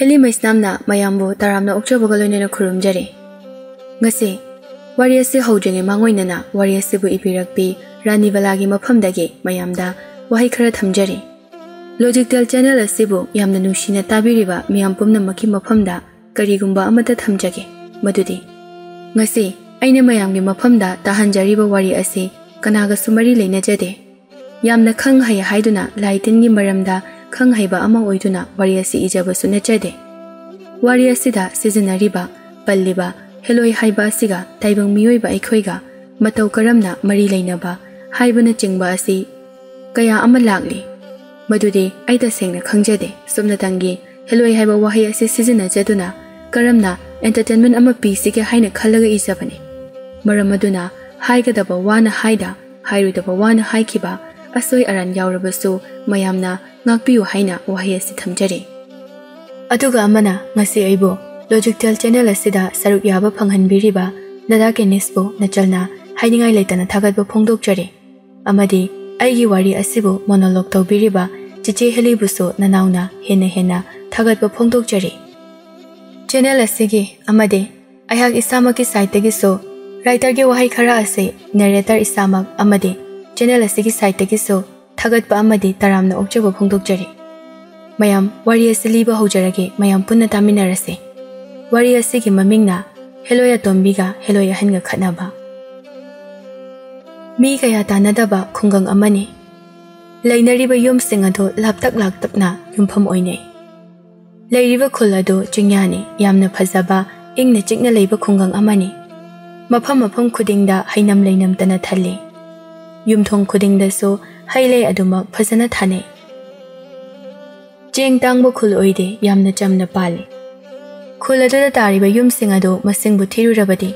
ꯍꯦꯂꯤ ꯃꯩꯁꯅꯥꯝꯅ ꯃꯌꯥꯝꯕꯨ ꯇꯔꯥꯝꯅ ꯑꯣꯛꯆꯕꯒ ꯂꯣꯏꯅꯅ ꯈꯨꯔꯨꯝꯖꯔꯤ ꯉꯁꯤ ꯋꯥꯔꯤ ꯑꯁꯤ ꯍꯧꯗ꯭ꯔꯤꯉꯩ ꯃꯥꯡꯑꯣꯏꯅꯅ ꯋꯥꯔꯤ ꯑꯁꯤꯕꯨ ꯏꯕꯤꯔꯛꯄꯤ ꯔꯥꯅꯤꯕꯂꯥꯒꯤ ꯃꯐꯝꯗꯒꯤ ꯃꯌꯥꯝꯗ ꯋꯥꯍꯩ ꯈꯔ ꯊꯝꯖꯔꯤ ꯂꯣꯖꯤꯛꯇꯦꯜ ꯆꯦꯅꯦꯜ ꯑꯁꯤꯕꯨ ꯌꯥꯝꯅ ꯅꯨꯡꯁꯤꯅ ꯇꯥꯕꯤꯔꯤꯕ ꯃꯤꯌꯥꯝ ꯄꯨꯝꯅꯃꯛꯀꯤ ꯃꯐꯝꯗ ꯀꯔꯤꯒꯨꯝꯕ ꯑꯃꯠꯇ ꯊꯝꯖꯒꯦ ꯃꯗꯨꯗꯤ ꯉꯁꯤ ꯑꯩꯅ ꯃꯌꯥꯝꯒꯤ ꯃꯐꯝꯗ ꯇꯥꯍꯟꯖꯔꯤꯕ ꯋꯥꯔꯤ ꯑꯁꯤ ꯀꯅꯥꯒꯁꯨ ꯃꯔꯤ ꯂꯩꯅꯖꯗꯦ ꯌꯥꯝꯅ ꯈꯪ ꯍꯩ ꯍꯥꯏꯗꯨꯅ ꯂꯥꯏ ꯇꯤꯟꯒꯤ ꯃꯔꯝꯗ खंग हैबा अमा ओइदुना वारी असि इजाबसु नेचदे वारी असिदा सिजनरीबा पल्लिबा मरी लैनबा हाइबना चिंगबा असि कया अमा लागली मदुदे आइदा सेंगना खंगजेदे सुमनतंगी हेलोय हैबा वाही असि सिजनजदुना करमना एंटरटेनमेंट अमा पीसिगे हाइना asoi aran yaurabasu mayamna ngakpiyu haina wahi asi thamjari aduga amana, ngasi aibo logical channel asida saruk yaba phanghanbiriba nada kenisbo nachalna, haidingai leitana thagatba phongdokjari amadi, aigi wari asibo monologue tawbiriba chichi helibusu nanauna, hena hena thagatba phongdokjari channel asigi amade, aihak isamaki site gi so writer ge wahai khara ase, narrator isamak amade. Channel ꯑꯁꯤꯒꯤ ꯁꯥꯏꯠꯇꯒꯤꯁꯨ ꯊꯥꯒꯠꯄ ꯑꯃꯗꯤ ꯇꯔꯥꯝꯅ ꯑꯣꯛꯆꯕ ꯐꯣꯡꯗꯣꯛꯆꯔꯤ ꯃꯌꯥꯝ ꯋꯥꯔꯤ ꯑꯁꯤ ꯂꯤꯕ ꯍꯧꯖꯔꯒꯦ ꯃꯌꯥꯝ ꯄꯨꯟꯅ ꯇꯥꯃꯤꯟꯅꯔꯁꯤ ꯋꯥꯔꯤ ꯑꯁꯤꯒꯤ ꯃꯃꯤꯡꯅ ꯍꯦꯂꯣꯏ ꯑꯇꯣꯝꯕꯤꯒ ꯍꯦꯂꯣꯏ ꯑꯍꯟꯒ ꯈꯠꯅꯕ ꯃꯤ ꯀꯌꯥ ꯇꯥꯟꯅꯗꯕ ꯈꯨꯡꯒꯪ ꯑꯃꯅꯤ ꯂꯩꯅꯔꯤꯕ ꯌꯨꯝꯁꯤꯡ ꯑꯗꯨ ꯂꯥꯞꯇꯛ ꯂꯥꯞꯇꯛꯅ ꯌꯨꯝꯐꯝ ꯑꯣꯏꯅꯩ ꯂꯩꯔꯤꯕ ꯈꯨꯜ ꯑꯗꯨ ꯆꯤꯡꯌꯥꯅꯤ ꯌꯥꯝꯅ ꯐꯖꯕ ꯏꯪꯅ ꯆꯤꯛꯅ ꯂꯩꯕ ꯈꯨꯡꯒꯪ ꯑꯃꯅꯤ ꯃꯐꯝ ꯃꯐꯝ ꯈꯨꯗꯤꯡꯗ ꯍꯩꯅꯝ ꯂꯩꯅꯝꯇꯅ ꯊꯜꯂꯤ ꯌꯨꯝꯊꯣꯡ ꯈꯨꯗꯤꯡꯗꯁꯨ ꯍꯩ ꯂꯩ ꯑꯗꯨꯃꯛ ꯐꯖꯅ ꯊꯥꯅꯩ ꯆꯦꯡ ꯇꯥꯡꯕ ꯈꯨꯜ ꯑꯣꯏꯗꯦ ꯌꯥꯝꯅ ꯆꯝꯅ ꯄꯥꯜꯂꯤ ꯈꯨꯜ ꯑꯗꯨꯗ ꯇꯥꯔꯤꯕ ꯌꯨꯝꯁꯤꯡ ꯑꯗꯨ ꯃꯁꯤꯡꯕꯨ ꯊꯤꯔꯨꯔꯕꯗꯤ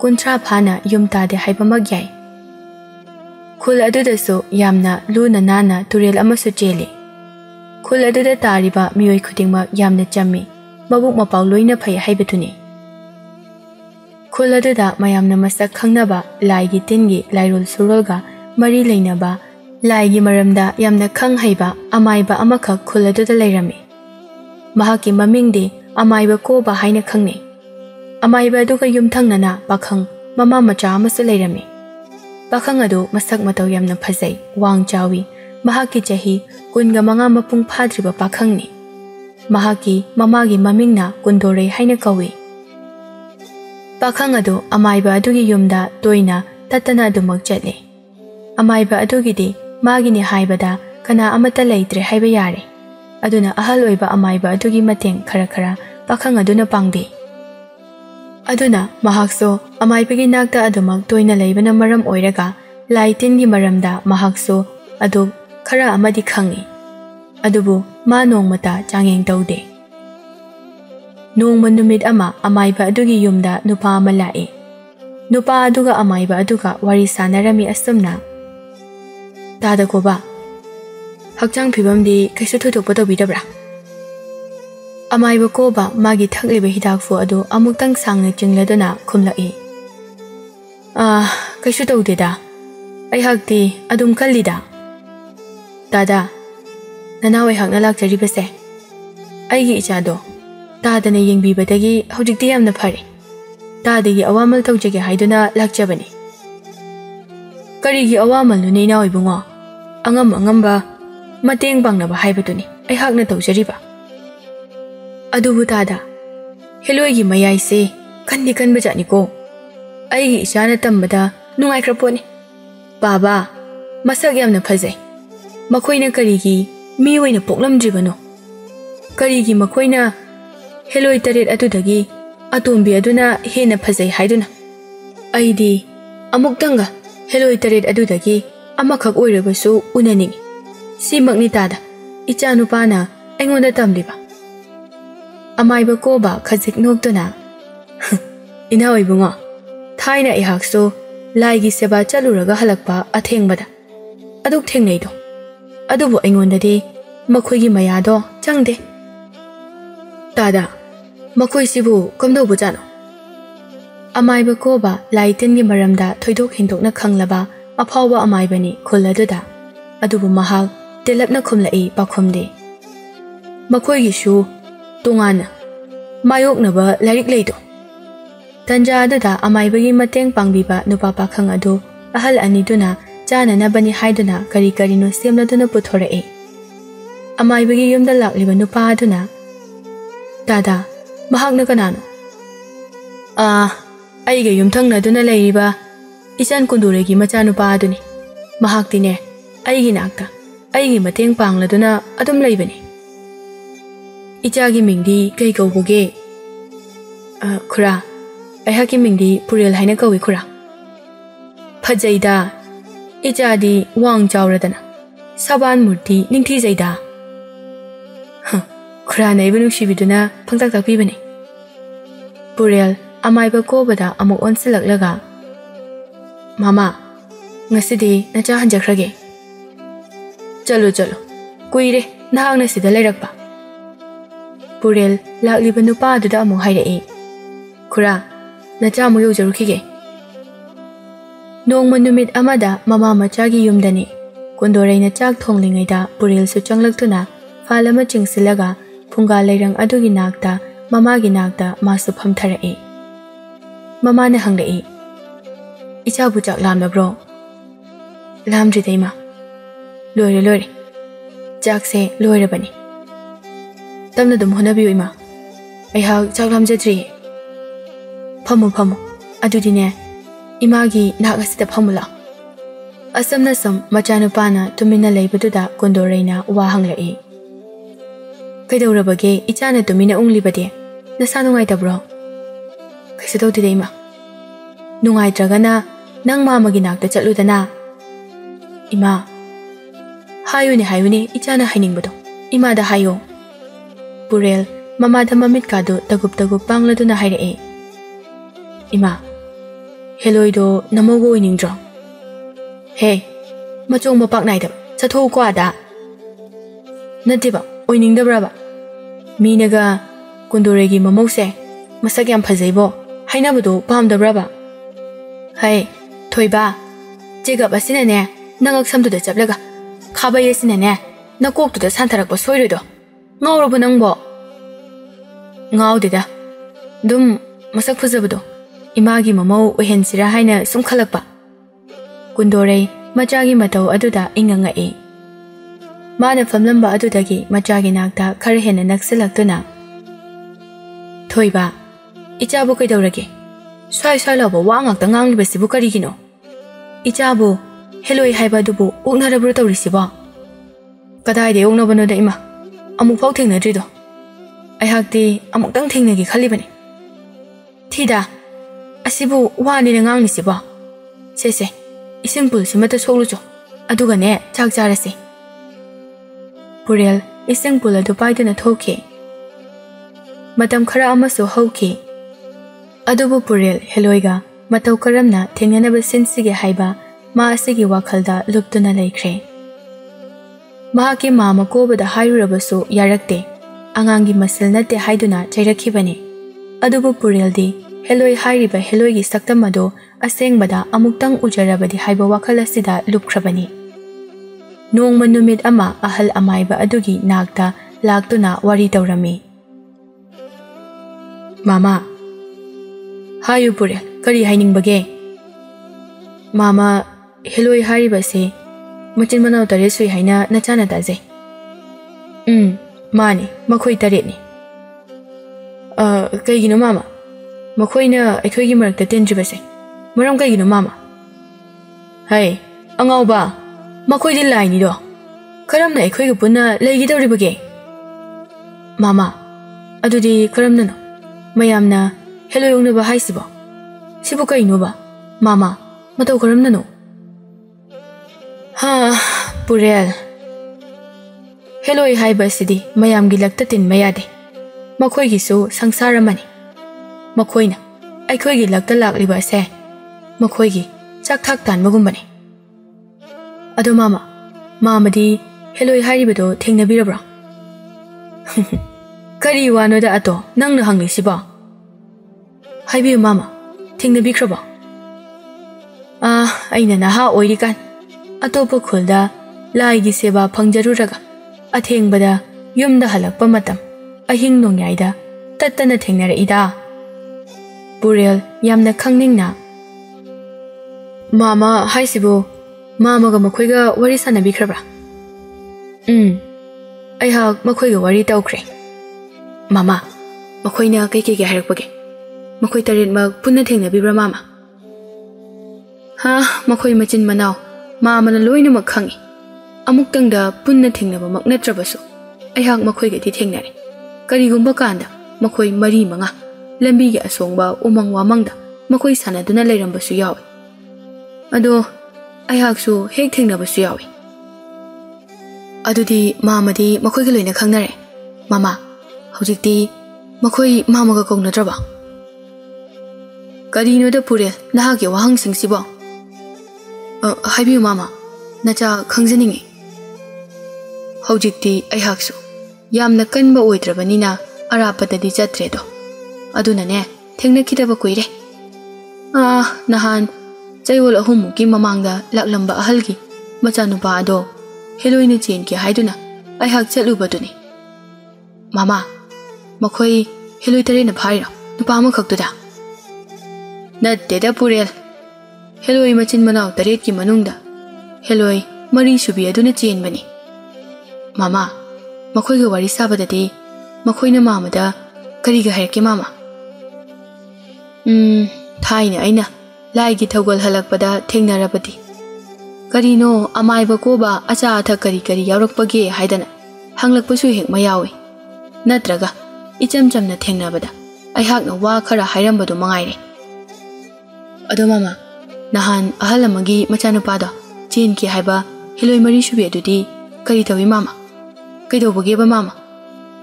ꯀꯨꯟꯊ꯭ꯔꯥ ꯐꯥꯅ ꯌꯨꯝ ꯇꯥꯗꯦ ꯍꯥꯏꯕꯃꯛ ꯌꯥꯏ ꯈꯨꯜ ꯑꯗꯨꯗꯁꯨ ꯌꯥꯝꯅ ꯂꯨꯅ ꯅꯥꯟꯅ ꯇꯨꯔꯦꯜ ꯑꯃꯁꯨ ꯆꯦꯜꯂꯤ ꯈꯨꯜ ꯑꯗꯨꯗ ꯇꯥꯔꯤꯕ ꯃꯤꯑꯣꯏ ꯈꯨꯗꯤꯡꯃꯛ ꯌꯥꯝꯅ ꯆꯝꯃꯤ ꯃꯕꯨꯛ ꯃꯄꯥꯎ ꯂꯣꯏꯅ ꯐꯩ ꯍꯥꯏꯕꯗꯨꯅꯤ ꯈꯨꯜ ꯑꯗꯨꯗ ꯃꯌꯥꯝꯅ ꯃꯁꯛ ꯈꯪꯅꯕ ꯂꯥꯏꯒꯤ ꯇꯤꯟꯒꯤ ꯂꯥꯏꯔꯣꯜ ꯁꯨꯔꯣꯜꯒ ꯃꯔꯤ ꯂꯩꯅꯕ ꯂꯥꯏꯒꯤ ꯃꯔꯝꯗ ꯌꯥꯝꯅ ꯈꯪ ꯍꯩꯕ ꯑꯃꯥꯏꯕ ꯑꯃꯈꯛ ꯈꯨꯜ ꯑꯗꯨꯗ ꯂꯩꯔꯝꯃꯤ ꯃꯍꯥꯛꯀꯤ ꯃꯃꯤꯡꯗꯤ ꯑꯃꯥꯏꯕ ꯀꯣꯕ ꯍꯥꯏꯅ ꯈꯪꯅꯩ ꯑꯃꯥꯏꯕ ꯑꯗꯨꯒ ꯌꯨꯝꯊꯪꯅꯅ ꯄꯥꯈꯪ ꯃꯃꯥ ꯃꯆꯥ ꯑꯃꯁꯨ ꯂꯩꯔꯝꯃꯤ ꯄꯥꯈꯪ ꯑꯗꯨ ꯃꯁꯛ ꯃꯇꯧ ꯌꯥꯝꯅ ꯐꯖꯩ ꯋꯥꯡ ꯆꯥꯎꯏ ꯃꯍꯥꯛꯀꯤ ꯆꯍꯤ ꯀꯨꯟꯒ ꯃꯉꯥ ꯃꯄꯨꯡ ꯐꯥꯗ꯭ꯔꯤꯕ ꯄꯥꯈꯪꯅꯤ ꯃꯍꯥꯛꯀꯤ ꯃꯃꯥꯒꯤ ꯃꯃꯤꯡꯅ ꯀꯨꯟꯗꯣꯔꯩ ꯍꯥꯏꯅ ꯀꯧꯏ ꯄꯥꯈꯪ ꯑꯗꯨ ꯑꯃꯥꯏꯕ ꯑꯗꯨꯒꯤ ꯌꯨꯝꯗ ꯇꯣꯏꯅ ꯇꯠꯇꯅ ꯑꯗꯨꯃꯛ ꯆꯠꯂꯤ amaiba adugidi magini haibada kana amata leitre haiba yare. Aduna ahal oiba amaiba adugi mateng khara khara, pakhang aduna pangbi aduna mahakso amaibagi nakta adumak toina leibana maram oiraga laitin gi maramda mahakso adu khara amadi khangi e. adubu, ma nong nongmata changeng taude nongma numit ama amaiba adugi yumda nupa ama lae नुपा अमाइब वरी सानरमी असमना 大的锅巴，학장비범디캐스토도보다위다브라 아마 이버 꼬바 마기 탁리베 히닥푸어도 아묵당 상네 징레도나 쿰라이. 아, 그슈도우데다. 아이학디 아둠 칼리다. 다다. 나나웨 학나락 자리베세. 아이기 이자도. 다다네 잉비베데기 허직디암나 파리. 다데기 아와말 덕제게 하이도나 락자바니. ꯀꯔꯤꯒꯤ ꯑꯋꯥꯃꯜꯅꯣꯅꯦ ꯏꯅꯥꯎ ꯏꯕꯨꯡꯉꯣ ꯑꯉꯝ ꯑꯉꯝꯕ ꯃꯇꯦꯡ ꯄꯥꯡꯅꯕ ꯍꯥꯏꯕꯗꯨꯅꯤ ꯑꯩꯍꯥꯛꯅ ꯇꯧꯖꯔꯤꯕ ꯑꯗꯨꯕꯨ ꯇꯥꯗ ꯍꯦꯂꯣꯏꯒꯤ ꯃꯌꯥꯏꯁꯦ ꯀꯟꯗꯤ ꯀꯟꯕ ꯖꯥꯠꯅꯤꯀꯣ ꯑꯩꯒꯤ ꯏꯆꯥꯅ ꯇꯝꯕꯗ ꯅꯨꯡꯉꯥꯏꯈ꯭ꯔ ꯄꯣꯠꯅꯤ ꯕꯥꯕꯥ ꯃꯁꯛ ꯌꯥꯝꯅ ꯐꯖꯩ ꯃꯈꯣꯏꯅ ꯀꯔꯤꯒꯤ ꯃꯤ ꯑꯣꯏꯅ ꯄꯣꯛꯂꯝꯗ꯭ꯔꯤꯕꯅꯣ ꯀꯔꯤꯒꯤ ꯃꯈꯣꯏꯅ ꯍꯦꯂꯣꯏ ꯇꯔꯦꯠ ꯑꯗꯨꯗꯒꯤ ꯑꯇꯣꯝꯕꯤ ꯑꯗꯨꯅ ꯍꯦꯟꯅ ꯐꯖꯩ ꯍꯥꯏꯗꯨꯅ ꯑꯩꯗꯤ ꯑꯃꯨꯛꯇꯪꯒ hello itarit adudagi amakak oirebasu unaning si magnitada icha nupana engonda tamliba amaiba koba khajik noktuna ina oibungo thaina ihakso laigi seba chaluraga halakpa athengbada aduk thengneido adubu engondadi makhoi mayado changde tada makhoi sibu komdo bujano amaiba koba laitin gi maramda, thoidok hindokna khanglaba, aphawa amaibani khuladuda adubu mahal tilapna khumlai pakhumde makoi gi shu, tungana. Mayoknaba, larik leido. Tanja aduda amaibagi mateng pangbiba, nupa pakhang adu. Ahal aniduna chanana bani haiduna kari kari no semladuna puthorae e. amaibagi yumda lakliba nupa aduna. Dada mahakna kanano ah ꯑꯩꯒ ꯌꯨꯝꯊꯪꯅꯗꯨꯅ ꯂꯩꯔꯤꯕ ꯏꯆꯟ ꯀꯨꯟꯗꯨꯔꯩꯒꯤ ꯃꯆꯥꯅꯨꯄꯥ ꯑꯗꯨꯅꯤ ꯃꯍꯥꯛꯇꯤꯅꯦ ꯑꯩꯒꯤ ꯅꯥꯛꯇ ꯑꯩꯒꯤ ꯃꯇꯦꯡ ꯄꯥꯡꯂꯗꯨꯅ ꯑꯗꯨꯝ ꯂꯩꯕꯅꯤ ꯏꯆꯥꯒꯤ ꯃꯤꯡꯗꯤ ꯀꯩ ꯀꯧꯕꯒꯦ ꯈꯨꯔꯥ ꯑꯩꯍꯥꯛꯀꯤ ꯃꯤꯡꯗꯤ ꯄꯨꯔꯦꯜ ꯍꯥꯏꯅ ꯀꯧꯏ ꯈꯨꯔꯥ ꯐꯖꯩꯗ ꯏꯆꯥꯗꯤ ꯋꯥꯡ ꯆꯥꯎꯔꯗꯅ ꯁꯕꯥꯟ ꯃꯨꯔꯇꯤ ꯅꯤꯡꯊꯤꯖꯩꯗ ꯈꯨꯔꯥꯅ ꯑꯩꯕꯨ ꯅꯨꯡꯁꯤꯕꯤꯗꯨꯅ ꯄꯪꯇꯥꯛ ꯇꯥꯛꯄꯤꯕꯅꯤ ꯄꯨꯔꯦꯜ amaiba kobada amu on silak laga Mama, ngasidi nacha hanjakhrage. Chalo chalo. Kuire na ang na si da lerak ba Purel lakliba nupa duda amu hairai. Kura, nacha amu yaujarukhige. nong manumit amada mama machagi yumdani. kondoreina chag thonglinga da burel suchanglak tuna. Fale maching silaga pungalegang adugi naga ta mama gi naga ta masu pam tara e. mamane hangrei icha bu chak lam lười lam ri deima loire loire chak se loire bani tamna dum hona bi ima ai ha chak lam jatri phamu phamu adudi ne ima gi na ga sita phamu la asam na sam machanu pana tumina leibudu da kondoreina wa hangrei kaidorabage icha na tumina ungli bade na sa nungai rồi? ꯀꯩꯁꯨ ꯇꯧꯗꯦꯗ ꯏꯃꯥ ꯅꯨꯡꯉꯥꯏꯇ꯭ꯔꯒꯅ ꯅꯪ ꯃꯥꯃꯒꯤ ꯅꯥꯛꯇ ꯆꯠꯂꯨꯗꯅ ꯏꯃꯥ ꯍꯥꯏꯌꯨꯅꯦ ꯍꯥꯏꯌꯨꯅꯦ ꯏꯆꯥꯅ ꯍꯥꯏꯅꯤꯡꯕꯗꯣ ꯏꯃꯥꯗ ꯍꯥꯏꯌꯣ ꯄꯨꯔꯦꯜ ꯃꯃꯥꯗ ꯃꯃꯤꯠꯀꯥꯗꯨ ꯇꯒꯨꯞ ꯇꯒꯨꯞ ꯄꯥꯡꯂꯗꯨꯅ ꯍꯥꯏꯔꯛꯑꯦ ꯏꯃꯥ ꯍꯦꯂꯣꯏꯗꯣ ꯅꯃꯧꯒ ꯑꯣꯏꯅꯤꯡꯗ꯭ꯔꯣ ꯍꯦ ꯃꯆꯣꯡ ꯃꯄꯥꯛ ꯅꯥꯏꯗꯕ ꯆꯠꯊꯣꯛꯎꯀꯣ ꯑꯗ ꯅꯠꯇꯦꯕ ꯑꯣꯏꯅꯤꯡꯗꯕ꯭ꯔꯕ ꯃꯤꯅꯒ ꯀꯨꯟꯗꯣꯔꯩꯒꯤ ꯃꯃꯧꯁꯦ ꯃꯁꯛ ꯌꯥꯝ ꯐꯖꯩꯕꯣ 하이나부도 밤더 라바 하이 토이바 제가 봤으네네 나각 삼도도 잡려가 카바예 쓰네네 나 꼭두도 산타락보 소이르도 나오로 보는 거 나오디다 둠 마삭 푸즈부도 이마기 마모 오헨지라 하이나 숨칼락바 군도레 마자기 마도 아두다 잉앙아이 마나 팜람바 아두다기 마자기 낙다 카르헨에 낙슬락도나 토이바 Ichabu kay dawrage. Swai swai labo wa ngak tangang libesi bukari gino. Ichabu, hello i hai badubu ukna rabru tawri si ba. Kadai de ukna bano da ima. Amuk pau ting na drido. Ai hak di amuk tang ting na gi khali bani. Tida, asibu wa ni na ngang ni si ba. Sese, ising pul si mata soklu jo. Aduga ne chak jarasi. Purel, ising pul adu paidana thoke. Matam khara amasu hauke. ꯑꯗꯨꯕꯨ ꯄꯨꯔꯦꯜ ꯍꯦꯂꯣꯏꯒ ꯃꯇꯧ ꯀꯔꯝꯅ ꯊꯦꯡꯅꯅꯕ ꯁꯤꯟꯁꯤꯒꯦ ꯍꯥꯏꯕ ꯃꯥ ꯑꯁꯤꯒꯤ ꯋꯥꯈꯜꯗ ꯂꯨꯞꯇꯨꯅ ꯂꯩꯈ꯭ꯔꯦ ꯃꯍꯥꯛꯀꯤ ꯃꯥꯃ ꯀꯣꯕꯗ ꯍꯥꯏꯔꯨꯔꯕꯁꯨ ꯌꯥꯔꯛꯇꯦ ꯑꯉꯥꯡꯒꯤ ꯃꯁꯤꯜ ꯅꯠꯇꯦ ꯍꯥꯏꯗꯨꯅ ꯆꯩꯔꯛꯈꯤꯕꯅꯤ ꯑꯗꯨꯕꯨ ꯄꯨꯔꯦꯜꯗꯤ ꯍꯦꯂꯣꯏ ꯍꯥꯏꯔꯤꯕ ꯍꯦꯂꯣꯏꯒꯤ ꯁꯛꯇꯝ ꯑꯗꯨ ꯑꯁꯦꯡꯕꯗ ꯑꯃꯨꯛꯇꯪ ꯎꯖꯔꯕꯗꯤ ꯍꯥꯏꯕ ꯋꯥꯈꯜ ꯑꯁꯤꯗ ꯂꯨꯞꯈ꯭ꯔꯕꯅꯤ ꯅꯣꯡꯃ ꯅꯨꯃꯤꯠ ꯑꯃ ꯑꯍꯜ ꯑꯃꯥꯏꯕ ꯑꯗꯨꯒꯤ ꯅꯥꯛꯇ ꯂꯥꯛꯇꯨꯅ ꯋꯥꯔꯤ ꯇꯧꯔꯝꯃꯤ ꯃꯥꯃꯥ ꯍꯥꯏꯌꯨ ꯄꯨꯔꯦꯜ ꯀꯔꯤ ꯍꯥꯏꯅꯤꯡꯕꯒꯦ ꯃꯥꯃꯥ ꯍꯦꯂꯣꯏ ꯍꯥꯏꯔꯤꯕꯁꯤ ꯃꯆꯤꯟ ꯃꯅꯥꯎ ꯇꯔꯦꯠ ꯁꯨꯏ ꯍꯥꯏꯅ ꯅꯆꯥꯅ ꯇꯥꯖꯩ ꯎꯝ ꯃꯥꯅꯤ ꯃꯈꯣꯏ ꯇꯔꯦꯠꯅꯤ ꯀꯩꯒꯤꯅꯣ ꯃꯥꯃꯥ ꯃꯈꯣꯏꯅ ꯑꯩꯈꯣꯏꯒꯤ ꯃꯔꯛꯇ ꯇꯤꯟꯗ꯭ꯔꯤꯕꯁꯦ ꯃꯔꯝ ꯀꯩꯒꯤꯅꯣ ꯃꯥꯃꯥ ꯍꯩ ꯑꯉꯥꯎꯕ ꯃꯈꯣꯏꯗꯤ ꯂꯥꯏꯅꯤꯗꯣ ꯀꯔꯝꯅ ꯑꯩꯈꯣꯏꯒ ꯄꯨꯟꯅ ꯂꯩꯒꯗꯧꯔꯤꯕꯒꯦ ꯃꯥꯃꯥ ꯑꯗꯨꯗꯤ ꯀꯔꯝꯅꯅꯣ ꯃꯌꯥꯝꯅ ꯍꯦꯂꯣꯏ ꯎꯅꯕ ꯍꯥꯏꯁꯤꯕꯣ ꯁꯤꯕꯨ ꯀꯩꯅꯣꯕ ꯃꯥꯃꯥ ꯃꯇꯧ ꯀꯔꯝꯅꯅꯣ ꯍꯥ ꯄꯨꯔꯦꯜ ꯍꯦꯂꯣꯏ ꯍꯥꯏꯕ ꯑꯁꯤꯗꯤ ꯃꯌꯥꯝꯒꯤ ꯂꯛꯇ ꯇꯤꯟꯕ ꯌꯥꯗꯦ ꯃꯈꯣꯏꯒꯤꯁꯨ ꯁꯪꯁꯥꯔ ꯑꯃꯅꯤ ꯃꯈꯣꯏꯅ ꯑꯩꯈꯣꯏꯒꯤ ꯂꯛꯇ ꯂꯥꯛꯂꯤꯕ ꯑꯁꯦ ꯃꯈꯣꯏꯒꯤ ꯆꯥꯛ ꯊꯥꯛ ꯇꯥꯟꯕꯒꯨꯝꯕꯅꯤ ꯑꯗꯣ ꯃꯥꯃꯥ ꯃꯥꯃꯗꯤ ꯍꯦꯂꯣꯏ ꯍꯥꯏꯔꯤꯕꯗꯣ ꯊꯦꯡꯅꯕꯤꯔꯕ꯭ꯔꯣ ꯀꯔꯤ ꯋꯥꯅꯣꯗ ꯑꯇꯣ ꯅꯪꯅ ꯍꯪꯂꯤꯁꯤꯕꯣ ꯍꯥꯏꯕꯤꯌꯨ ꯃꯥꯃꯥ ꯊꯦꯡꯅꯕꯤꯈ꯭ꯔꯕꯣ ꯑꯥ ꯑꯩꯅ ꯅꯍꯥ ꯑꯣꯏꯔꯤꯀꯥꯟ ꯑꯇꯣꯞꯄ ꯈꯨꯜꯗ ꯂꯥꯏꯒꯤ ꯁꯦꯕꯥ ꯐꯪꯖꯔꯨꯔꯒ ꯑꯊꯦꯡꯕꯗ ꯌꯨꯝꯗ ꯍꯜꯂꯛꯄ ꯃꯇꯝ ꯑꯍꯤꯡ ꯅꯣꯡꯌꯥꯏꯗ ꯇꯠꯇꯅ ꯊꯦꯡꯅꯔꯛꯏꯗ ꯕꯨꯔꯦꯜ ꯌꯥꯝꯅ ꯈꯪꯅꯤꯡꯅ ꯃꯥꯃꯥ ꯍꯥꯏꯁꯤꯕꯨ ꯃꯥꯃꯒ ꯃꯈꯣꯏꯒ ꯋꯥꯔꯤ ꯁꯥꯟꯅꯕꯤꯈ꯭ꯔꯕ꯭ꯔꯥ ꯎꯝ ꯑꯩꯍꯥꯛ ꯃꯈꯣꯏꯒ ꯋꯥꯔꯤ ꯇꯧꯈ꯭ꯔꯦ ꯃꯥꯃꯥ ꯃꯈꯣꯏꯅ ꯀꯩ ꯀꯩꯒꯤ ꯍꯥꯏꯔꯛꯄꯒꯦ ꯃꯈꯣꯏ ꯇꯔꯦꯠꯃꯛ ꯄꯨꯟꯅ ꯊꯦꯡꯅꯕꯤꯕ꯭ꯔꯥ ꯃꯥꯃꯥ ꯍꯥ ꯃꯈꯣꯏ ꯃꯆꯤꯟ ꯃꯅꯥꯎ ꯃꯥꯃꯅ ꯂꯣꯏꯅꯃꯛ ꯈꯪꯏ ꯑꯃꯨꯛꯇꯪꯗ ꯄꯨꯟꯅ ꯊꯦꯡꯅꯕꯃꯛ ꯅꯠꯇ꯭ꯔꯕꯁꯨ ꯑꯩꯍꯥꯛ ꯃꯈꯣꯏꯒꯗꯤ ꯊꯦꯡꯅꯔꯦ ꯀꯔꯤꯒꯨꯝꯕ ꯀꯥꯟꯗ ꯃꯈꯣꯏ ꯃꯔꯤ ꯃꯉꯥ ꯂꯝꯕꯤꯒꯤ ꯑꯁꯣꯡꯕ ꯎꯃꯪ ꯋꯥꯃꯪꯗ ꯃꯈꯣꯏ ꯁꯥꯟꯅꯗꯨꯅ ꯂꯩꯔꯝꯕꯁꯨ ꯌꯥꯎꯏ ꯑꯗꯣ ꯑꯩꯍꯥꯛꯁꯨ ꯍꯦꯛ ꯊꯦꯡꯅꯕꯁꯨ ꯌꯥꯎꯏ ꯑꯗꯨꯗꯤ ꯃꯥꯃꯗꯤ ꯃꯈꯣꯏꯒ ꯂꯣꯏꯅ ꯈꯪꯅꯔꯦ ꯃꯃꯥ ꯍꯧꯖꯤꯛꯇꯤ ꯃꯈꯣꯏ ꯃꯥꯃꯒ ꯀꯧꯅꯗ꯭ꯔꯕ ꯀꯔꯤꯅꯣꯗ ꯄꯨꯔꯦ ꯅꯍꯥꯛꯀꯤ ꯋꯥꯍꯪꯁꯤꯡꯁꯤꯕꯣ ꯍꯥꯏꯕꯤꯌꯨ ꯃꯥꯃꯥ ꯅꯆꯥ ꯈꯪꯖꯅꯤꯡꯉꯤ ꯍꯧꯖꯤꯛꯇꯤ ꯑꯩꯍꯥꯛꯁꯨ ꯌꯥꯝꯅ ꯀꯟꯕ ꯑꯣꯏꯗ꯭ꯔꯕꯅꯤꯅ ꯑꯔꯥꯞꯄꯗꯗꯤ ꯆꯠꯇ꯭ꯔꯦꯗꯣ ꯑꯗꯨꯅꯅꯦ ꯊꯦꯡꯅꯈꯤꯗꯕ ꯀꯨꯏꯔꯦ ꯑꯥ ꯅꯍꯥꯟ ꯆꯌꯣꯜ ꯑꯍꯨꯝꯃꯨꯛꯀꯤ ꯃꯃꯥꯡꯗ ꯂꯥꯛꯂꯝꯕ ꯑꯍꯜꯒꯤ ꯃꯆꯥꯅꯨꯄꯥ ꯑꯗꯣ ꯍꯦꯂꯣꯏꯅ ꯆꯦꯟꯒꯦ ꯍꯥꯏꯗꯨꯅ ꯑꯩꯍꯥꯛ ꯆꯠꯂꯨꯕꯗꯨꯅꯤ ꯃꯃꯥ ꯃꯈꯣꯏ ꯍꯦꯂꯣꯏ ꯇꯔꯦꯠꯅ ꯐꯥꯔꯤꯔꯣ ꯅꯨꯄꯥ ꯑꯃꯈꯛꯇꯨꯗ ꯅꯠꯇꯦꯗ ꯄꯨꯔꯦꯜ ꯍꯦꯂꯣꯏ ꯃꯆꯤꯟ ꯃꯅꯥꯎ ꯇꯔꯦꯠꯀꯤ ꯃꯅꯨꯡꯗ ꯍꯦꯂꯣꯏ ꯃꯔꯤ ꯁꯨꯕꯤ ꯑꯗꯨꯅ ꯆꯦꯟꯕꯅꯤ ꯃꯃꯥ ꯃꯈꯣꯏꯒ ꯋꯥꯔꯤ ꯁꯥꯕꯗꯗꯤ ꯃꯈꯣꯏꯅ ꯃꯥꯃꯗ ꯀꯔꯤꯒ ꯍꯥꯏꯔꯛꯀꯦ ꯃꯥꯃꯥ ꯎꯝ ꯊꯥꯏꯅ ꯑꯩꯅ ꯂꯥꯏꯒꯤ ꯊꯧꯒꯜ ꯍꯜꯂꯛꯄꯗ ꯊꯦꯡꯅꯔꯕꯗꯤ ꯀꯔꯤꯅꯣ ꯑꯃꯥꯏꯕ ꯀꯣꯕ ꯑꯆꯥ ꯑꯊꯛ ꯀꯔꯤ ꯀꯔꯤ ꯌꯥꯎꯔꯛꯄꯒꯦ ꯍꯥꯏꯗꯅ ꯍꯪꯂꯛꯄꯁꯨ ꯍꯦꯛ ꯃꯌꯥꯎꯏ ꯅꯠꯇ꯭ꯔꯒ ꯏꯆꯝ ꯆꯝꯅ ꯊꯦꯡꯅꯕꯗ ꯑꯩꯍꯥꯛꯅ ꯋꯥ ꯈꯔ ꯍꯥꯏꯔꯝꯕꯗꯨ ꯃꯉꯥꯏꯔꯦ ꯑꯗꯣ ꯃꯃꯥ ꯅꯍꯥꯟ ꯑꯍꯜ ꯑꯃꯒꯤ ꯃꯆꯥꯅꯨꯄꯥꯗꯣ ꯆꯦꯟꯈꯤ ꯍꯥꯏꯕ ꯍꯤꯂꯣꯏ ꯃꯔꯤ ꯁꯨꯕꯤ ꯑꯗꯨꯗꯤ ꯀꯔꯤ ꯇꯧꯏ ꯃꯥꯃꯥ ꯀꯩꯗꯧꯕꯒꯦꯕ ꯃꯥꯃꯥ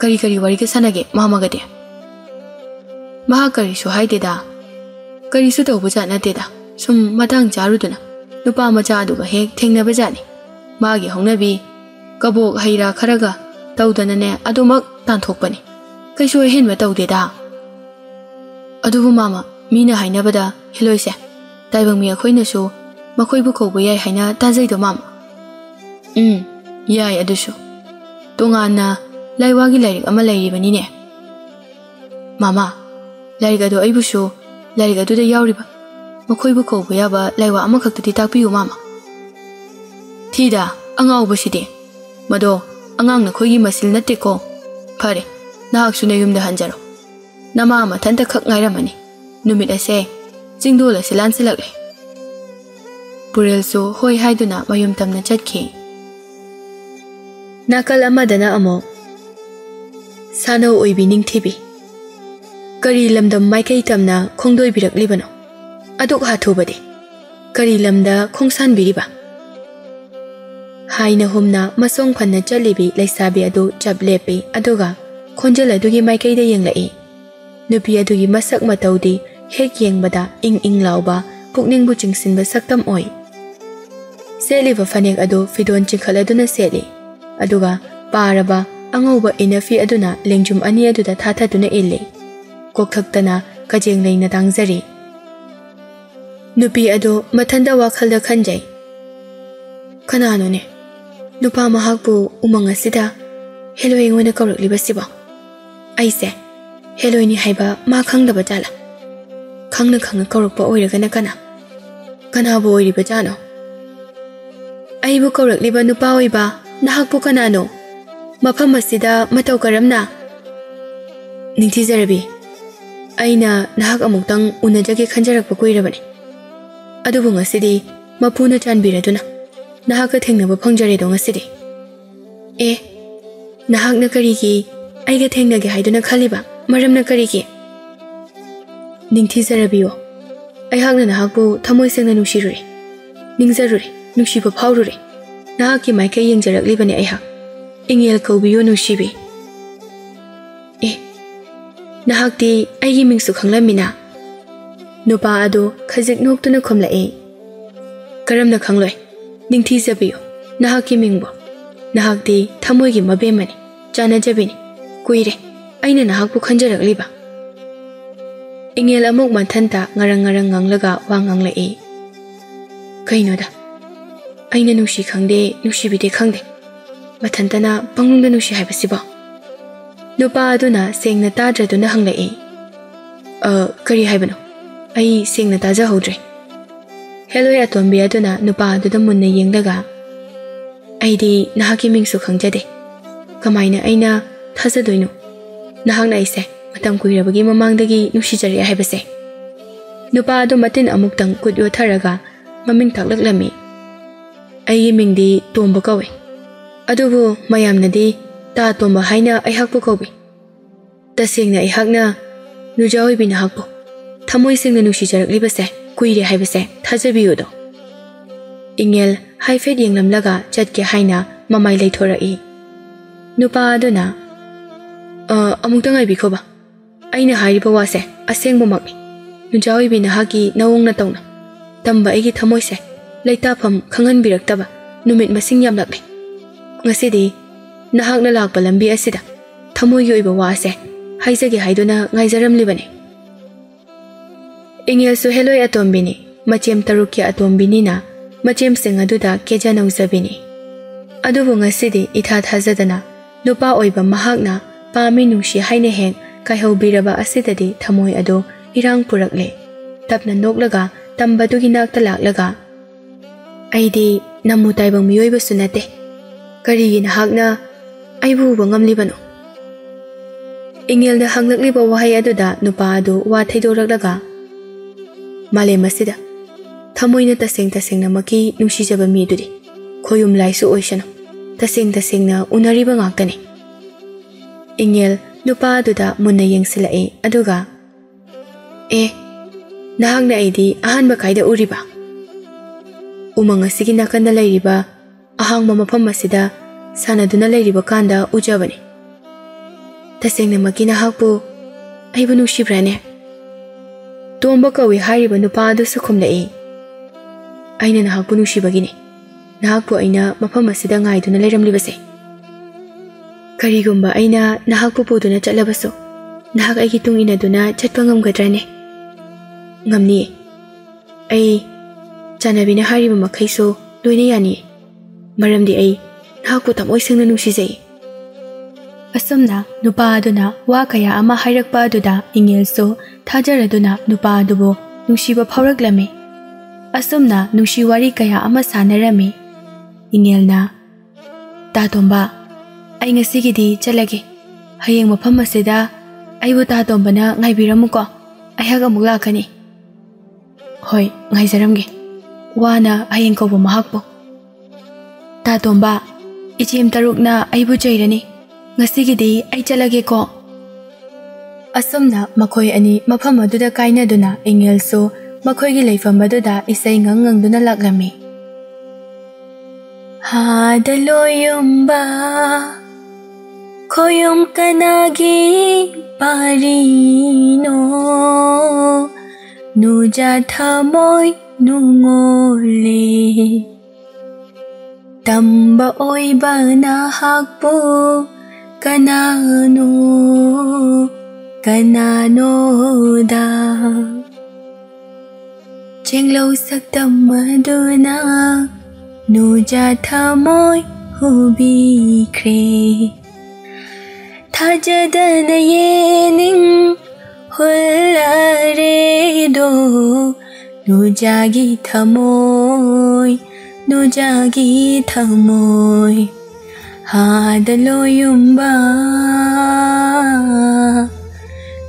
ꯀꯔꯤ ꯀꯔꯤ ꯋꯥꯔꯤꯒ ꯁꯥꯟꯅꯒꯦ ꯃꯥꯃꯒꯗꯤ ꯃꯍꯥꯛ ꯀꯔꯤꯁꯨ ꯍꯥꯏꯗꯦꯗ ꯀꯔꯤꯁꯨ ꯇꯧꯕꯖꯥꯠ ꯅꯠꯇꯦꯗ ꯁꯨꯝ ꯃꯇꯥꯡ ꯆꯥꯔꯨꯗꯨꯅ ꯅꯨꯄꯥ ꯃꯆꯥ ꯑꯗꯨꯒ ꯍꯦꯛ ꯊꯦꯡꯅꯕꯖꯥꯠꯅꯤ ꯃꯥꯒꯤ ꯍꯧꯅꯕꯤ ꯀꯕꯣꯛ ꯍꯩꯔꯥ ꯈꯔꯒ ꯇꯧꯗꯅꯅꯦ ꯑꯗꯨꯃꯛ ꯇꯥꯟꯊꯣꯛꯄꯅꯤ ꯀꯩꯁꯨ ꯑꯍꯦꯟꯕ ꯇꯧꯗꯦꯗ ꯑꯗꯨꯕꯨ ꯃꯥꯃ ꯃꯤꯅ ꯍꯥꯏꯅꯕꯗ ꯍꯤꯂꯣꯏꯁꯦ ꯇꯥꯏꯕꯪ ꯃꯤ ꯑꯩꯈꯣꯏꯅꯁꯨ ꯃꯈꯣꯏꯕꯨ ꯀꯧꯕ ꯌꯥꯏ ꯍꯥꯏꯅ ꯇꯥꯖꯩꯗꯣ ꯃꯥꯃ ꯎꯝ ꯌꯥꯏ ꯑꯗꯨꯁꯨ ꯇꯣꯉꯥꯟꯅ ꯂꯥꯏꯋꯥꯒꯤ ꯂꯥꯏꯔꯤꯛ ꯑꯃ ꯂꯩꯔꯤꯕꯅꯤꯅꯦ ꯃꯥꯃꯥ ꯂꯥꯏꯔꯤꯛ ꯑꯗꯨ ꯑꯩꯕꯨꯁꯨ ꯂꯥꯏꯔꯤꯛ ꯑꯗꯨꯗ ꯌꯥꯎꯔꯤꯕ ꯃꯈꯣꯏꯕꯨ ꯀꯧꯕ ꯌꯥꯕ ꯂꯥꯏꯋꯥ ꯑꯃꯈꯛꯇꯗꯤ ꯇꯥꯛꯄꯤꯌꯨ ꯃꯥꯃꯥ ꯊꯤꯗ ꯑꯉꯥꯎꯕꯁꯤꯗꯤ ꯃꯗꯣ ꯑꯉꯥꯡ ꯅꯈꯣꯏꯒꯤ ꯃꯁꯤꯜ ꯅꯠꯇꯦꯀꯣ ꯐꯔꯦ ꯅꯍꯥꯛꯁꯨ ꯅꯌꯨꯝꯗ ꯍꯟꯖꯔꯣ ꯅꯃꯥ ꯃꯊꯟꯇ ꯈꯛ ꯉꯥꯏꯔꯝꯃꯅꯤ ꯅꯨꯃꯤꯠ ꯑꯁꯦ ꯆꯤꯡꯗꯣꯜ ꯑꯁꯤ ꯂꯥꯟꯁꯤꯜꯂꯛꯂꯦ ꯄꯨꯔꯦꯜꯁꯨ ꯍꯣꯏ ꯍꯥꯏꯗꯨꯅ ꯃꯌꯨꯝ ꯇꯝꯅ ꯆꯠꯈꯤ ꯅꯥꯀꯜ ꯑꯃꯗꯅ ꯑꯃꯨꯛ ꯁꯥꯅꯧ ꯑꯣꯏꯕꯤ ꯅꯤꯡꯊꯤꯕꯤ ꯀꯔꯤ ꯂꯝꯗꯝ ꯃꯥꯏꯀꯩ ꯇꯝꯅ ꯈꯣꯡꯗꯣꯏꯕꯤꯔꯛꯂꯤꯕꯅꯣ ꯑꯗꯨꯛ ꯍꯥꯊꯨꯕꯗꯤ ꯀꯔꯤ ꯂꯝꯗ ꯈꯣꯡꯁꯥꯟꯕꯤꯔꯤꯕ ꯍꯥꯏꯅ ꯍꯨꯝꯅ ꯃꯁꯣꯡ ꯐꯟꯅ ꯆꯠꯂꯤꯕꯤ ꯂꯩꯁꯥꯕꯤ ꯑꯗꯨ ꯆꯞ ꯂꯦꯞꯄꯤ ꯑꯗꯨꯒ ꯈꯣꯟꯖꯦꯜ ꯑꯗꯨꯒꯤ ꯃꯥꯏꯀꯩꯗ ꯌꯦꯡꯂꯛꯏ ꯅꯨꯄꯤ ꯑꯗꯨꯒꯤ ꯃꯁꯛ ꯃꯇꯧꯗꯤ hek yengbada ing ing lauba pukning bu chingsin ba saktam oi seli va fanek adu fidon chingkhala duna seli aduga paraba angoba inafi aduna lengjum ani aduda thatha duna ille kokhaktana kajeng leina tangjari nupi adu mathanda wakhalda khanjai kanano ne nupa mahakbu umang asida heloi ngona kawrikliba siba aise heloi ni haiba ma khangda ba jala ꯈꯪꯅ ꯈꯪꯅ ꯀꯧꯔꯛꯄ ꯑꯣꯏꯔꯒꯅ ꯀꯅꯥ ꯀꯅꯥꯕꯨ ꯑꯣꯏꯔꯤꯕꯖꯥꯠꯅꯣ ꯑꯩꯕꯨ ꯀꯧꯔꯛꯂꯤꯕ ꯅꯨꯄꯥ ꯑꯣꯏꯕ ꯅꯍꯥꯛꯄꯨ ꯀꯅꯥꯅꯣ ꯃꯐꯝ ꯑꯁꯤꯗ ꯃꯇꯧ ꯀꯔꯝꯅ ꯅꯤꯡꯊꯤꯖꯔꯕꯤ ꯑꯩꯅ ꯅꯍꯥꯛ ꯑꯃꯨꯛꯇꯪ ꯎꯅꯖꯒꯦ ꯈꯟꯖꯔꯛꯄ ꯀꯨꯏꯔꯕꯅꯤ ꯑꯗꯨꯕꯨ ꯉꯁꯤꯗꯤ ꯃꯄꯨꯅ ꯆꯥꯟꯕꯤꯔꯗꯨꯅ ꯅꯍꯥꯛꯀ ꯊꯦꯡꯅꯕ ꯐꯪꯖꯔꯦꯗꯣ ꯉꯁꯤꯗꯤ ꯑꯦ ꯅꯍꯥꯛꯅ ꯀꯔꯤꯒꯤ ꯑꯩꯒ ꯊꯦꯡꯅꯒꯦ ꯍꯥꯏꯗꯨꯅ ꯈꯜꯂꯤꯕ ꯃꯔꯝꯅ ꯀꯔꯤꯒꯤ ꯅꯤꯡꯊꯤꯖꯔꯕꯤꯌꯣ ꯑꯩꯍꯥꯛꯅ ꯅꯍꯥꯛꯄꯨ ꯊꯃꯣꯏ ꯁꯦꯡꯅ ꯅꯨꯡꯁꯤꯔꯨꯔꯦ ꯅꯤꯡꯖꯔꯨꯔꯦ ꯅꯨꯡꯁꯤꯕ ꯐꯥꯎꯔꯨꯔꯦ ꯅꯍꯥꯛꯀꯤ ꯃꯥꯏꯀꯩ ꯌꯦꯡꯖꯔꯛꯂꯤꯕꯅꯤ ꯑꯩꯍꯥꯛ ꯏꯪꯌꯦꯜ ꯀꯧꯕꯤꯌꯨ ꯅꯨꯡꯁꯤꯕꯤ ꯑꯦ ꯅꯍꯥꯛꯇꯤ ꯑꯩꯒꯤ ꯃꯤꯡꯁꯨ ꯈꯪꯂꯝꯃꯤꯅ ꯅꯨꯄꯥ ꯑꯗꯨ ꯈꯖꯤꯛ ꯅꯣꯛꯇꯨꯅ ꯈꯨꯝꯂꯛꯏ ꯀꯔꯝꯅ ꯈꯪꯂꯣꯏ ꯅꯤꯡꯊꯤꯖꯕꯤꯌꯨ ꯅꯍꯥꯛꯀꯤ ꯃꯤꯡꯕꯨ ꯅꯍꯥꯛꯇꯤ ꯊꯃꯣꯏꯒꯤ ꯃꯕꯦꯝꯃꯅꯤ ꯆꯥꯟꯅꯖꯕꯤꯅꯤ ꯀꯨꯏꯔꯦ ꯑꯩꯅ ꯅꯍꯥꯛꯄꯨ ꯈꯟꯖꯔꯛꯂꯤꯕ Ingel amuk mathanta ngarang-ngarang nganglaga wa nganglai. E. Kaino da. Aina nushi khangde, nushi bide khangde. Mathanta na panglungda nushi haibasi ba. no pa adu na seng na ta Nupa aduna sengna tajraduna hanglai. E. Ờ, kari haibano. Ai sengna taja hodre. Hello ya tombi aduna nupa aduda munna pa Aidi nahaki mingsu khangjade. yeng laga thajadoino. Nahang na ise. ꯃꯇꯝ ꯀꯨꯏꯔꯕꯒꯤ ꯃꯃꯥꯡꯗꯒꯤ ꯅꯨꯡꯁꯤꯖꯔꯛꯑꯦ ꯍꯥꯏꯕꯁꯦ ꯅꯨꯄꯥ ꯑꯗꯨ ꯃꯇꯤꯟ ꯑꯃꯨꯛꯇꯪ ꯀꯨꯠ ꯌꯣꯠꯊꯔꯒ ꯃꯃꯤꯡ ꯇꯥꯛꯂꯛꯂꯝꯃꯤ ꯑꯩꯒꯤ ꯃꯤꯡꯗꯤ ꯇꯣꯝꯕ ꯀꯧꯏ ꯑꯗꯨꯕꯨ ꯃꯌꯥꯝꯅꯗꯤ ꯇꯥ ꯇꯣꯝꯕ ꯍꯥꯏꯅ ꯑꯩꯍꯥꯛꯄꯨ ꯀꯧꯏ ꯇꯁꯦꯡꯅ ꯑꯩꯍꯥꯛꯅ ꯅꯨꯖꯥꯍꯣꯏꯕꯤ ꯅꯍꯥꯛꯄꯨ ꯊꯃꯣꯏ ꯁꯦꯡꯅ ꯅꯨꯡꯁꯤꯖꯔꯛꯂꯤꯕꯁꯦ ꯀꯨꯏꯔꯦ ꯍꯥꯏꯕꯁꯦ ꯊꯥꯖꯕꯤꯌꯨꯗꯣ ꯏꯪꯉꯦꯜ ꯍꯥꯏꯐꯦꯠ ꯌꯦꯡꯂꯝꯂꯒ ꯆꯠꯀꯦ ꯍꯥꯏꯅ ꯃꯃꯥꯏ ꯂꯩꯊꯣꯔꯛꯏ ꯅꯨꯄꯥ ꯑꯗꯨꯅ ꯑꯃꯨꯛꯇ ꯉꯥꯏꯕꯤꯈꯣꯕ ꯑꯩꯅ ꯍꯥꯏꯔꯤꯕ ꯋꯥꯁꯦ ꯑꯁꯦꯡꯕꯃꯛꯅꯤ ꯅꯨꯖꯥ ꯑꯣꯏꯕꯤ ꯅꯍꯥꯛꯀꯤ ꯅꯑꯣꯡ ꯅꯇꯧꯅ ꯇꯝꯕ ꯑꯩꯒꯤ ꯊꯃꯣꯏꯁꯦ ꯂꯩꯇꯥꯐꯝ ꯈꯪꯍꯟꯕꯤꯔꯛꯇꯕ ꯅꯨꯃꯤꯠ ꯃꯁꯤꯡ ꯌꯥꯝꯂꯛꯂꯦ ꯉꯁꯤꯗꯤ ꯅꯍꯥꯛꯅ ꯂꯥꯛꯄ ꯂꯝꯕꯤ ꯑꯁꯤꯗ ꯊꯃꯣꯏꯒꯤ ꯑꯣꯏꯕ ꯋꯥꯁꯦ ꯍꯥꯏꯖꯒꯦ ꯍꯥꯏꯗꯨꯅ ꯉꯥꯏꯖꯔꯝꯂꯤꯕꯅꯤ ꯏꯉꯦꯜꯁꯨ ꯍꯦꯂꯣꯏ ꯑꯇꯣꯝꯕꯤꯅꯤ ꯃꯆꯦꯝ ꯇꯔꯨꯛꯀꯤ ꯑꯇꯣꯝꯕꯤꯅꯤꯅ ꯃꯆꯦꯝꯁꯤꯡ ꯑꯗꯨꯗ ꯀꯦꯖ ꯅꯧꯖꯕꯤꯅꯤ ꯑꯗꯨꯕꯨ ꯉꯁꯤꯗꯤ ꯏꯊꯥ ꯊꯥꯖꯗꯅ ꯅꯨꯄꯥ ꯑꯣꯏꯕ ꯃꯍꯥꯛꯅ ꯄꯥꯝꯃꯤ ꯅꯨꯡꯁꯤ ꯍꯥꯏꯅ ꯍꯦꯛ ꯀꯥꯏꯍꯧꯕꯤꯔꯕ ꯑꯁꯤꯗꯗꯤ ꯊꯃꯣꯏ ꯑꯗꯨ ꯏꯔꯥꯡ ꯄꯨꯔꯛꯂꯦ ꯇꯞꯅ ꯅꯣꯛꯂꯒ ꯇꯝꯕꯗꯨꯒꯤ ꯅꯥꯛꯇ ꯂꯥꯛꯂꯒ ꯑꯩꯗꯤ ꯅꯝꯃꯨ ꯇꯥꯏꯕꯪ ꯃꯤꯑꯣꯏꯕꯁꯨ ꯅꯠꯇꯦ ꯀꯔꯤꯒꯤ ꯅꯍꯥꯛꯅ ꯑꯩꯕꯨ ꯎꯕ ꯉꯝꯂꯤꯕꯅꯣ ꯏꯉꯦꯜꯗ ꯍꯪꯂꯛꯂꯤꯕ ꯋꯥꯍꯩ ꯑꯗꯨꯗ ꯅꯨꯄꯥ ꯑꯗꯨ ꯋꯥ ꯊꯩꯗꯣꯔꯛꯂꯒ ꯃꯥꯂꯦꯝ ꯑꯁꯤꯗ ꯊꯃꯣꯏꯅ ꯇꯁꯦꯡ ꯇꯁꯦꯡꯅꯃꯛꯀꯤ ꯅꯨꯡꯁꯤꯖꯕ ꯃꯤꯗꯨꯗꯤ ꯈꯣꯌꯨꯝ ꯂꯥꯏꯁꯨ ꯑꯣꯏꯁꯅꯨ ꯇꯁꯦꯡ ꯇꯁꯦꯡꯅ ꯎꯅꯔꯤꯕ ꯉꯥꯛꯇꯅꯤ ꯏꯉꯦꯜ nupa duda munna yengsilai aduga e nahang na aidi ahan makaida uriba umang asigi nakanda lairiba ahang mamapam na sanaduna lairiba kanda ujabani tasengna makina hakpu aibu nushibrane tomba kawi hairiba nupa adu sukhumlai aina nahakpu nushibagini nahakpu aina mapam masida ngaiduna lairamlibase ꯀꯔꯤꯒꯨꯝꯕ ꯑꯩꯅ ꯅꯍꯥꯛꯄꯨ ꯄꯨꯗꯨꯅ ꯆꯠꯂꯕꯁꯨ ꯅꯍꯥꯛ ꯑꯩꯒꯤ ꯇꯨꯡ ꯏꯟꯅꯗꯨꯅ ꯆꯠꯄ ꯉꯝꯒꯗ꯭ꯔꯥꯅꯦ ꯉꯝꯅꯤꯌꯦ ꯑꯩ ꯆꯥꯟꯅꯕꯤꯅ ꯍꯥꯏꯔꯤꯕ ꯃꯈꯩꯁꯨ ꯂꯣꯏꯅ ꯌꯥꯅꯤꯌꯦ ꯃꯔꯝꯗꯤ ꯑꯩ ꯅꯍꯥꯛꯄꯨ ꯊꯃꯣꯏ ꯁꯦꯡꯅ ꯅꯨꯡꯁꯤꯖꯩ ꯑꯁꯨꯝꯅ ꯅꯨꯄꯥ ꯑꯗꯨꯅ ꯋꯥ ꯀꯌꯥ ꯑꯃ ꯍꯥꯏꯔꯛꯄ ꯑꯗꯨꯗ ꯏꯉꯦꯜꯁꯨ ꯊꯥꯖꯔꯗꯨꯅ ꯅꯨꯄꯥ ꯑꯗꯨꯕꯨ ꯅꯨꯡꯁꯤꯕ ꯐꯥꯎꯔꯛꯂꯝꯃꯤ ꯑꯁꯨꯝꯅ ꯅꯨꯡꯁꯤ ꯋꯥꯔꯤ ꯀꯌꯥ ꯑꯃ ꯁꯥꯟꯅꯔꯝꯃꯤ ꯏꯉꯦꯜꯅ ꯇꯥꯇꯣꯝꯕ ꯑꯩ ꯉꯁꯤꯒꯤꯗꯤ ꯆꯠꯂꯒꯦ ꯍꯌꯦꯡ ꯃꯐꯝ ꯑꯁꯤꯗ ꯑꯩꯕꯨ ꯇꯥꯇꯣꯝꯕꯅ ꯉꯥꯏꯕꯤꯔꯝꯃꯨꯀꯣ ꯑꯩꯍꯥꯛ ꯑꯃꯨꯛ ꯂꯥꯛꯀꯅꯤ ꯍꯣꯏ ꯉꯥꯏꯖꯔꯝꯒꯦ ꯋꯥꯅ ꯍꯌꯦꯡ ꯀꯧꯕ ꯃꯍꯥꯛꯄꯨ ꯇꯥꯇꯣꯝꯕ ꯏꯆꯦꯝ ꯇꯔꯨꯛꯅ ꯑꯩꯕꯨ ꯆꯩꯔꯅꯤ ꯉꯁꯤꯒꯤꯗꯤ ꯑꯩ ꯆꯠꯂꯒꯦꯀꯣ ꯑꯁꯨꯝꯅ ꯃꯈꯣꯏ ꯑꯅꯤ ꯃꯐꯝ ꯑꯗꯨꯗ ꯀꯥꯏꯅꯗꯨꯅ ꯏꯉꯦꯜꯁꯨ ꯃꯈꯣꯏꯒꯤ ꯂꯩꯐꯝ ꯑꯗꯨꯗ ꯏꯁꯩ ꯉꯪ ꯉꯪꯗꯨꯅ ꯂꯥꯛꯂꯝꯃꯤ ꯍꯥꯗ कोयं के परिनो। नुजाम नुले तो कनानो। कनानोदौ सक्तम्ना नुजाम हुभिख्रे ಸಜದದ ಏನಿಂ ಹುಲ್ಲರೇದೋ ನುಜಾಗಿ ಥಮೋಯ್ ನುಜಾಗಿ ಥಮೋಯ್ ಹಾದಲೋಯುಂಬ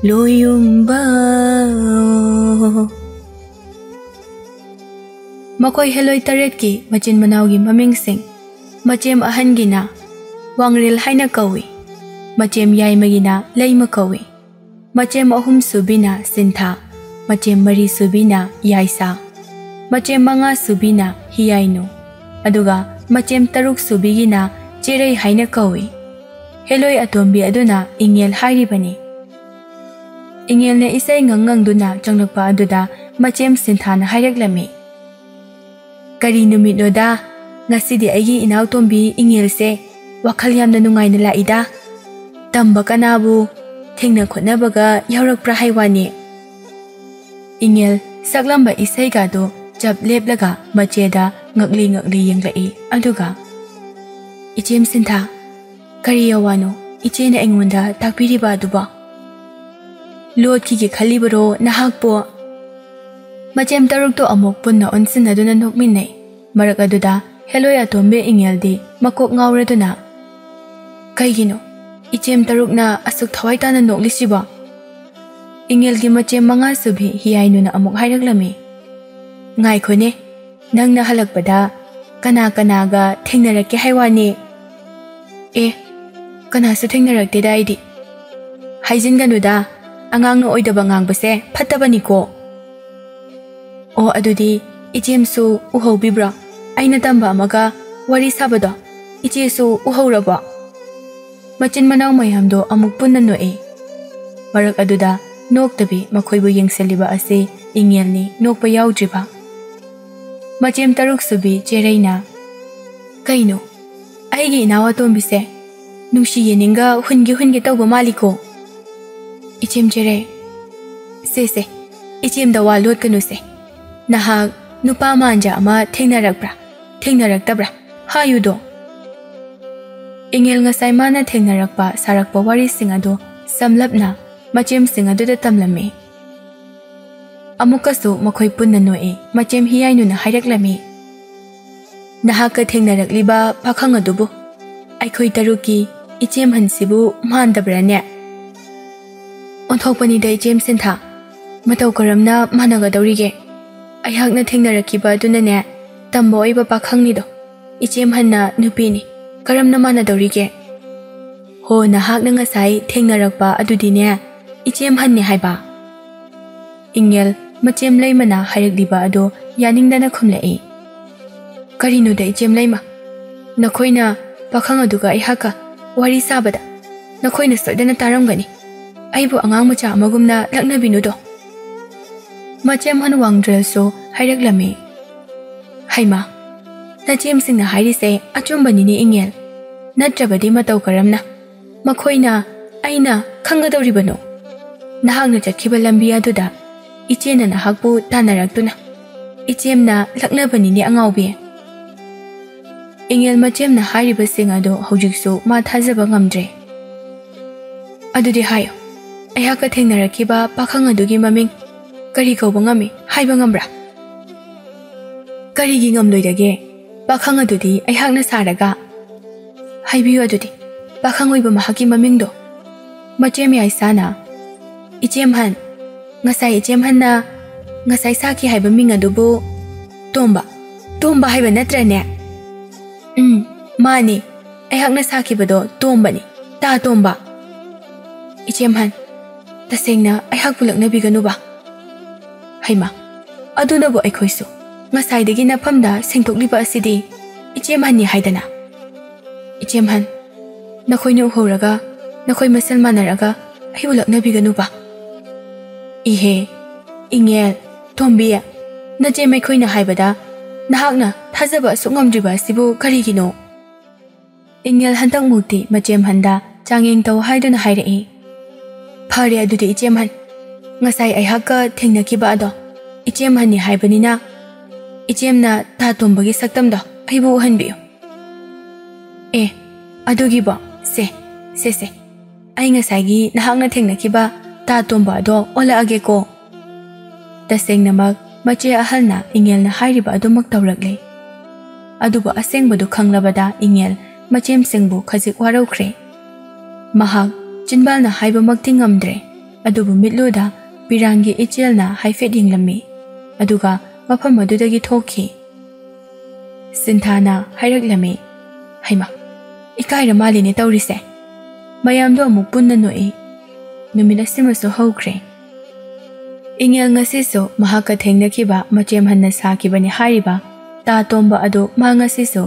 ಲೋಯುಂಬ ಮಕೊಯ್ ಹೆಲೋಯ್ ತರೆಟ್ಕಿ ಮಚಿನ್ ಮನಾವ್ಗಿ ಮಮಿಂಗ್ ಸಿಂಗ್ ಮಚೇಮ್ ಅಹನ್ಗಿನ ವಾಂಗ್ರಿಲ್ ಹೈನ ಕೌವಿ machem yai magina leima kawi machem ahum subina sintha. Machem mari subina yaisa. Machem manga subina hiyainu. Aduga machem taruk subigina cherei haina kawi heloi atombi aduna, ingel hairibani. Ingel ne isai ngangang duna changlakpa aduda, machem sinthana haireklami kari numit loda ngasidi agi inaw tombi ingel se wakhal yamna nungai na laida ꯇꯝꯕ ꯀꯅꯥꯕꯨ ꯊꯦꯡꯅ ꯈꯣꯠꯅꯕꯒ ꯌꯥꯎꯔꯛꯄ꯭ꯔꯥ ꯍꯥꯏꯋꯥꯅꯤ ꯏꯉꯦꯜ ꯁꯛꯂꯝꯕ ꯏꯁꯩꯒꯗꯣ ꯆꯞ ꯂꯦꯞꯂꯒ ꯃꯆꯦꯗ ꯉꯛꯂꯤ ꯉꯛꯂꯤ ꯌꯦꯡꯂꯛꯏ ꯑꯗꯨꯒ ꯏꯆꯦꯝ ꯁꯤꯟꯊꯥ ꯀꯔꯤ ꯌꯥꯋꯥꯅꯣ ꯏꯆꯦꯅ ꯑꯩꯉꯣꯟꯗ ꯇꯥꯛꯄꯤꯔꯤꯕ ꯑꯗꯨꯕꯣ ꯂꯣꯠꯈꯤꯒꯦ ꯈꯜꯂꯤꯕꯔꯣ ꯅꯍꯥꯛꯄꯨ ꯃꯆꯦꯝ ꯇꯔꯨꯛꯇꯣ ꯑꯃꯨꯛ ꯄꯨꯟꯅ ꯑꯣꯟꯁꯤꯟꯅꯗꯨꯅ ꯅꯣꯛꯃꯤꯟꯅꯩ ꯃꯔꯛ ꯑꯗꯨꯗ ꯍꯦꯂꯣꯏ ꯑꯇꯣꯝꯕꯤ ꯏꯉꯦꯜꯗꯤ ꯃꯀꯣꯛ ꯉꯥꯎꯔꯗꯨꯅ ꯀꯩꯒꯤꯅꯣ ichem taruk na asuk thawai ta na nok lisiba ingel gi machem manga bi hi ai ainu na amuk hairak lami. Ngai khone nang na halak pada kana kana ga thengnara ke haiwa ne. E kana su thengnara te dai di. Haijin ga nu da, angang no oidaba ngang base phattaba ni ko. O adudi ichem su uhobi bra. Aina tamba amaga wari sabada iche su ba. ꯃꯆꯤꯟ ꯃꯅꯥꯎ ꯃꯌꯥꯝꯗꯣ ꯑꯃꯨꯛ ꯄꯨꯟꯅ ꯅꯣꯛꯏ ꯃꯔꯛ ꯑꯗꯨꯗ ꯅꯣꯛꯇꯕꯤ ꯃꯈꯣꯏꯕꯨ ꯌꯦꯡꯁꯤꯜꯂꯤꯕ ꯑꯁꯤ ꯏꯉꯦꯜꯅꯤ ꯅꯣꯛꯄ ꯌꯥꯎꯗ꯭ꯔꯤꯕ ꯃꯆꯦꯝ ꯇꯔꯨꯛ ꯁꯨꯕꯤ ꯆꯦꯔꯩꯅ ꯀꯩꯅꯣ ꯑꯩꯒꯤ ꯏꯅꯥꯎ ꯑꯇꯣꯝꯕꯤꯁꯦ ꯅꯨꯡꯁꯤ ꯌꯦꯅꯤꯡꯒ ꯍꯨꯟꯒꯤ ꯍꯨꯟꯒꯤ ꯇꯧꯕ ꯃꯥꯜꯂꯤꯀꯣ ꯏꯆꯦꯝ ꯆꯦꯔꯩ ꯁꯦꯁꯦ ꯏꯆꯦꯝꯗ ꯋꯥ ꯂꯣꯠꯀꯅꯨꯁꯦ ꯅꯍꯥꯛ ꯅꯨꯄꯥ ꯃꯥꯟꯖ ꯑꯃ ꯊꯦꯡꯅꯔꯛꯄ꯭ꯔꯥ ꯊꯦꯡꯅꯔꯛꯇꯕ꯭ꯔꯥ ꯍꯥꯏꯌꯨꯗꯣ Ingel nga say mana thengnarakpa sarakpa wari sing ado samlapna, machem sing ado da tamlami. Amukasu makoy punna noi, machem hiyay nuna hayraklami. Nahaka thengnarakliba pakhang adubu. Aikoy taruki ichem hansibu maandabranya. Onthokpani da ichem sentha, matau karamna managadawrige. Ayakna thengnarakkiba adunane tambo iba pakhang nido. Ichem hanna nupini. ꯀꯔꯝꯅ ꯃꯥꯟꯅꯗꯧꯔꯤꯒꯦ ꯍꯣ ꯅꯍꯥꯛꯅ ꯉꯁꯥꯏ ꯊꯦꯡꯅꯔꯛꯄ ꯑꯗꯨꯗꯤꯅꯦ ꯏꯆꯦꯝꯍꯟꯅꯤ ꯍꯥꯏꯕ ꯏꯉꯦꯜ ꯃꯆꯦꯝ ꯂꯩꯃꯅ ꯍꯥꯏꯔꯛꯂꯤꯕ ꯑꯗꯨ ꯌꯥꯅꯤꯡꯗꯅ ꯈꯨꯝꯂꯛꯏ ꯀꯔꯤꯅꯣꯗ ꯏꯆꯦꯝ ꯂꯩꯃ ꯅꯈꯣꯏꯅ ꯄꯥꯈꯪ ꯑꯗꯨꯒ ꯑꯩꯍꯥꯛꯀ ꯋꯥꯔꯤ ꯁꯥꯕꯗ ꯅꯈꯣꯏꯅ ꯁꯣꯏꯗꯅ ꯇꯥꯔꯝꯒꯅꯤ ꯑꯩꯕꯨ ꯑꯉꯥꯡ ꯃꯆꯥ ꯑꯃꯒꯨꯝꯅ ꯂꯛꯅꯕꯤꯅꯨꯗꯣ ꯃꯆꯦꯝ ꯍꯟꯋꯥꯡꯗ꯭ꯔꯦꯜꯁꯨ ꯍꯥꯏꯔꯛꯂꯝꯃꯤ ꯍꯩꯃꯥ ꯅꯆꯦꯝꯁꯤꯡꯅ ꯍꯥꯏꯔꯤꯁꯦ ꯑꯆꯨꯝꯕꯅꯤꯅꯦ ꯏꯉꯦꯜ ꯅꯠꯇ꯭ꯔꯕꯗꯤ ꯃꯇꯧ ꯀꯔꯝꯅ ꯃꯈꯣꯏꯅ ꯑꯩꯅ ꯈꯪꯒꯗꯧꯔꯤꯕꯅꯣ ꯅꯍꯥꯛꯅ ꯆꯠꯈꯤꯕ ꯂꯝꯕꯤ ꯑꯗꯨꯗ ꯏꯆꯦꯅ ꯅꯍꯥꯛꯄꯨ ꯇꯥꯟꯅꯔꯛꯇꯨꯅ ꯏꯆꯦꯝꯅ ꯂꯛꯅꯕꯅꯤꯅꯦ ꯑꯉꯥꯎꯕꯤ ꯏꯉꯦꯜ ꯃꯆꯦꯝꯅ ꯍꯥꯏꯔꯤꯕꯁꯤꯡ ꯑꯗꯨ ꯍꯧꯖꯤꯛꯁꯨ ꯃꯥ ꯊꯥꯖꯕ ꯉꯝꯗ꯭ꯔꯦ ꯑꯗꯨꯗꯤ ꯍꯥꯏꯌꯣ ꯑꯩꯍꯥꯛꯀ ꯊꯦꯡꯅꯔꯛꯈꯤꯕ ꯄꯥꯈꯪ ꯑꯗꯨꯒꯤ ꯃꯃꯤꯡ ꯀꯔꯤ ꯀꯧꯕ ꯉꯝꯃꯤ ꯍꯥꯏꯕ ꯉꯝꯕ꯭ꯔꯥ ꯀꯔꯤꯒꯤ ꯉꯝꯂꯣꯏꯗꯒꯦ ꯄꯥꯈꯪ ꯑꯗꯨꯗꯤ ꯑꯩꯍꯥꯛꯅ ꯁꯥꯔꯒ ꯍꯥꯏꯕꯤꯌꯨ ꯑꯗꯨꯗꯤ ꯄꯥꯈꯪ ꯑꯣꯏꯕ ꯃꯍꯥꯛꯀꯤ ꯃꯃꯤꯡꯗꯣ ꯃꯆꯦꯝ ꯌꯥꯏꯁꯥꯅ ꯏꯆꯦꯝꯍꯟ ꯉꯁꯥꯏ ꯏꯆꯦꯝꯍꯟꯅ ꯉꯁꯥꯏ ꯁꯥꯈꯤ ꯍꯥꯏꯕ ꯃꯤꯡ ꯑꯗꯨꯕꯨ ꯇꯣꯝꯕ ꯇꯣꯝꯕ ꯍꯥꯏꯕ ꯅꯠꯇ꯭ꯔꯅꯦ ꯎꯝ ꯃꯥꯅꯤ ꯑꯩꯍꯥꯛꯅ ꯁꯥꯈꯤꯕꯗꯣ ꯇꯣꯝꯕꯅꯤ ꯇꯥ ꯇꯣꯝꯕ ꯏꯆꯦꯝꯍꯟ ꯇꯁꯦꯡꯅ ꯑꯩꯍꯥꯛꯄꯨ ꯂꯛꯅꯕꯤꯒꯅꯨꯕ ꯍꯩꯃꯥ ꯑꯗꯨꯅꯕꯨ ꯑꯩꯈꯣꯏꯁꯨ ꯉꯁꯥꯏꯗꯒꯤ ꯅꯐꯝꯗ ꯁꯦꯡꯗꯣꯛꯂꯤꯕ ꯑꯁꯤꯗꯤ ꯏꯆꯦꯝꯍꯟꯅꯤ ꯍꯥꯏꯗꯅ ꯏꯆꯦꯝꯍꯟ ꯅꯈꯣꯏꯅ ꯎꯍꯧꯔꯒ ꯅꯈꯣꯏ ꯃꯁꯦꯜ ꯃꯥꯟꯅꯔꯒ ꯑꯩꯕꯨ ꯂꯛꯅꯕꯤꯒꯅꯨꯕ ꯏꯍꯦ ꯏꯉꯦꯜ ꯇꯣꯝꯕꯤ ꯅꯆꯦꯝ ꯑꯩꯈꯣꯏꯅ ꯍꯥꯏꯕꯗ ꯅꯍꯥꯛꯅ ꯊꯥꯖꯕ ꯑꯁꯨꯛ ꯉꯝꯗ꯭ꯔꯤꯕ ꯑꯁꯤꯕꯨ ꯀꯔꯤꯒꯤꯅꯣ ꯏꯉꯦꯜ ꯍꯟꯗꯛꯃꯨꯛꯇꯤ ꯃꯆꯦꯝꯍꯟꯗ ꯆꯥꯡꯌꯦꯡ ꯇꯧ ꯍꯥꯏꯗꯨꯅ ꯍꯥꯏꯔꯛꯏ ꯐꯔꯦ ꯑꯗꯨꯗꯤ ꯏꯆꯦꯝꯍꯟ ꯉꯁꯥꯏ ꯑꯩꯍꯥꯛꯀ ꯊꯦꯡꯅꯈꯤꯕ ꯑꯗꯣ ꯏꯆꯦꯝꯍꯟꯅꯤ ꯍꯥꯏꯕꯅꯤꯅ इचेम था तुम सकतम दो उहनबियो ए अगीब से से से आई नहाब ता तुम्ब अदलगेको तसेम मचे अहल इंगेलना तौरले असेंबद खबद इंगेल मचेम सिंबू खजिक वारौख्रे चिबलनामद्रे मिलूद पीरानी इचेलना हाइफेद इंगमी ꯃꯐꯝ ꯑꯗꯨꯗꯒꯤ ꯊꯣꯛꯈꯤ ꯁꯤꯟꯊꯥꯅ ꯍꯥꯏꯔꯛꯂꯝꯃꯤ ꯍꯩꯃꯥ ꯏꯀꯥꯏꯔ ꯃꯥꯜꯂꯤꯅꯦ ꯇꯧꯔꯤꯁꯦ ꯃꯌꯥꯝꯗꯣ ꯑꯃꯨꯛ ꯄꯨꯟꯅ ꯅꯣꯛꯏ ꯅꯨꯃꯤꯠ ꯑꯁꯤꯃꯁꯨ ꯍꯧꯈ꯭ꯔꯦ ꯏꯉꯦꯜ ꯉꯁꯤꯁꯨ ꯃꯍꯥꯛꯀ ꯊꯦꯡꯅꯈꯤꯕ ꯃꯆꯦꯝꯍꯟꯅ ꯁꯥꯈꯤꯕꯅꯤ ꯍꯥꯏꯔꯤꯕ ꯇꯥ ꯇꯣꯝꯕ ꯑꯗꯨ ꯃꯥ ꯉꯁꯤꯁꯨ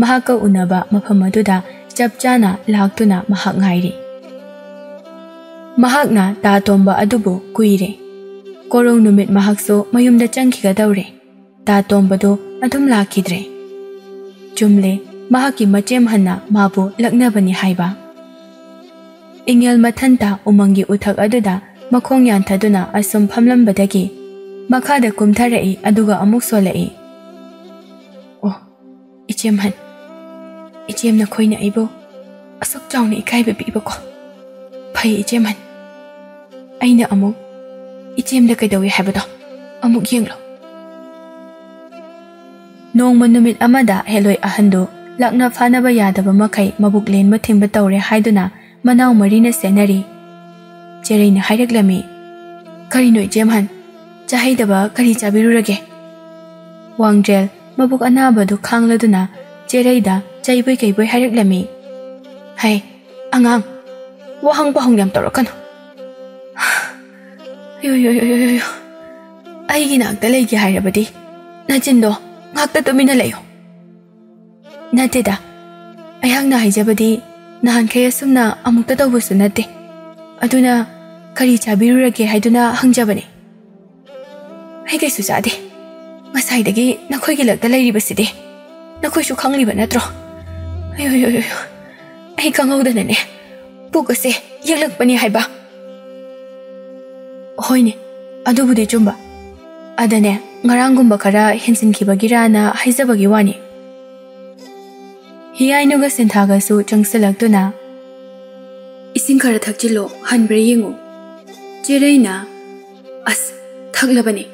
ꯃꯍꯥꯛꯀ ꯎꯅꯕ ꯃꯐꯝ ꯑꯗꯨꯗ ꯆꯞ ꯆꯥꯅ ꯂꯥꯛꯇꯨꯅ ꯃꯍꯥꯛ ꯉꯥꯏꯔꯤ ꯃꯍꯥꯛꯅ ꯇꯥ ꯇꯣꯝꯕ ꯑꯗꯨꯕꯨ ꯀꯨꯏꯔꯦ ꯀꯣꯔꯧ ꯅꯨꯃꯤꯠ ꯃꯍꯥꯛꯁꯨ ꯃꯌꯨꯝꯗ ꯆꯪꯈꯤꯒꯗꯧꯔꯦ ꯇꯥ ꯇꯣꯝꯕꯗꯨ ꯑꯗꯨꯝ ꯂꯥꯛꯈꯤꯗ꯭ꯔꯦ ꯆꯨꯝꯂꯦ ꯃꯍꯥꯛꯀꯤ ꯃꯆꯦꯝꯍꯟꯅ ꯃꯥꯕꯨ ꯂꯛꯅꯕꯅꯤ ꯍꯥꯏꯕ ꯏꯉꯦꯜ ꯃꯊꯟꯇ ꯎꯃꯪꯒꯤ ꯎꯊꯛ ꯑꯗꯨꯗ ꯃꯈꯣꯡ ꯌꯥꯟꯊꯗꯨꯅ ꯑꯁꯨꯝ ꯐꯝꯂꯝꯕꯗꯒꯤ ꯃꯈꯥꯗ ꯀꯨꯝꯊꯔꯛꯏ ꯑꯗꯨꯒ ꯑꯃꯨꯛ ꯁꯣꯜꯂꯛꯏ ꯑꯣ ꯏꯆꯦꯝꯍꯟ ꯏꯆꯦꯝ ꯅꯈꯣꯏꯅ ꯑꯩꯕꯨ ꯑꯁꯨꯛ ꯆꯥꯎꯅ ꯏꯀꯥꯏꯕ ꯄꯤꯕꯀꯣ ꯐꯩ ꯏꯆꯦꯃꯟ ꯑꯩꯅ ꯑꯃꯨꯛ ꯏꯆꯦꯝꯗ ꯀꯩꯗꯧꯏ ꯍꯥꯏꯕꯗꯣ ꯑꯃꯨꯛ ꯌꯦꯡꯂꯣ ꯅꯣꯡꯃ ꯅꯨꯃꯤꯠ ꯑꯃꯗ ꯍꯦꯂꯣꯏ ꯑꯍꯟꯗꯨ ꯂꯥꯛꯅ ꯐꯥꯅꯕ ꯌꯥꯗꯕ ꯃꯈꯩ ꯃꯕꯨꯛ ꯂꯦꯟꯕ ꯊꯤꯡꯕ ꯇꯧꯔꯦ ꯍꯥꯏꯗꯨꯅ ꯃꯅꯥꯎ ꯃꯔꯤꯅ ꯁꯦꯟꯅꯔꯤ ꯆꯦꯔꯩꯅ ꯍꯥꯏꯔꯛꯂꯝꯃꯤ ꯀꯔꯤꯅꯣ ꯏꯆꯦꯝꯍꯟ ꯆꯥꯍꯩꯗꯕ ꯀꯔꯤ ꯆꯥꯕꯤꯔꯨꯔꯒꯦ ꯋꯥꯡꯖꯦꯜ ꯃꯕꯨꯛ ꯑꯅꯥꯕꯗꯨ ꯈꯥꯡꯂꯗꯨꯅ ꯆꯦꯔꯩꯗ ꯆꯩꯕꯣꯏ ꯀꯩꯕꯣꯏ ꯍꯥꯏꯔꯛꯂꯝꯃꯤ ꯍꯩ ꯑꯉꯥꯡ ꯋꯥꯍꯪ ꯄꯥꯍꯪ ꯌꯥꯝ ꯇꯧꯔꯛꯀꯅꯨ ꯑꯩꯒꯤ ꯅꯥꯛꯇ ꯂꯩꯒꯦ ꯍꯥꯏꯔꯕꯗꯤ ꯅꯆꯤꯟꯗꯣ ꯉꯥꯛꯇ ꯇꯨꯃꯤꯟꯅ ꯂꯩꯌꯨ ꯅꯠꯇꯦꯗ ꯑꯩꯍꯥꯛꯅ ꯍꯥꯏꯖꯕꯗꯤ ꯅꯍꯥꯟꯈꯩ ꯑꯁꯨꯝꯅ ꯑꯃꯨꯛꯇ ꯇꯧꯕꯁꯨ ꯅꯠꯇꯦ ꯑꯗꯨꯅ ꯀꯔꯤ ꯆꯥꯕꯤꯔꯨꯔꯒꯦ ꯍꯥꯏꯗꯨꯅ ꯍꯪꯖꯕꯅꯤ ꯑꯩ ꯀꯩꯁꯨ ꯆꯥꯗꯦ ꯉꯁꯥꯏꯗꯒꯤ ꯅꯈꯣꯏꯒꯤ ꯂꯛꯇ ꯂꯩꯔꯤꯕꯁꯤꯗꯤ ꯅꯈꯣꯏꯁꯨ ꯈꯪꯂꯤꯕ ꯅꯠꯇ꯭ꯔꯣ ꯑꯌꯣ ꯑꯩ ꯈꯪꯍꯧꯗꯅꯅꯦ ꯄꯨꯛ ꯑꯁꯦ ꯌꯦꯛꯂꯛꯄꯅꯤ ꯍꯥꯏꯕ ꯍꯣꯏꯅꯦ ꯑꯗꯨꯕꯨꯗꯤ ꯆꯨꯝꯕ ꯑꯗꯅꯦ ꯉꯔꯥꯡꯒꯨꯝꯕ ꯈꯔ ꯍꯦꯟꯖꯤꯟꯈꯤꯕꯒꯤꯔꯥꯅ ꯍꯥꯏꯖꯕꯒꯤ ꯋꯥꯅꯤ ꯍꯤꯌꯥꯏꯅꯨꯒ ꯁꯤꯟꯊꯥꯒꯁꯨ ꯆꯪꯁꯤꯜꯂꯛꯇꯨꯅ ꯏꯁꯤꯡ ꯈꯔ ꯊꯛꯆꯤꯜꯂꯣ ꯍꯟꯕ꯭ꯔꯥ ꯌꯦꯡꯉꯨ ꯆꯦꯔꯩꯅ ꯑꯁ ꯊꯛꯂꯕꯅꯦ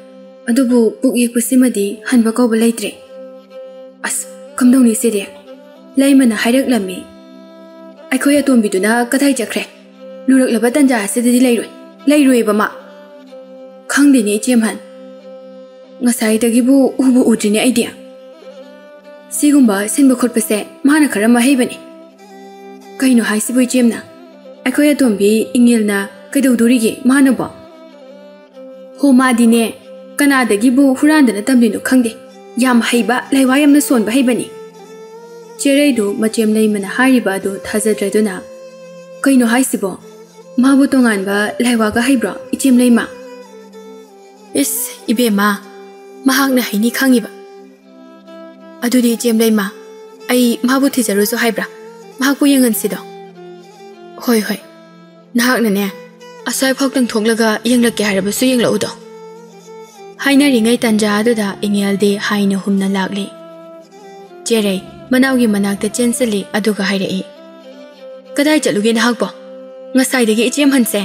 ꯑꯗꯨꯕꯨ ꯄꯨꯛ ꯌꯦꯛꯄꯁꯤꯃꯗꯤ ꯍꯟꯕ ꯀꯧꯕ ꯂꯩꯇ꯭ꯔꯦ ꯑꯁ ꯀꯝꯗꯧꯅꯤ ꯁꯤꯗꯤ ꯂꯩꯃꯅ ꯍꯥꯏꯔꯛꯂꯝꯃꯤ ꯑꯩꯈꯣꯏ ꯑꯇꯣꯝꯕꯤꯗꯨꯅ ꯀꯗꯥꯏ ꯆꯠꯈ꯭ꯔꯦ ꯂꯨꯔꯛꯂꯕ ꯇꯟꯖꯥ ꯑꯁꯤꯗꯗꯤ ꯂꯩꯔꯣꯏ ꯂꯩꯔꯣꯏꯕ ꯃꯥ ꯈꯪꯗꯦꯅꯦ ꯏꯆꯦꯝꯍꯟ ꯉꯁꯥꯏꯗꯒꯤꯕꯨ ꯎꯕꯨ ꯎꯗ꯭ꯔꯤꯅꯦ ꯑꯩꯗꯤ ꯁꯤꯒꯨꯝꯕ ꯁꯤꯟꯕ ꯈꯣꯠꯄꯁꯦ ꯃꯥꯅ ꯈꯔ ꯃꯍꯩꯕꯅꯤ ꯀꯩꯅꯣ ꯍꯥꯏꯁꯤꯕꯨ ꯏꯆꯦꯝꯅ ꯑꯩꯈꯣꯏ ꯑꯇꯣꯝꯕꯤ ꯏꯪꯉꯦꯜꯅ ꯀꯩꯗꯧꯗꯣꯔꯤꯒꯦ ꯃꯥꯅꯕꯣ ꯍꯣ ꯃꯥꯗꯤꯅꯦ ꯀꯅꯥꯗꯒꯤꯕꯨ ꯍꯨꯔꯥꯟꯗꯅ ꯇꯝꯂꯤꯅꯣ ꯈꯪꯗꯦ ꯌꯥꯝ ꯍꯩꯕ ꯂꯩꯋꯥ ꯌꯥꯝꯅ ꯁꯣꯟꯕ ꯍꯩꯕꯅꯤ ꯆꯦꯔꯩꯗꯨ ꯃꯆꯦꯝ ꯂꯩꯃꯅ ꯍꯥꯏꯔꯤꯕ ꯑꯗꯨ ꯊꯥꯖꯗ꯭ꯔꯗꯨꯅ ꯀꯩꯅꯣ ꯍꯥꯏꯁꯤꯕꯣ ꯃꯥꯕꯨ ꯇꯣꯉꯥꯟꯕ ꯂꯩꯋꯥꯒ ꯍꯩꯕ꯭ꯔꯣ ꯏꯆꯦꯝ ꯂꯩꯃ Is ibema, mahang na haini khangi ba. Adudi jam dai ma, ai mahabu thi jaru so haibra. Mahak pu yengan sido. Hoi hoi. Nahak na ne, asai phok tang thong laga yang lak ke haraba su yang laudo. Haina ringai tanja adu da ingel de haina humna lagli. Jerei, manau gi manak ta chensali adu ga hairei. Kadai jaluge nahak bo. Ngasai de gi jam hanse.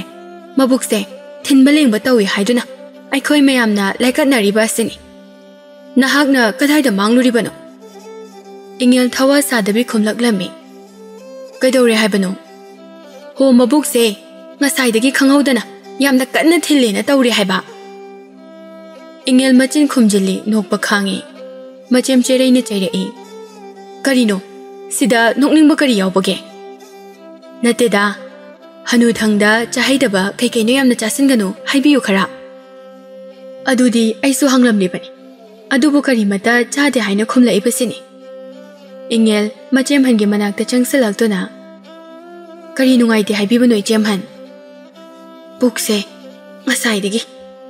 Mabuk se, thin baleng ba tawi e haiduna. ꯑꯩꯈꯣꯏ ꯃꯌꯥꯝꯅ ꯂꯥꯏꯀꯠꯅꯔꯤꯕ ꯑꯁꯤꯅꯤ ꯅꯍꯥꯛꯅ ꯀꯗꯥꯏꯗ ꯃꯥꯡꯂꯨꯔꯤꯕꯅꯣ ꯏꯉꯦꯜ ꯊꯋꯥ ꯁꯥꯗꯕꯤ ꯈꯨꯝꯂꯛꯂꯝꯃꯤ ꯀꯩꯗꯧꯔꯦ ꯍꯥꯏꯕꯅꯣ ꯍꯣ ꯃꯕꯨꯛꯁꯦ ꯉꯁꯥꯏꯗꯒꯤ ꯈꯪꯍꯧꯗꯅ ꯌꯥꯝꯅ ꯀꯟꯅ ꯊꯤꯜꯂꯦꯅ ꯇꯧꯔꯦ ꯍꯥꯏꯕ ꯏꯉꯦꯜ ꯃꯆꯤꯟ ꯈꯨꯝꯖꯤꯜꯂꯤ ꯅꯣꯛꯄ ꯈꯥꯡꯉꯤ ꯃꯆꯦꯝ ꯆꯦꯔꯩꯅ ꯆꯩꯔꯛꯏ ꯀꯔꯤꯅꯣ ꯁꯤꯗ ꯅꯣꯛꯅꯤꯡꯕ ꯀꯔꯤ ꯌꯥꯎꯕꯒꯦ ꯅꯠꯇꯦꯗ ꯍꯅꯨꯊꯪꯗ ꯆꯥꯍꯩꯗꯕ ꯀꯩꯀꯩꯅꯣ ꯌꯥꯝꯅ ꯆꯥꯁꯤꯟꯒꯅꯨ ꯍꯥꯏꯕꯤꯌꯨ ꯈꯔ ꯑꯗꯨꯗꯤ ꯑꯩꯁꯨ ꯍꯪꯂꯝꯂꯤꯕꯅꯤ ꯑꯗꯨꯕꯨ ꯀꯔꯤꯃꯠꯇ ꯆꯥꯗꯦ ꯍꯥꯏꯅ ꯈꯨꯝꯂꯛꯏꯕꯁꯤꯅꯤ ꯏꯉꯦꯜ ꯃꯆꯦꯝꯍꯟꯒꯤ ꯃꯅꯥꯛꯇ ꯆꯪꯁꯤꯜꯂꯛꯇꯨꯅ ꯀꯔꯤ ꯅꯨꯡꯉꯥꯏꯇꯦ ꯍꯥꯏꯕꯤꯕꯅꯣ ꯏꯆꯦꯝꯍꯟ ꯄꯨꯛꯁꯦ ꯉꯁꯥꯏꯗꯒꯤ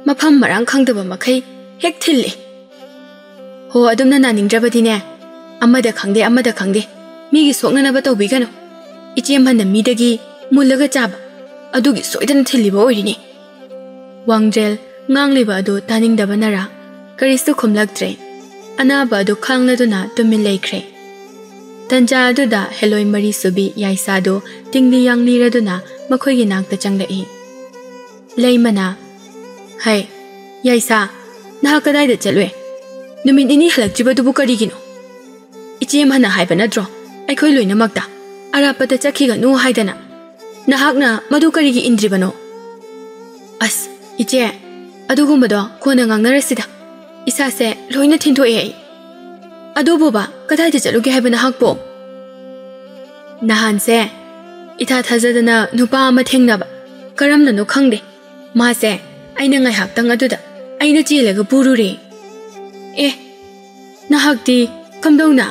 ꯃꯐꯝ ꯃꯔꯥꯡ ꯈꯪꯗꯕ ꯃꯈꯩ ꯍꯦꯛ ꯊꯤꯜꯂꯤ ꯍꯣ ꯑꯗꯨꯝꯅ ꯅꯥꯅꯤꯡꯗ꯭ꯔꯕꯗꯤꯅꯦ ꯑꯃꯗ ꯈꯪꯗꯦ ꯑꯃꯗ ꯈꯪꯗꯦ ꯃꯤꯒꯤ ꯁꯣꯛꯅꯅꯕ ꯇꯧꯕꯤꯒꯅꯨ ꯏꯆꯦꯝꯍꯟꯅ ꯃꯤꯗꯒꯤ ꯃꯨꯜꯂꯒ ꯆꯥꯕ ꯑꯗꯨꯒꯤ ꯁꯣꯏꯗꯅ ꯊꯤꯜꯂꯤꯕ ꯑꯣꯏꯔꯤꯅꯤ ꯋꯥꯡꯖꯦꯜ ꯉꯥꯡꯂꯤꯕ ꯑꯗꯨ ꯇꯥꯅꯤꯡꯗꯕꯅꯔꯥ ꯀꯔꯤꯁꯨ ꯈꯨꯝꯂꯛꯇ꯭ꯔꯦ ꯑꯅꯥꯕ ꯑꯗꯨ ꯈꯥꯡꯂꯗꯨꯅ ꯇꯨꯃꯤꯟ ꯂꯩꯈ꯭ꯔꯦ ꯇꯟꯖꯥ ꯑꯗꯨꯗ ꯍꯦꯂꯣꯏ ꯃꯔꯤ ꯁꯨꯕꯤ ꯌꯥꯏꯁꯥꯗꯨ ꯇꯤꯡꯂꯤ ꯌꯥꯡꯂꯤꯔꯗꯨꯅ ꯃꯈꯣꯏꯒꯤ ꯅꯥꯛꯇ ꯆꯪꯂꯛꯏ ꯂꯩꯃꯅ ꯍꯩ ꯌꯥꯏꯁꯥ ꯅꯍꯥꯛ ꯀꯗꯥꯏꯗ ꯆꯠꯂꯨꯏ ꯅꯨꯃꯤꯠ ꯅꯤꯅꯤ ꯍꯜꯂꯛꯇ꯭ꯔꯤꯕꯗꯨꯕꯨ ꯀꯔꯤꯒꯤꯅꯣ ꯏꯆꯦꯝꯍꯟꯅ ꯍꯥꯏꯕ ꯅꯠꯇ꯭ꯔꯣ ꯑꯩꯈꯣꯏ ꯂꯣꯏꯅꯃꯛꯇ ꯑꯔꯥꯞꯄꯗ ꯆꯠꯈꯤꯒꯅꯨ ꯍꯥꯏꯗꯅ ꯅꯍꯥꯛꯅ ꯃꯗꯨ ꯀꯔꯤꯒꯤ ꯏꯟꯗ꯭ꯔꯤꯕꯅꯣ ꯑꯁ ꯏꯆꯦ ꯑꯗꯨꯒꯨꯝꯕꯗꯣ ꯀꯣꯟꯅ ꯉꯥꯡꯅꯔꯁꯤꯗ ꯏꯁꯥꯁꯦ ꯂꯣꯏꯅ ꯊꯤꯟꯊꯣꯛꯑꯦ ꯑꯩ ꯑꯗꯨꯕꯨꯕ ꯀꯗꯥꯏꯗ ꯆꯠꯂꯨꯒꯦ ꯍꯥꯏꯕ ꯅꯍꯥꯛꯄꯣ ꯅꯍꯥꯟꯁꯦ ꯏꯊꯥ ꯊꯥꯖꯗꯅ ꯅꯨꯄꯥ ꯑꯃ ꯊꯦꯡꯅꯕ ꯀꯔꯝꯅꯅꯣ ꯈꯪꯗꯦ ꯃꯥꯁꯦ ꯑꯩꯅ ꯉꯥꯏꯍꯥꯛꯇꯪ ꯑꯗꯨꯗ ꯑꯩꯅ ꯆꯦꯜꯂꯒ ꯄꯨꯔꯨꯔꯦ ꯑꯦ ꯅꯍꯥꯛꯇꯤ ꯀꯝꯗꯧꯅ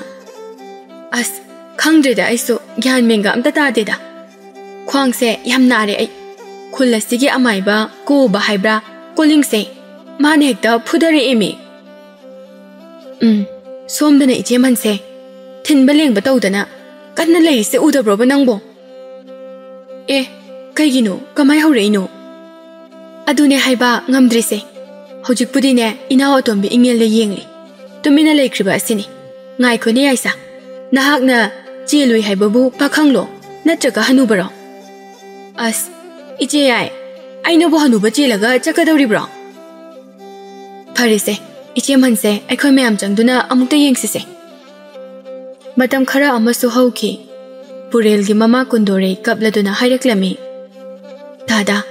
ꯑꯁ ꯈꯪꯗ꯭ꯔꯦꯗ ꯑꯩꯁꯨ ꯒ꯭ꯌꯥꯟ ꯃꯦꯟꯒ ꯑꯝꯇ ꯇꯥꯗꯦꯗ ꯈ꯭ꯋꯥꯡꯁꯦ ꯌꯥꯝ ꯅꯥꯔꯦ ꯑꯩ ꯈꯨꯜ ꯑꯁꯤꯒꯤ ꯑꯃꯥꯏꯕ ꯀꯣꯕ ꯍꯥꯏꯕ꯭ꯔꯥ ꯀꯣꯂꯤꯡꯁꯦ ꯃꯥꯅ ꯍꯦꯛꯇ ꯐꯨꯗꯔꯛꯑꯦꯃꯤ ꯎꯝ ꯁꯣꯝꯗꯅ ꯏꯆꯦꯃꯟꯁꯦ ꯊꯤꯟꯕ ꯂꯦꯡꯕ ꯇꯧꯗꯅ ꯀꯟꯅ ꯂꯩꯔꯤꯁꯦ ꯎꯗꯕ꯭ꯔꯣꯕ ꯅꯪꯕꯣ ꯑꯦ ꯀꯩꯒꯤꯅꯣ ꯀꯃꯥꯏ ꯍꯧꯔꯛꯏꯅꯣ ꯑꯗꯨꯅꯦ ꯍꯥꯏꯕ ꯉꯝꯗ꯭ꯔꯤꯁꯦ ꯍꯧꯖꯤꯛꯄꯨꯗꯤꯅꯦ ꯏꯅꯥꯎ ꯑꯇꯣꯝꯕꯤ ꯏꯪꯉꯦꯜꯗ ꯌꯦꯡꯂꯤ ꯇꯨꯃꯤꯟꯅ ꯂꯩꯈ꯭ꯔꯤꯕ ꯑꯁꯤꯅꯤ ꯉꯥꯏꯈꯣꯅꯦ ꯌꯥꯏꯁꯥ ꯅꯍꯥꯛꯅ ꯆꯦꯜꯂꯨꯏ ꯍꯥꯏꯕꯕꯨ ꯄꯥꯈꯪꯂꯣ ꯅꯠꯇ꯭ꯔꯒ ꯍꯅꯨꯕꯔꯣ ꯑꯁ ꯏꯆꯦ ꯌꯥꯏ ai nó bố hanu bố chị là cái chắc cái đâu đi bro phải thế 이제 만세 아이콘 매암 정도나 아무 때 행시세 마담 카라 아마수 하우키 부렐기 마마 콘도레 갑라도나 하이렉라미 다다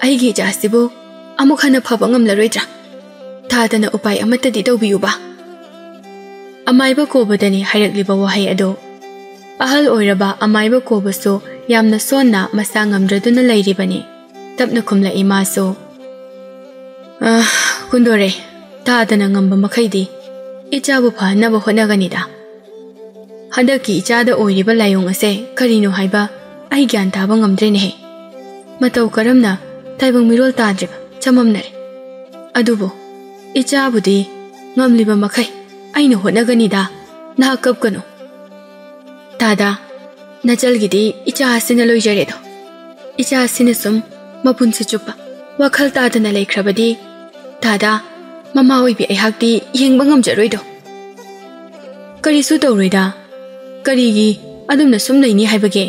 아이기 자스부 아무 하나 파방음 라로이자 다다나 우파이 아마타디 도비우바 아마이바 코보다니 하이렉리바 와하이 아도 아할 오이라바 아마이바 코보소 얌나 쏜나 마상암드르도나 레이리바니 tab na số à so ah kundore ta đã nâng da na ngamba makai di icha bu pha na bu hona ga ni da hada ki icha da oi riba layong ase kari no haiba ai gyan ta ngầm trên dre ne tàu cầm na tai bang mirol ta jib chamam na re adu bo icha bu di ngam liba khay ai no hona ga ni da na kap ka no ta da na ít gi di icha giờ đây đó ít icha asina sum mapunsi chupa wakhal ta dana lai khrabadi tada mama oi bi ehak di yeng bangam jaroi do kari su tawroi da kari gi adum na sum nei ni hai bage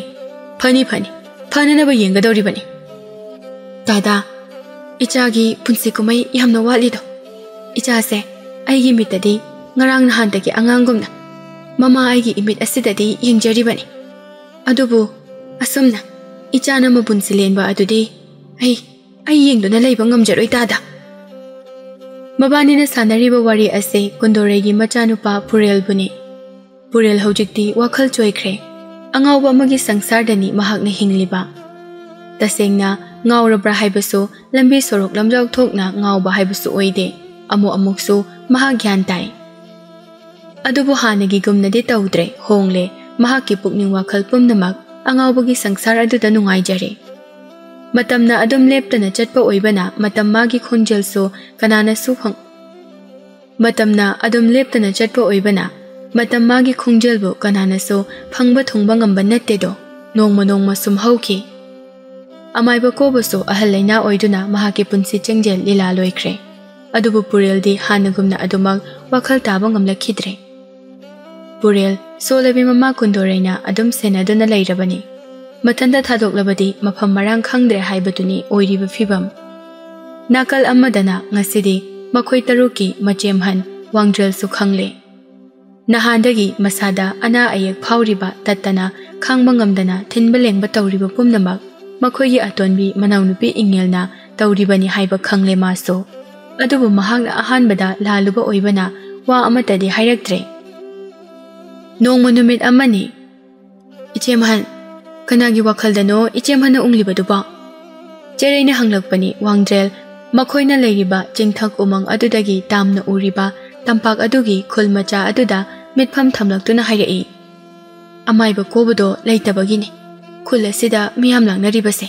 phani phani phana na ba yeng ga dawri bani tada icha gi punsi kumai yam na wali do icha se ai gi mit di ngarang na han da gi angang gum na mama ai gi imit asida di yeng jari bani adubu asamna icha na ma punsi len ba adudi haibasu oide amu amuksu mahak gyan tai ꯑꯗꯨꯕꯨ ꯍꯥꯟꯅꯒꯤꯒꯨꯝꯅꯗꯤ ꯇꯧꯗ꯭ꯔꯦ ꯍꯣꯡꯂꯦ ꯃꯍꯥꯛꯀꯤ ꯄꯨꯛꯅꯤꯡ ꯋꯥꯈꯜ ꯄꯨꯝꯅꯃꯛ ꯑꯉꯥꯎꯕꯒꯤ ꯁꯪꯁꯥꯔ ꯑꯗꯨꯗ ꯅꯨꯡꯉꯥꯏꯖꯔꯦ ꯃꯇꯝꯅ ꯑꯗꯨꯝ ꯂꯦꯞꯇꯅ ꯆꯠꯄ ꯑꯣꯏꯕꯅ ꯃꯇꯝ ꯃꯥꯒꯤ ꯈꯣꯟꯖꯦꯜꯁꯨ ꯀꯅꯥꯅꯁꯨ ꯐꯪ ꯃꯇꯝꯅ ꯑꯗꯨꯝ ꯂꯦꯞꯇꯅ ꯆꯠꯄ ꯑꯣꯏꯕꯅ ꯃꯇꯝ ꯃꯥꯒꯤ ꯈꯣꯡꯖꯦꯜꯕꯨ ꯀꯅꯥꯅꯁꯨ ꯐꯪꯕ ꯊꯨꯡꯕ ꯉꯝꯕ ꯅꯠꯇꯦꯗꯣ ꯅꯣꯡꯃ ꯅꯣꯡꯃ ꯁꯨꯝ ꯍꯧꯈꯤ ꯑꯃꯥꯏꯕ ꯀꯣꯕꯁꯨ ꯑꯍꯜ ꯂꯩꯅꯥ ꯑꯣꯏꯗꯨꯅ ꯃꯍꯥꯛꯀꯤ ꯄꯨꯟꯁꯤ ꯆꯦꯡꯖꯦꯜ ꯂꯤꯂꯥ ꯂꯣꯏꯈ꯭ꯔꯦ ꯑꯗꯨꯕꯨ ꯄꯨꯔꯦꯜꯗꯤ ꯍꯥꯟꯅꯒꯨꯝꯅ ꯑꯗꯨꯃꯛ ꯋꯥꯈꯜ ꯇꯥꯕ ꯉꯝꯂꯛꯈꯤꯗ꯭ꯔꯦ ꯄꯨꯔꯦꯜ ꯁꯣꯂꯕꯤ ꯃꯃꯥ ꯀꯨꯟꯗꯣꯔꯩꯅ ꯑꯗꯨꯝ ꯁꯦꯟꯅꯗꯨꯅ ꯂꯩꯔꯕꯅꯤ ꯃꯊꯟꯇ ꯊꯥꯗꯣꯛꯂꯕꯗꯤ ꯃꯐꯝ ꯃꯔꯥꯡ ꯈꯪꯗ꯭ꯔꯦ ꯍꯥꯏꯕꯗꯨꯅꯤ ꯑꯣꯏꯔꯤꯕ ꯐꯤꯕꯝ ꯅꯥꯀꯜ ꯑꯃꯗꯅ ꯉꯁꯤꯗꯤ ꯃꯈꯣꯏ ꯇꯔꯨꯛꯀꯤ ꯃꯆꯦꯝꯍꯟ ꯋꯥꯡꯖꯜꯁꯨ ꯈꯪꯂꯦ ꯅꯍꯥꯟꯗꯒꯤ ꯃꯁꯥꯗ ꯑꯅꯥ ꯑꯌꯦꯛ ꯐꯥꯎꯔꯤꯕ ꯇꯠꯇꯅ ꯈꯥꯡꯕ ꯉꯝꯗꯅ ꯊꯤꯟꯕ ꯂꯦꯡꯕ ꯇꯧꯔꯤꯕ ꯄꯨꯝꯅꯃꯛ ꯃꯈꯣꯏꯒꯤ ꯑꯇꯣꯟꯕꯤ ꯃꯅꯥꯎꯅꯨꯄꯤ ꯏꯪꯉꯦꯜꯅ ꯇꯧꯔꯤꯕꯅꯤ ꯍꯥꯏꯕ ꯈꯪꯂꯦ ꯃꯥꯁꯨ ꯑꯗꯨꯕꯨ ꯃꯍꯥꯛꯅ ꯑꯍꯥꯟꯕꯗ ꯂꯥꯜꯂꯨꯕ ꯑꯣꯏꯕꯅ ꯋꯥ ꯑꯃꯠꯇꯗꯤ ꯍꯥꯏꯔꯛꯇ꯭ꯔꯦ ꯅꯣꯡꯃ ꯅꯨꯃꯤꯠ ꯑꯃꯅꯤ ꯏꯆꯦꯝꯍꯟ ꯀꯅꯥꯒꯤ ꯋꯥꯈꯜꯗꯅꯣ ꯏꯆꯦꯝꯍꯟꯅ ꯎꯡꯂꯤꯕꯗꯨꯕꯣ ꯆꯦꯔꯩꯅ ꯍꯪꯂꯛꯄꯅꯤ ꯋꯥꯡꯗ꯭ꯔꯦꯜ ꯃꯈꯣꯏꯅ ꯂꯩꯔꯤꯕ ꯆꯤꯡꯊꯛ ꯎꯃꯪ ꯑꯗꯨꯗꯒꯤ ꯇꯥꯝꯅ ꯎꯔꯤꯕ ꯇꯝꯄꯥꯛ ꯑꯗꯨꯒꯤ ꯈꯨꯜ ꯃꯆꯥ ꯑꯗꯨꯗ ꯃꯤꯠꯐꯝ ꯊꯝꯂꯛꯇꯨꯅ ꯍꯥꯏꯔꯛꯏ ꯑꯃꯥꯏꯕ ꯀꯣꯕꯗꯣ ꯂꯩꯇꯕꯒꯤꯅꯤ ꯈꯨꯜ ꯑꯁꯤꯗ ꯃꯤꯌꯥꯝ ꯂꯥꯡꯅꯔꯤꯕꯁꯦ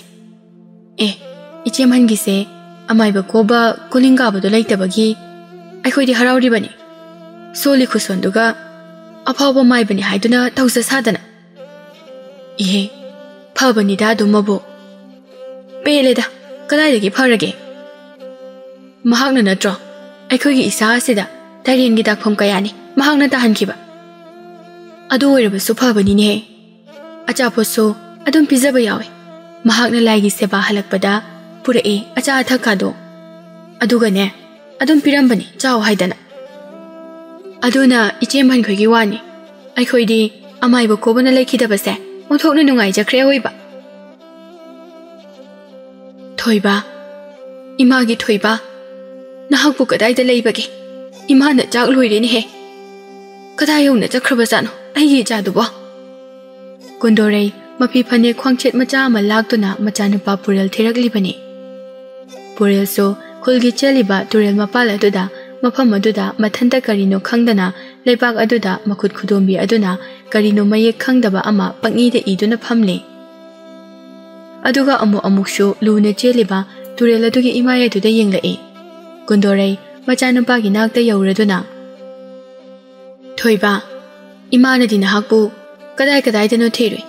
ꯑꯦ ꯏꯆꯦꯝꯍꯟꯒꯤꯁꯦ ꯑꯃꯥꯏꯕ ꯀꯣꯕ ꯀꯨꯂꯤꯡꯒꯥꯕꯗꯣ ꯂꯩꯇꯕꯒꯤ ꯑꯩꯈꯣꯏꯗꯤ ꯍꯔꯥꯎꯔꯤꯕꯅꯤ ꯁꯣꯜꯂꯤ ꯈꯨꯁꯣꯟꯗꯨꯒ ꯑꯐꯥꯎꯕ ꯃꯥꯏꯕꯅꯤ ꯍꯥꯏꯗꯨꯅ ꯇꯧꯖ ꯁꯥꯗꯅ ꯏꯍꯦ ꯐꯕꯅꯤꯗ ꯑꯗꯨꯃꯕꯨ ꯄꯦꯜꯂꯦꯗ ꯀꯗꯥꯏꯗꯒꯤ ꯐꯔꯒꯦ ꯃꯍꯥꯛꯅ ꯅꯠꯇ꯭ꯔꯣ ꯑꯩꯈꯣꯏꯒꯤ ꯏꯁꯥ ꯑꯁꯤꯗ ꯇꯔꯦꯟꯒꯤ ꯗꯥꯛꯐꯝ ꯀꯌꯥꯅꯤ ꯃꯍꯥꯛꯅ ꯇꯥꯍꯟꯈꯤꯕ ꯑꯗꯨ ꯑꯣꯏꯔꯕꯁꯨ ꯐꯕꯅꯤꯅꯦꯍꯦ ꯑꯆꯥꯄꯣꯠꯁꯨ ꯑꯗꯨꯝ ꯄꯤꯖꯕ ꯌꯥꯎꯏ ꯃꯍꯥꯛꯅ ꯂꯥꯏꯒꯤ ꯁꯦꯕꯥ ꯍꯜꯂꯛꯄꯗ ꯄꯨꯔꯛꯏ ꯑꯆꯥ ꯑꯊꯛꯀꯥꯗꯣ ꯑꯗꯨꯒꯅꯦ ꯑꯗꯨꯝ ꯄꯤꯔꯝꯕꯅꯤ ꯆꯥꯎ ꯍꯥꯏꯗꯅ ꯑꯗꯨꯅ ꯏꯆꯦꯝꯍꯟꯈꯣꯏꯒꯤ ꯋꯥꯅꯤ ꯑꯩꯈꯣꯏꯗꯤ ꯑꯃꯥꯏꯕ ꯀꯣꯕꯅ ꯂꯩꯈꯤꯗꯕꯁꯦ ꯑꯣꯟꯊꯣꯛꯅ ꯅꯨꯡꯉꯥꯏꯖꯈ꯭ꯔꯦ ꯑꯣꯏꯕ ꯊꯣꯏꯕ ꯏꯃꯥꯒꯤ ꯊꯣꯏꯕ ꯅꯍꯥꯛꯄꯨ ꯀꯗꯥꯏꯗ ꯂꯩꯕꯒꯦ ꯏꯃꯥꯅ ꯆꯥꯛ ꯂꯣꯏꯔꯦꯅꯦꯍꯦ ꯀꯗꯥꯏ ꯌꯧꯅ ꯆꯠꯈ꯭ꯔꯕꯖꯥꯠꯅꯣ ꯑꯩꯒꯤ ꯏꯆꯥꯗꯨꯕꯣ ꯀꯨꯟꯗꯣꯔꯩ ꯃꯐꯤ ꯐꯅꯦꯛ ꯈ꯭ꯋꯥꯡꯆꯦꯠ ꯃꯆꯥ ꯑꯃ ꯂꯥꯛꯇꯨꯅ ꯃꯆꯥꯅꯨꯄꯥ ꯄꯨꯔꯦꯜ ꯊꯤꯔꯛꯂꯤꯕꯅꯤ ꯄꯨꯔꯦꯜꯁꯨ ꯈꯨꯜꯒꯤ ꯆꯦꯜꯂꯤꯕ ꯇꯨꯔꯦꯜ ꯃꯄꯥꯜ ꯑꯗꯨꯗ ꯃꯐꯝ ꯑꯗꯨꯗ ꯃꯊꯟꯇ ꯀꯔꯤꯅꯣ ꯈꯪꯗꯅ ꯂꯩꯕꯥꯛ ꯑꯗꯨꯗ ꯃꯈꯨꯠ ꯈꯨꯗꯣꯝꯕꯤ ꯑꯗꯨꯅ ꯀꯔꯤꯅꯣ ꯃꯌꯦꯛ ꯈꯪꯗꯕ ꯑꯃ ꯄꯛꯅꯤꯗ ꯏꯗꯨꯅ ꯐꯝꯂꯤ ꯑꯗꯨꯒ ꯑꯃꯨꯛ ꯑꯃꯨꯛꯁꯨ ꯂꯨꯅ ꯆꯦꯜꯂꯤꯕ ꯇꯨꯔꯦꯜ ꯑꯗꯨꯒꯤ ꯏꯃꯥꯏ ꯑꯗꯨꯗ ꯌꯦꯡꯂꯛꯏ ꯀꯨꯟꯗꯣꯔꯩ ꯃꯆꯥꯅꯨꯄꯥꯒꯤ ꯅꯥꯛꯇ ꯌꯧꯔꯗꯨꯅ ꯊꯣꯏꯕ ꯏꯃꯥꯅꯗꯤ ꯅꯍꯥꯛꯄꯨ ꯀꯗꯥꯏ ꯀꯗꯥꯏꯗꯅꯣ ꯊꯤꯔꯨꯏ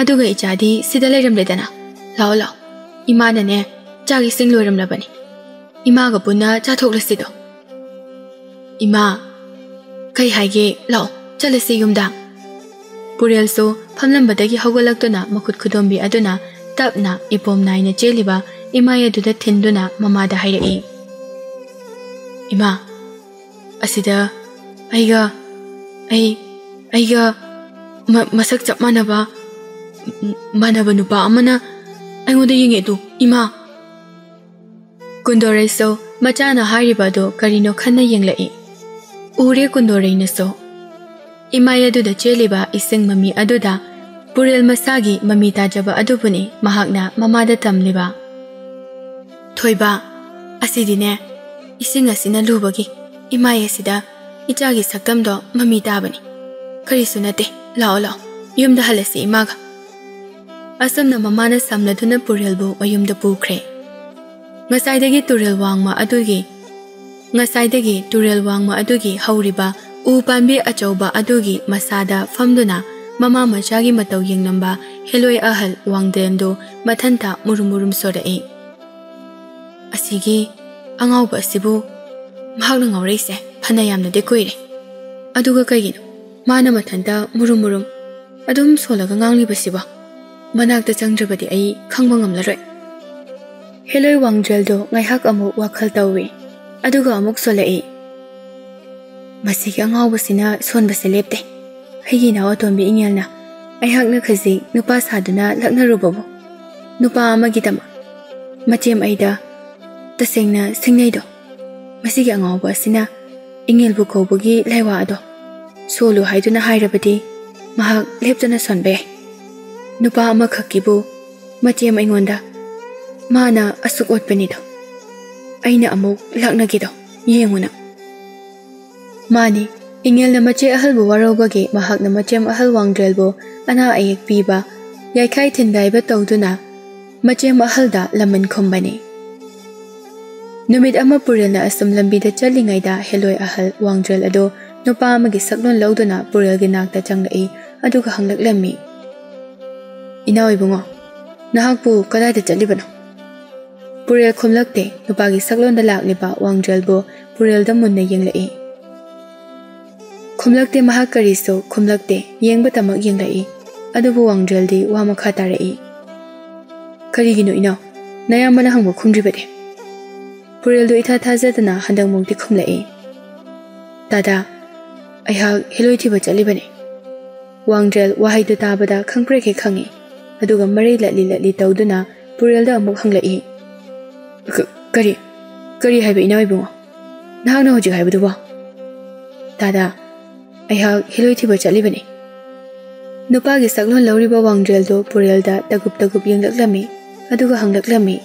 ꯑꯗꯨꯒ ꯏꯆꯥꯗꯤ ꯁꯤꯗ ꯂꯩꯔꯝꯂꯦꯗꯅ ꯂꯥꯛꯑꯣ ꯂꯥꯛꯑꯣ ꯏꯃꯥꯅꯅꯦ ꯆꯥꯛ ꯏꯁꯤꯡ ꯂꯣꯏꯔꯝꯂꯕꯅꯤ ꯏꯃꯥꯒ ꯄꯨꯟꯅ ꯆꯥꯊꯣꯛꯂꯁꯤꯗꯣ ꯏꯃꯥ ꯀꯩ ꯍꯥꯏꯒꯦ ꯂꯥꯛꯑꯣ ꯆꯠꯂꯁꯤ ꯌꯨꯝꯗ ꯄꯨꯔꯦꯜꯁꯨ ꯐꯝꯂꯝꯕꯗꯒꯤ ꯍꯧꯒꯠꯂꯛꯇꯨꯅ ꯃꯈꯨꯠ ꯈꯨꯗꯣꯝꯕꯤ ꯑꯗꯨꯅ ꯇꯞꯅ ꯏꯄꯣꯝ ꯅꯥꯏꯅ ꯆꯦꯜꯂꯤꯕ ꯏꯃꯥꯏ ꯑꯗꯨꯗ ꯊꯤꯟꯗꯨꯅ ꯃꯃꯥꯗ ꯍꯥꯏꯔꯛꯏ ꯏꯃꯥ ꯑꯁꯤꯗ ꯑꯩꯒ ꯑꯩ ꯑꯩꯒ ꯃꯁꯛ ꯆꯞ ꯃꯥꯟꯅꯕ ꯃꯥꯟꯅꯕ ꯅꯨꯄꯥ ꯑꯃꯅ ꯑꯩꯉꯣꯟꯗ ꯌꯦꯡꯉꯦ ꯑꯗꯨ ꯏꯃꯥ ꯀꯨꯟꯗꯣꯔꯩꯁꯨ ꯃꯆꯥꯅ ꯍꯥꯏꯔꯤꯕ ꯑꯗꯨ ꯀꯔꯤꯅꯣ ꯈꯟꯅ ꯌꯦꯡꯂꯛꯏ ꯎꯔꯦ ꯀꯨꯟꯗꯣꯔꯩꯅꯁꯨ ꯏꯃꯥꯏ ꯑꯗꯨꯗ ꯆꯦꯜꯂꯤꯕ ꯏꯁꯤꯡ ꯃꯃꯤ ꯑꯗꯨꯗ ꯄꯨꯔꯦꯜ ꯃꯁꯥꯒꯤ ꯃꯃꯤ ꯇꯥꯖꯕ ꯑꯗꯨꯕꯨꯅꯤ ꯃꯍꯥꯛꯅ ꯃꯃꯥꯗ ꯇꯝꯂꯤꯕ ꯊꯣꯏꯕ ꯑꯁꯤꯗꯤꯅꯦ ꯏꯁꯤꯡ ꯑꯁꯤꯅ ꯂꯨꯕꯒꯤ ꯏꯃꯥꯏ ꯑꯁꯤꯗ ꯏꯆꯥꯒꯤ ꯁꯛꯇꯝꯗꯣ ꯃꯃꯤ ꯇꯥꯕꯅꯤ ꯀꯔꯤꯁꯨ ꯅꯠꯇꯦ ꯂꯥꯛꯑꯣ ꯂꯥꯛꯑꯣ ꯌꯨꯝꯗ ꯍꯜꯂꯁꯤ ꯏꯃꯥꯒ ꯑꯁꯨꯝꯅ ꯃꯃꯥꯅ ꯁꯝꯂꯗꯨꯅ ꯄꯨꯔꯦꯜꯕꯨ ꯃꯌꯨꯝꯗ ꯄꯨꯈ꯭ꯔꯦ ꯉꯁꯥꯏꯗꯒꯤ ꯇꯨꯔꯦꯜ ꯋꯥꯡꯃ ꯑꯗꯨꯒꯤ ꯉꯁꯥꯏꯗꯒꯤ ꯇꯨꯔꯦꯜ ꯋꯥꯡꯃ ꯑꯗꯨꯒꯤ ꯍꯧꯔꯤꯕ ꯎ ꯄꯥꯝꯕꯤ ꯑꯆꯧꯕ ꯑꯗꯨꯒꯤ ꯃꯁꯥꯗ ꯐꯝꯗꯨꯅ ꯃꯃꯥ ꯃꯆꯥꯒꯤ ꯃꯇꯧ ꯌꯦꯡꯂꯝꯕ ꯍꯦꯂꯣꯏ ꯑꯍꯜ ꯋꯥꯡꯗꯦꯟꯗꯨ ꯃꯊꯟꯇ ꯃꯨꯔꯨꯝ ꯃꯨꯔꯨꯝ ꯁꯣꯔꯛꯏ ꯑꯁꯤꯒꯤ ꯑꯉꯥꯎꯕ ꯑꯁꯤꯕꯨ ꯃꯍꯥꯛꯅ ꯉꯥꯎꯔꯛꯏꯁꯦ ꯐꯅ ꯌꯥꯝꯅꯗꯤ ꯀꯨꯏꯔꯦ ꯑꯗꯨꯒ ꯀꯩꯒꯤꯅꯣ ꯃꯥꯅ ꯃꯊꯟꯇ ꯃꯨꯔꯨꯝ ꯃꯨꯔꯨꯝ ꯑꯗꯨꯝ ꯁꯣꯜꯂꯒ ꯉꯥꯡꯂꯤꯕꯁꯤꯕꯣ ꯃꯅꯥꯛꯇ ꯆꯪꯗ꯭ꯔꯕꯗꯤ ꯑꯩ ꯈꯪꯕ ꯉꯝꯂꯔꯣꯏ ꯍꯦꯂꯣꯏ ꯋꯥꯡꯖꯦꯜꯗꯣ ꯉꯥꯏꯍꯥꯛ ꯑꯃꯨꯛ ꯋꯥꯈꯜ ꯇꯧꯏ aduga amuk solai masiga ngau basina son baselepte hegi na otom bi ingelna ai hakna khaji nupa saduna lakna rubabu nupa amagi tama machem aida tasengna singnei do masiga ngau basina ingel bu kobugi laiwa do solo haiduna hairabadi mahak leptana sonbe nupa amakhakibu machem aingonda mana asuk otpani do ꯑꯩꯅ ꯑꯃꯨꯛ ꯂꯥꯛꯅꯒꯦꯗꯣ ꯌꯦꯡꯉꯨꯅ ꯃꯥꯅꯤ ꯏꯉꯦꯜꯅ ꯃꯆꯦ ꯑꯍꯜꯕꯨ ꯋꯥꯔꯧꯕꯒꯤ ꯃꯍꯥꯛꯅ ꯃꯆꯦꯝ ꯑꯍꯜ ꯋꯥꯡꯗ꯭ꯔꯦꯜꯕꯨ ꯑꯅꯥ ꯑꯌꯦꯛ ꯄꯤꯕ ꯌꯥꯏꯈꯥꯏ ꯊꯤꯟꯒꯥꯏꯕ ꯇꯧꯗꯨꯅ ꯃꯆꯦꯝ ꯑꯍꯜꯗ ꯂꯃꯟ ꯈꯨꯝꯕꯅꯤ ꯅꯨꯃꯤꯠ ꯑꯃ ꯄꯨꯔꯦꯜꯅ ꯑꯁꯨꯝ ꯂꯝꯕꯤꯗ ꯆꯠꯂꯤꯉꯩꯗ ꯍꯦꯂꯣꯏ ꯑꯍꯜ ꯋꯥꯡꯗ꯭ꯔꯦꯜ ꯑꯗꯨ ꯅꯨꯄꯥ ꯑꯃꯒꯤ ꯁꯛꯂꯣꯟ ꯂꯧꯗꯨꯅ ꯄꯨꯔꯦꯜꯒꯤ ꯅꯥꯛꯇ ꯆꯪꯂꯛꯏ ꯑꯗꯨꯒ ꯍꯪꯂꯛꯂꯝꯃꯤ ꯏꯅꯥꯎ ꯏꯕꯨꯡꯉꯣ ꯅꯍꯥꯛꯄꯨ ꯀꯗꯥꯏꯗ ꯆꯠꯂꯤꯕꯅꯣ Purel khomlakte nupagi saklonda lakliba Wangjelbu Purelda munna yenglai. E. Khomlakte mahakariso khomlakte yengba tamak yenglai. E. Adubu Wangjeldi wama khatarai. E. Karigino ino nayamana hangbo khumjibade. Pureldo itha thazadana handang mongti khomlai. Dada aihak heloi thiba chalibane. Wangjel wahaidu tabada khangpre khe khangi. Aduga marai latli latli tawduna Purelda amuk hanglai. 그, 그리, 그리 할 이나 이봉어. 나 나 어지가 해보도 봐. 다다, 아이하 힐로이티버 잘리버니. नुपागी सगलों लौरीब वांग्रेलदो पुरेलदा तगुप तगुप यंगलक्लमी अदुगा हंगलक्लमी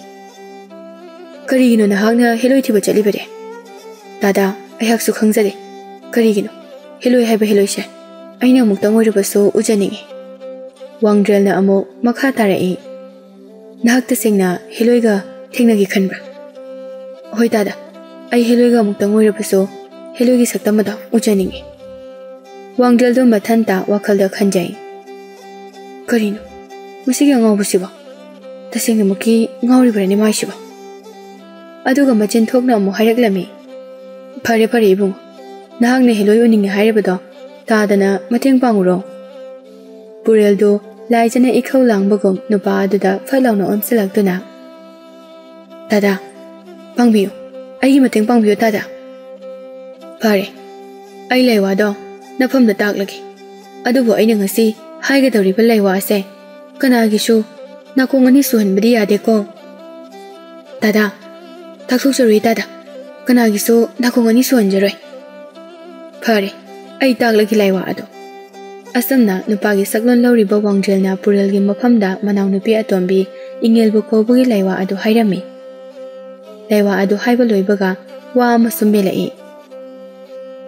करीगिनो नहागना हेलोइथिबा चलिबरे दादा अयहाकसु खंगजदे करीगिनो हेलोइ हाइबा हेलोइसे अइना मुक्तम ओइरुबसो उजनिङे वांग्रेलना अमो मखा ताराई नहाकता सिंगना हेलोइगा ꯊꯦꯡꯅꯒꯦ ꯈꯟꯕ꯭ꯔꯥ ꯍꯣꯏ ꯗꯥꯗꯥ ꯑꯩ ꯍꯦꯂꯣꯏꯒ ꯑꯃꯨꯛꯇꯪ ꯑꯣꯏꯔꯕꯁꯨ ꯍꯦꯂꯣꯏꯒꯤ ꯁꯛꯇꯝ ꯑꯗꯣ ꯎꯖꯅꯤꯡꯉꯤ ꯋꯥꯡꯗ꯭ꯔꯦꯜꯗꯣ ꯃꯊꯟꯇ ꯋꯥꯈꯜꯗ ꯈꯟꯖꯩ ꯀꯔꯤꯅꯣ ꯃꯁꯤꯒꯤ ꯑꯉꯥꯎꯕꯁꯤꯕꯣ ꯇꯁꯦꯡꯅꯃꯛꯀꯤ ꯉꯥꯎꯔꯤꯕ꯭ꯔꯅꯦ ꯃꯥꯏꯁꯤꯕꯣ ꯑꯗꯨꯒ ꯃꯆꯤꯟ ꯊꯣꯛꯅ ꯑꯃꯨꯛ ꯍꯥꯏꯔꯛꯂꯝꯃꯤ ꯐꯔꯦ ꯐꯔꯦ ꯏꯕꯨꯡ ꯅꯍꯥꯛꯅ ꯍꯦꯂꯣꯏ ꯎꯅꯤꯡꯉꯦ ꯍꯥꯏꯔꯤꯕꯗꯣ ꯇꯥꯗꯅ ꯃꯇꯦꯡ ꯄꯥꯡꯉꯨꯔꯣ ꯄꯨꯔꯦꯜꯗꯨ ꯂꯥꯏꯖꯅ ꯏꯈꯧ ꯂꯥꯡꯕꯒꯨꯝ ꯅꯨꯄꯥ ꯑꯗꯨꯗ ꯐꯠ ꯂꯥꯎꯅ ꯑꯣꯟꯁꯤꯜꯂꯛꯇꯨꯅ ꯗꯥꯗꯥ ꯄꯥꯡꯕꯤꯌꯨ ꯑꯩꯒꯤ ꯃꯇꯦꯡ ꯄꯥꯡꯕꯤꯌꯨ ꯗꯥꯗꯥ ꯐꯔꯦ ꯑꯩ ꯂꯩꯋꯥꯗꯣ ꯅꯐꯝꯗ ꯇꯥꯛꯂꯒꯦ ꯑꯗꯨꯕꯨ ꯑꯩꯅ ꯉꯁꯤ ꯍꯥꯏꯒꯗꯧꯔꯤꯕ ꯂꯩꯋꯥ ꯑꯁꯦ ꯀꯅꯥꯒꯤꯁꯨ ꯅꯥꯀꯣꯡ ꯑꯅꯤ ꯁꯨꯍꯟꯕꯗꯤ ꯌꯥꯗꯦꯀꯣ ꯗꯥꯗꯥ ꯇꯥꯛꯊꯣꯛꯆꯔꯨꯏ ꯗꯥꯗꯥ ꯀꯅꯥꯒꯤꯁꯨ ꯅꯥꯀꯣꯡ ꯑꯅꯤ ꯁꯨꯍꯟꯖꯔꯣꯏ ꯐꯔꯦ ꯑꯩ ꯇꯥꯛꯂꯒꯦ ꯂꯩꯋꯥ ꯑꯗꯣ ꯑꯁꯨꯝꯅ ꯅꯨꯄꯥꯒꯤ ꯁꯛꯂꯣꯟ ꯂꯧꯔꯤꯕ ꯋꯥꯡꯖꯦꯜꯅ ꯄꯨꯔꯦꯜꯒꯤ ꯃꯐꯝꯗ ꯃꯅꯥꯎꯅꯨꯄꯤ ꯑꯇꯣꯝꯕꯤ ꯏꯉꯦꯜꯕꯨ ꯀꯧꯕꯒꯤ ꯂꯩꯋꯥ ꯑꯗꯨ ꯍꯥꯏꯔꯝꯃꯤ ꯂꯩꯋꯥ ꯑꯗꯨ ꯍꯥꯏꯕ ꯂꯣꯏꯕꯒ ꯋꯥ ꯑꯃꯁꯨ ꯃꯦꯜꯂꯛꯏ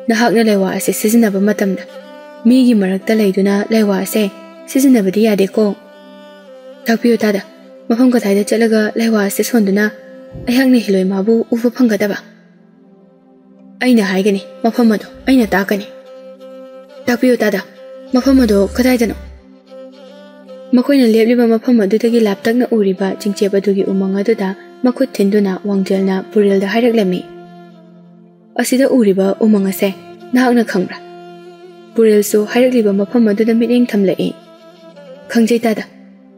ꯅꯍꯥꯛꯅ ꯂꯩꯋꯥ ꯑꯁꯤ ꯁꯤꯖꯤꯟꯅꯕ ꯃꯇꯝꯗ ꯃꯤꯒꯤ ꯃꯔꯛꯇ ꯂꯩꯗꯨꯅ ꯂꯩꯋꯥ ꯑꯁꯦ ꯁꯤꯖꯤꯟꯅꯕꯗꯤ ꯌꯥꯗꯦꯀꯣ ꯇꯥꯛꯄꯤꯌꯨ ꯇꯥꯗ ꯃꯐꯝ ꯀꯗꯥꯏꯗ ꯆꯠꯂꯒ ꯂꯩꯋꯥ ꯑꯁꯤ ꯁꯣꯟꯗꯨꯅ ꯑꯩꯍꯥꯛꯅ ꯍꯤꯂꯣꯏ ꯃꯥꯕꯨ ꯎꯕ ꯐꯪꯒꯗꯕ ꯑꯩꯅ ꯍꯥꯏꯒꯅꯤ ꯃꯐꯝ ꯑꯗꯣ ꯑꯩꯅ ꯇꯥꯛꯀꯅꯤ ꯇꯥꯛꯄꯤꯌꯨ ꯇꯥꯗ ꯃꯐꯝ ꯑꯗꯣ ꯀꯗꯥꯏꯗꯅꯣ ꯃꯈꯣꯏꯅ ꯂꯦꯞꯂꯤꯕ ꯃꯐꯝ ꯑꯗꯨꯗꯒꯤ ꯂꯥꯞꯇꯛꯅ ꯎꯔꯤꯕ ꯆꯤꯡꯆꯦꯞ ꯑꯗꯨꯒꯤ ꯎꯃꯪ ꯑꯗꯨꯗ ꯃꯈꯨꯠ ꯊꯤꯟꯗꯨꯅ ꯋꯥꯡꯖꯦꯜꯅ ꯄꯨꯔꯦꯜꯗ ꯍꯥꯏꯔꯛꯂꯝꯃꯤ ꯑꯁꯤꯗ ꯎꯔꯤꯕ ꯎꯃꯪ ꯑꯁꯦ ꯅꯍꯥꯛꯅ ꯈꯪꯕ꯭ꯔꯥ ꯄꯨꯔꯦꯜꯁꯨ ꯍꯥꯏꯔꯛꯂꯤꯕ ꯃꯐꯝ ꯑꯗꯨꯗ ꯃꯤꯠꯌꯦꯡ ꯊꯝꯂꯛꯏ ꯈꯪꯖꯩ ꯇꯥꯗ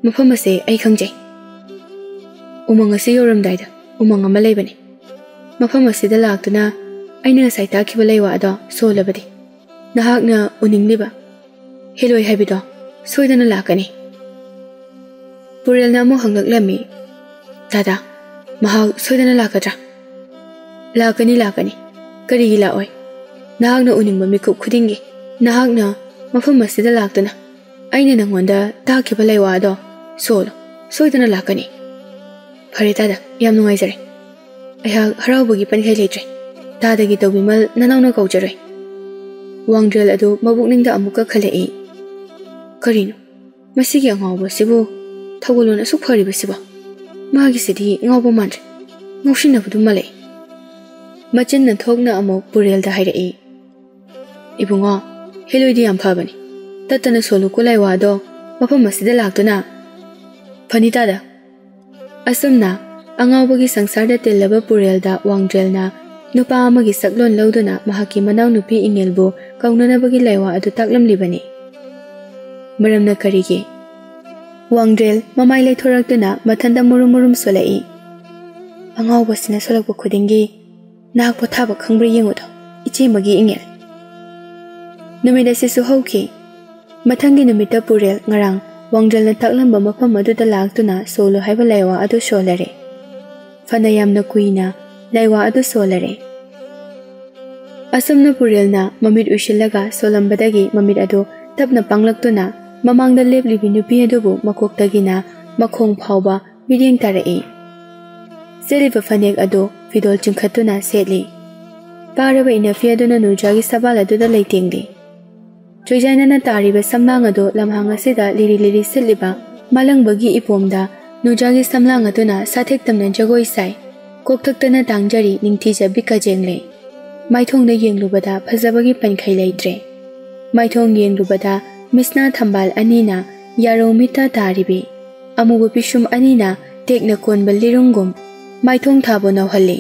ꯃꯐꯝ ꯑꯁꯤ ꯑꯩ ꯈꯪꯖꯩ ꯎꯃꯪ ꯑꯁꯤ ꯌꯧꯔꯝꯗꯥꯏꯗ ꯎꯃꯪ ꯑꯃ ꯂꯩꯕꯅꯤ ꯃꯐꯝ ꯑꯁꯤꯗ ꯂꯥꯛꯇꯨꯅ ꯑꯩꯅ ꯉꯁꯥꯏ ꯇꯥꯈꯤꯕ ꯂꯩꯋꯥ ꯑꯗꯣ ꯁꯣꯜꯂꯕꯗꯤ ꯅꯍꯥꯛꯅ ꯎꯅꯤꯡꯂꯤꯕ ꯍꯦꯂꯣꯏ ꯍꯥꯏꯕꯗꯣ ꯁꯣꯏꯗꯅ ꯂꯥꯛꯀꯅꯤ ꯄꯨꯔꯦꯜꯅ ꯑꯃꯨꯛ ꯍꯪꯂꯛꯂꯝꯃꯤ ꯗꯥꯗꯥ ꯃꯍꯥꯛ ꯁꯣꯏꯗꯅ ꯂꯥꯛꯀꯗ꯭ꯔꯥ ꯂꯥꯛꯀꯅꯤ ꯂꯥꯛꯀꯅꯤ ꯀꯔꯤꯒꯤ ꯂꯥꯛꯑꯣꯏ ꯅꯍꯥꯛꯅ ꯎꯅꯤꯡꯕ ꯃꯤꯀꯨꯞ ꯈꯨꯗꯤꯡꯒꯤ ꯅꯍꯥꯛꯅ ꯃꯐꯝ ꯑꯁꯤꯗ ꯂꯥꯛꯇꯨꯅ ꯑꯩꯅ ꯅꯪꯉꯣꯟꯗ ꯇꯥꯈꯤꯕ ꯂꯩꯋꯥ ꯑꯗꯣ ꯁꯣꯜꯂꯣ ꯁꯣꯏꯗꯅ ꯂꯥꯛꯀꯅꯤ ꯐꯔꯦ ꯇꯥꯗ ꯌꯥꯝ ꯅꯨꯡꯉꯥꯏꯖꯔꯦ ꯑꯩꯍꯥꯛ ꯍꯔꯥꯎꯕꯒꯤ ꯄꯟꯈꯩ ꯂꯩꯇ꯭ꯔꯦ ꯇꯥꯗꯒꯤ ꯇꯧꯕꯤꯃꯜ ꯅꯅꯥꯎꯅ ꯀꯧꯖꯔꯣꯏ ꯋꯥꯡꯗ꯭ꯔꯦꯜ ꯑꯗꯨ ꯃꯕꯨꯛꯅꯤꯡꯗ ꯑꯃꯨꯛꯀ ꯈꯜꯂꯛꯏ ꯀꯔꯤꯅꯣ ꯃꯁꯤꯒꯤ ꯑꯉꯥꯎꯕꯁꯤꯕꯨ ꯊꯧꯒꯜꯂꯣꯟ ꯑꯁꯨꯛ ꯐꯔꯤꯕꯁꯤꯕꯣ ꯃꯥꯒꯤꯁꯤꯗꯤ ꯉꯥꯎꯕ ꯃꯥꯟꯗ꯭ꯔꯦ ꯉꯥꯎꯁꯤꯟꯅꯕꯗꯨ ꯃꯥꯜꯂꯛꯏ ꯃꯆꯤꯟꯅ ꯊꯣꯛꯅ ꯑꯃꯨꯛ ꯄꯨꯔꯦꯜꯗ ꯍꯥꯏꯔꯛꯏ ꯏꯕꯨꯡꯉꯣ ꯍꯦꯂꯣꯏꯗꯤ ꯌꯥꯝ ꯐꯕꯅꯤ ꯇꯠꯇꯅ ꯁꯣꯜꯂꯨꯀꯣ ꯂꯥꯏꯋꯥꯗꯣ ꯃꯐꯝ ꯑꯁꯤꯗ ꯂꯥꯛꯇꯨꯅ ꯐꯅꯤꯇꯥꯗ ꯑꯁꯨꯝꯅ ꯑꯉꯥꯎꯕꯒꯤ ꯁꯪꯁꯥꯔꯗ ꯇꯤꯜꯂꯕ ꯄꯨꯔꯦꯜꯗ ꯋꯥꯡꯗ꯭ꯔꯦꯜꯅ ꯅꯨꯄꯥ ꯑꯃꯒꯤ ꯁꯛꯂꯣꯟ ꯂꯧꯗꯨꯅ ꯃꯍꯥꯛꯀꯤ ꯃꯅꯥꯎꯅꯨꯄꯤ ꯏꯉꯦꯜꯕꯨ ꯀꯧꯅꯅꯕꯒꯤ ꯂꯩꯋꯥ ꯑꯗꯨ ꯇꯥꯛꯂꯝꯂꯤꯕꯅꯤ ꯃꯔꯝꯅ ꯀꯔꯤꯒꯤ ꯋꯥꯡꯗ꯭ꯔꯦꯜ ꯃꯃꯥꯏ ꯂꯩꯊꯣꯔꯛꯇꯨꯅ ꯃꯊꯟꯇ ꯃꯨꯔꯨꯝ ꯃꯨꯔꯨꯝ ꯁꯣꯜꯂꯛꯏ ꯑꯉꯥꯎꯕꯁꯤꯅ ꯁꯣꯜꯂꯛꯄ ꯈꯨꯗꯤꯡꯒꯤ ꯅꯍꯥꯛ ꯄꯣꯊꯥꯕ ꯈꯪꯕ꯭ꯔꯥ ꯌꯦꯡꯉꯨꯗꯣ ꯏꯆꯦꯃꯒꯤ ꯏꯉꯦꯜ ꯅꯨꯃꯤꯠ ꯑꯁꯤꯁꯨ ꯍꯧꯈꯤ ꯃꯊꯪꯒꯤ ꯅꯨꯃꯤꯠꯇ ꯄꯨꯔꯦꯜ ꯉꯔꯥꯡ ꯋꯥꯡꯖꯜꯅ ꯇꯥꯛꯂꯝꯕ ꯃꯐꯝ ꯑꯗꯨꯗ ꯂꯥꯛꯇꯨꯅ ꯁꯣꯜꯂꯨ ꯍꯥꯏꯕ ꯂꯩꯋꯥ ꯑꯗꯨ ꯁꯣꯜꯂꯔꯦ ꯐꯅ ꯌꯥꯝꯅ ꯀꯨꯏꯅ ꯂꯩꯋꯥ ꯑꯗꯨ ꯁꯣꯜꯂꯔꯦ ꯑꯁꯨꯝꯅ ꯄꯨꯔꯦꯜꯅ ꯃꯃꯤꯠ ꯎꯏꯁꯤꯜꯂꯒ ꯁꯣꯜꯂꯝꯕꯗꯒꯤ ꯃꯃꯤꯠ ꯑꯗꯨ ꯇꯞꯅ ꯄꯥꯡꯂꯛꯇꯨꯅ ꯃꯃꯥꯡꯗ ꯂꯦꯞꯂꯤꯕꯤ ꯅꯨꯄꯤ ꯑꯗꯨꯕु ꯃꯀꯣꯛꯇꯒꯤꯅ ꯃꯈꯣꯡ ꯐꯥꯎꯕ ꯃꯤꯠꯌꯦꯡ ꯇꯥꯔꯛꯏ ꯁꯦꯠꯂꯤꯕ ꯐꯅꯦꯛ ꯑꯗꯨ ꯐꯤꯗꯣꯜ ꯆꯤꯡꯈꯠꯇꯨꯅ ꯁꯦꯠꯂꯤ ꯄꯥꯔꯕ ꯏꯅꯐꯤ ꯑꯗꯨꯅ ꯅꯨꯖꯥꯒꯤ ꯁꯕꯥꯜ ꯑꯗꯨꯗ ꯂꯩꯇꯦꯡꯂꯤ ꯆꯣꯏꯖꯥꯏꯅꯅ ꯇꯥꯔꯤꯕ ꯁꯝꯂꯥꯡ ꯑꯗꯨ ꯂꯝꯍꯥꯡ ꯑꯁꯤꯗ ꯂꯤꯔꯤ ꯂꯤꯔꯤ ꯁꯤꯠꯂꯤꯕ ꯃꯥꯂꯪꯕꯒꯤ ꯏꯄꯣꯝꯗ ꯅꯨꯖꯥꯒꯤ ꯁꯝꯂꯥꯡ ꯑꯗꯨꯅ ꯁꯥꯊꯦꯛ ꯇꯝꯅ ꯖꯒꯣꯏ ꯁꯥꯏ ꯀꯣꯛꯊꯛꯇꯅ ꯇꯥꯡꯖꯔꯤ ꯅꯤꯡꯊꯤꯖꯕꯤ ꯀꯖꯦꯡꯂꯦ ꯃꯥꯏꯊꯣꯡꯗ ꯌꯦꯡꯂꯨꯕꯗ ꯐꯖꯕꯒꯤ ꯄꯟꯈꯩ ꯂꯩꯇ꯭ꯔꯦ ꯃꯥꯏꯊꯣꯡ ꯌꯦꯡꯂꯨꯕꯗ मिसना थम्बाल अनीना यारोमिता तारिबी अमुबो पिशुम अनीना टेक्ना कोनबा लिरुंगुम नौहली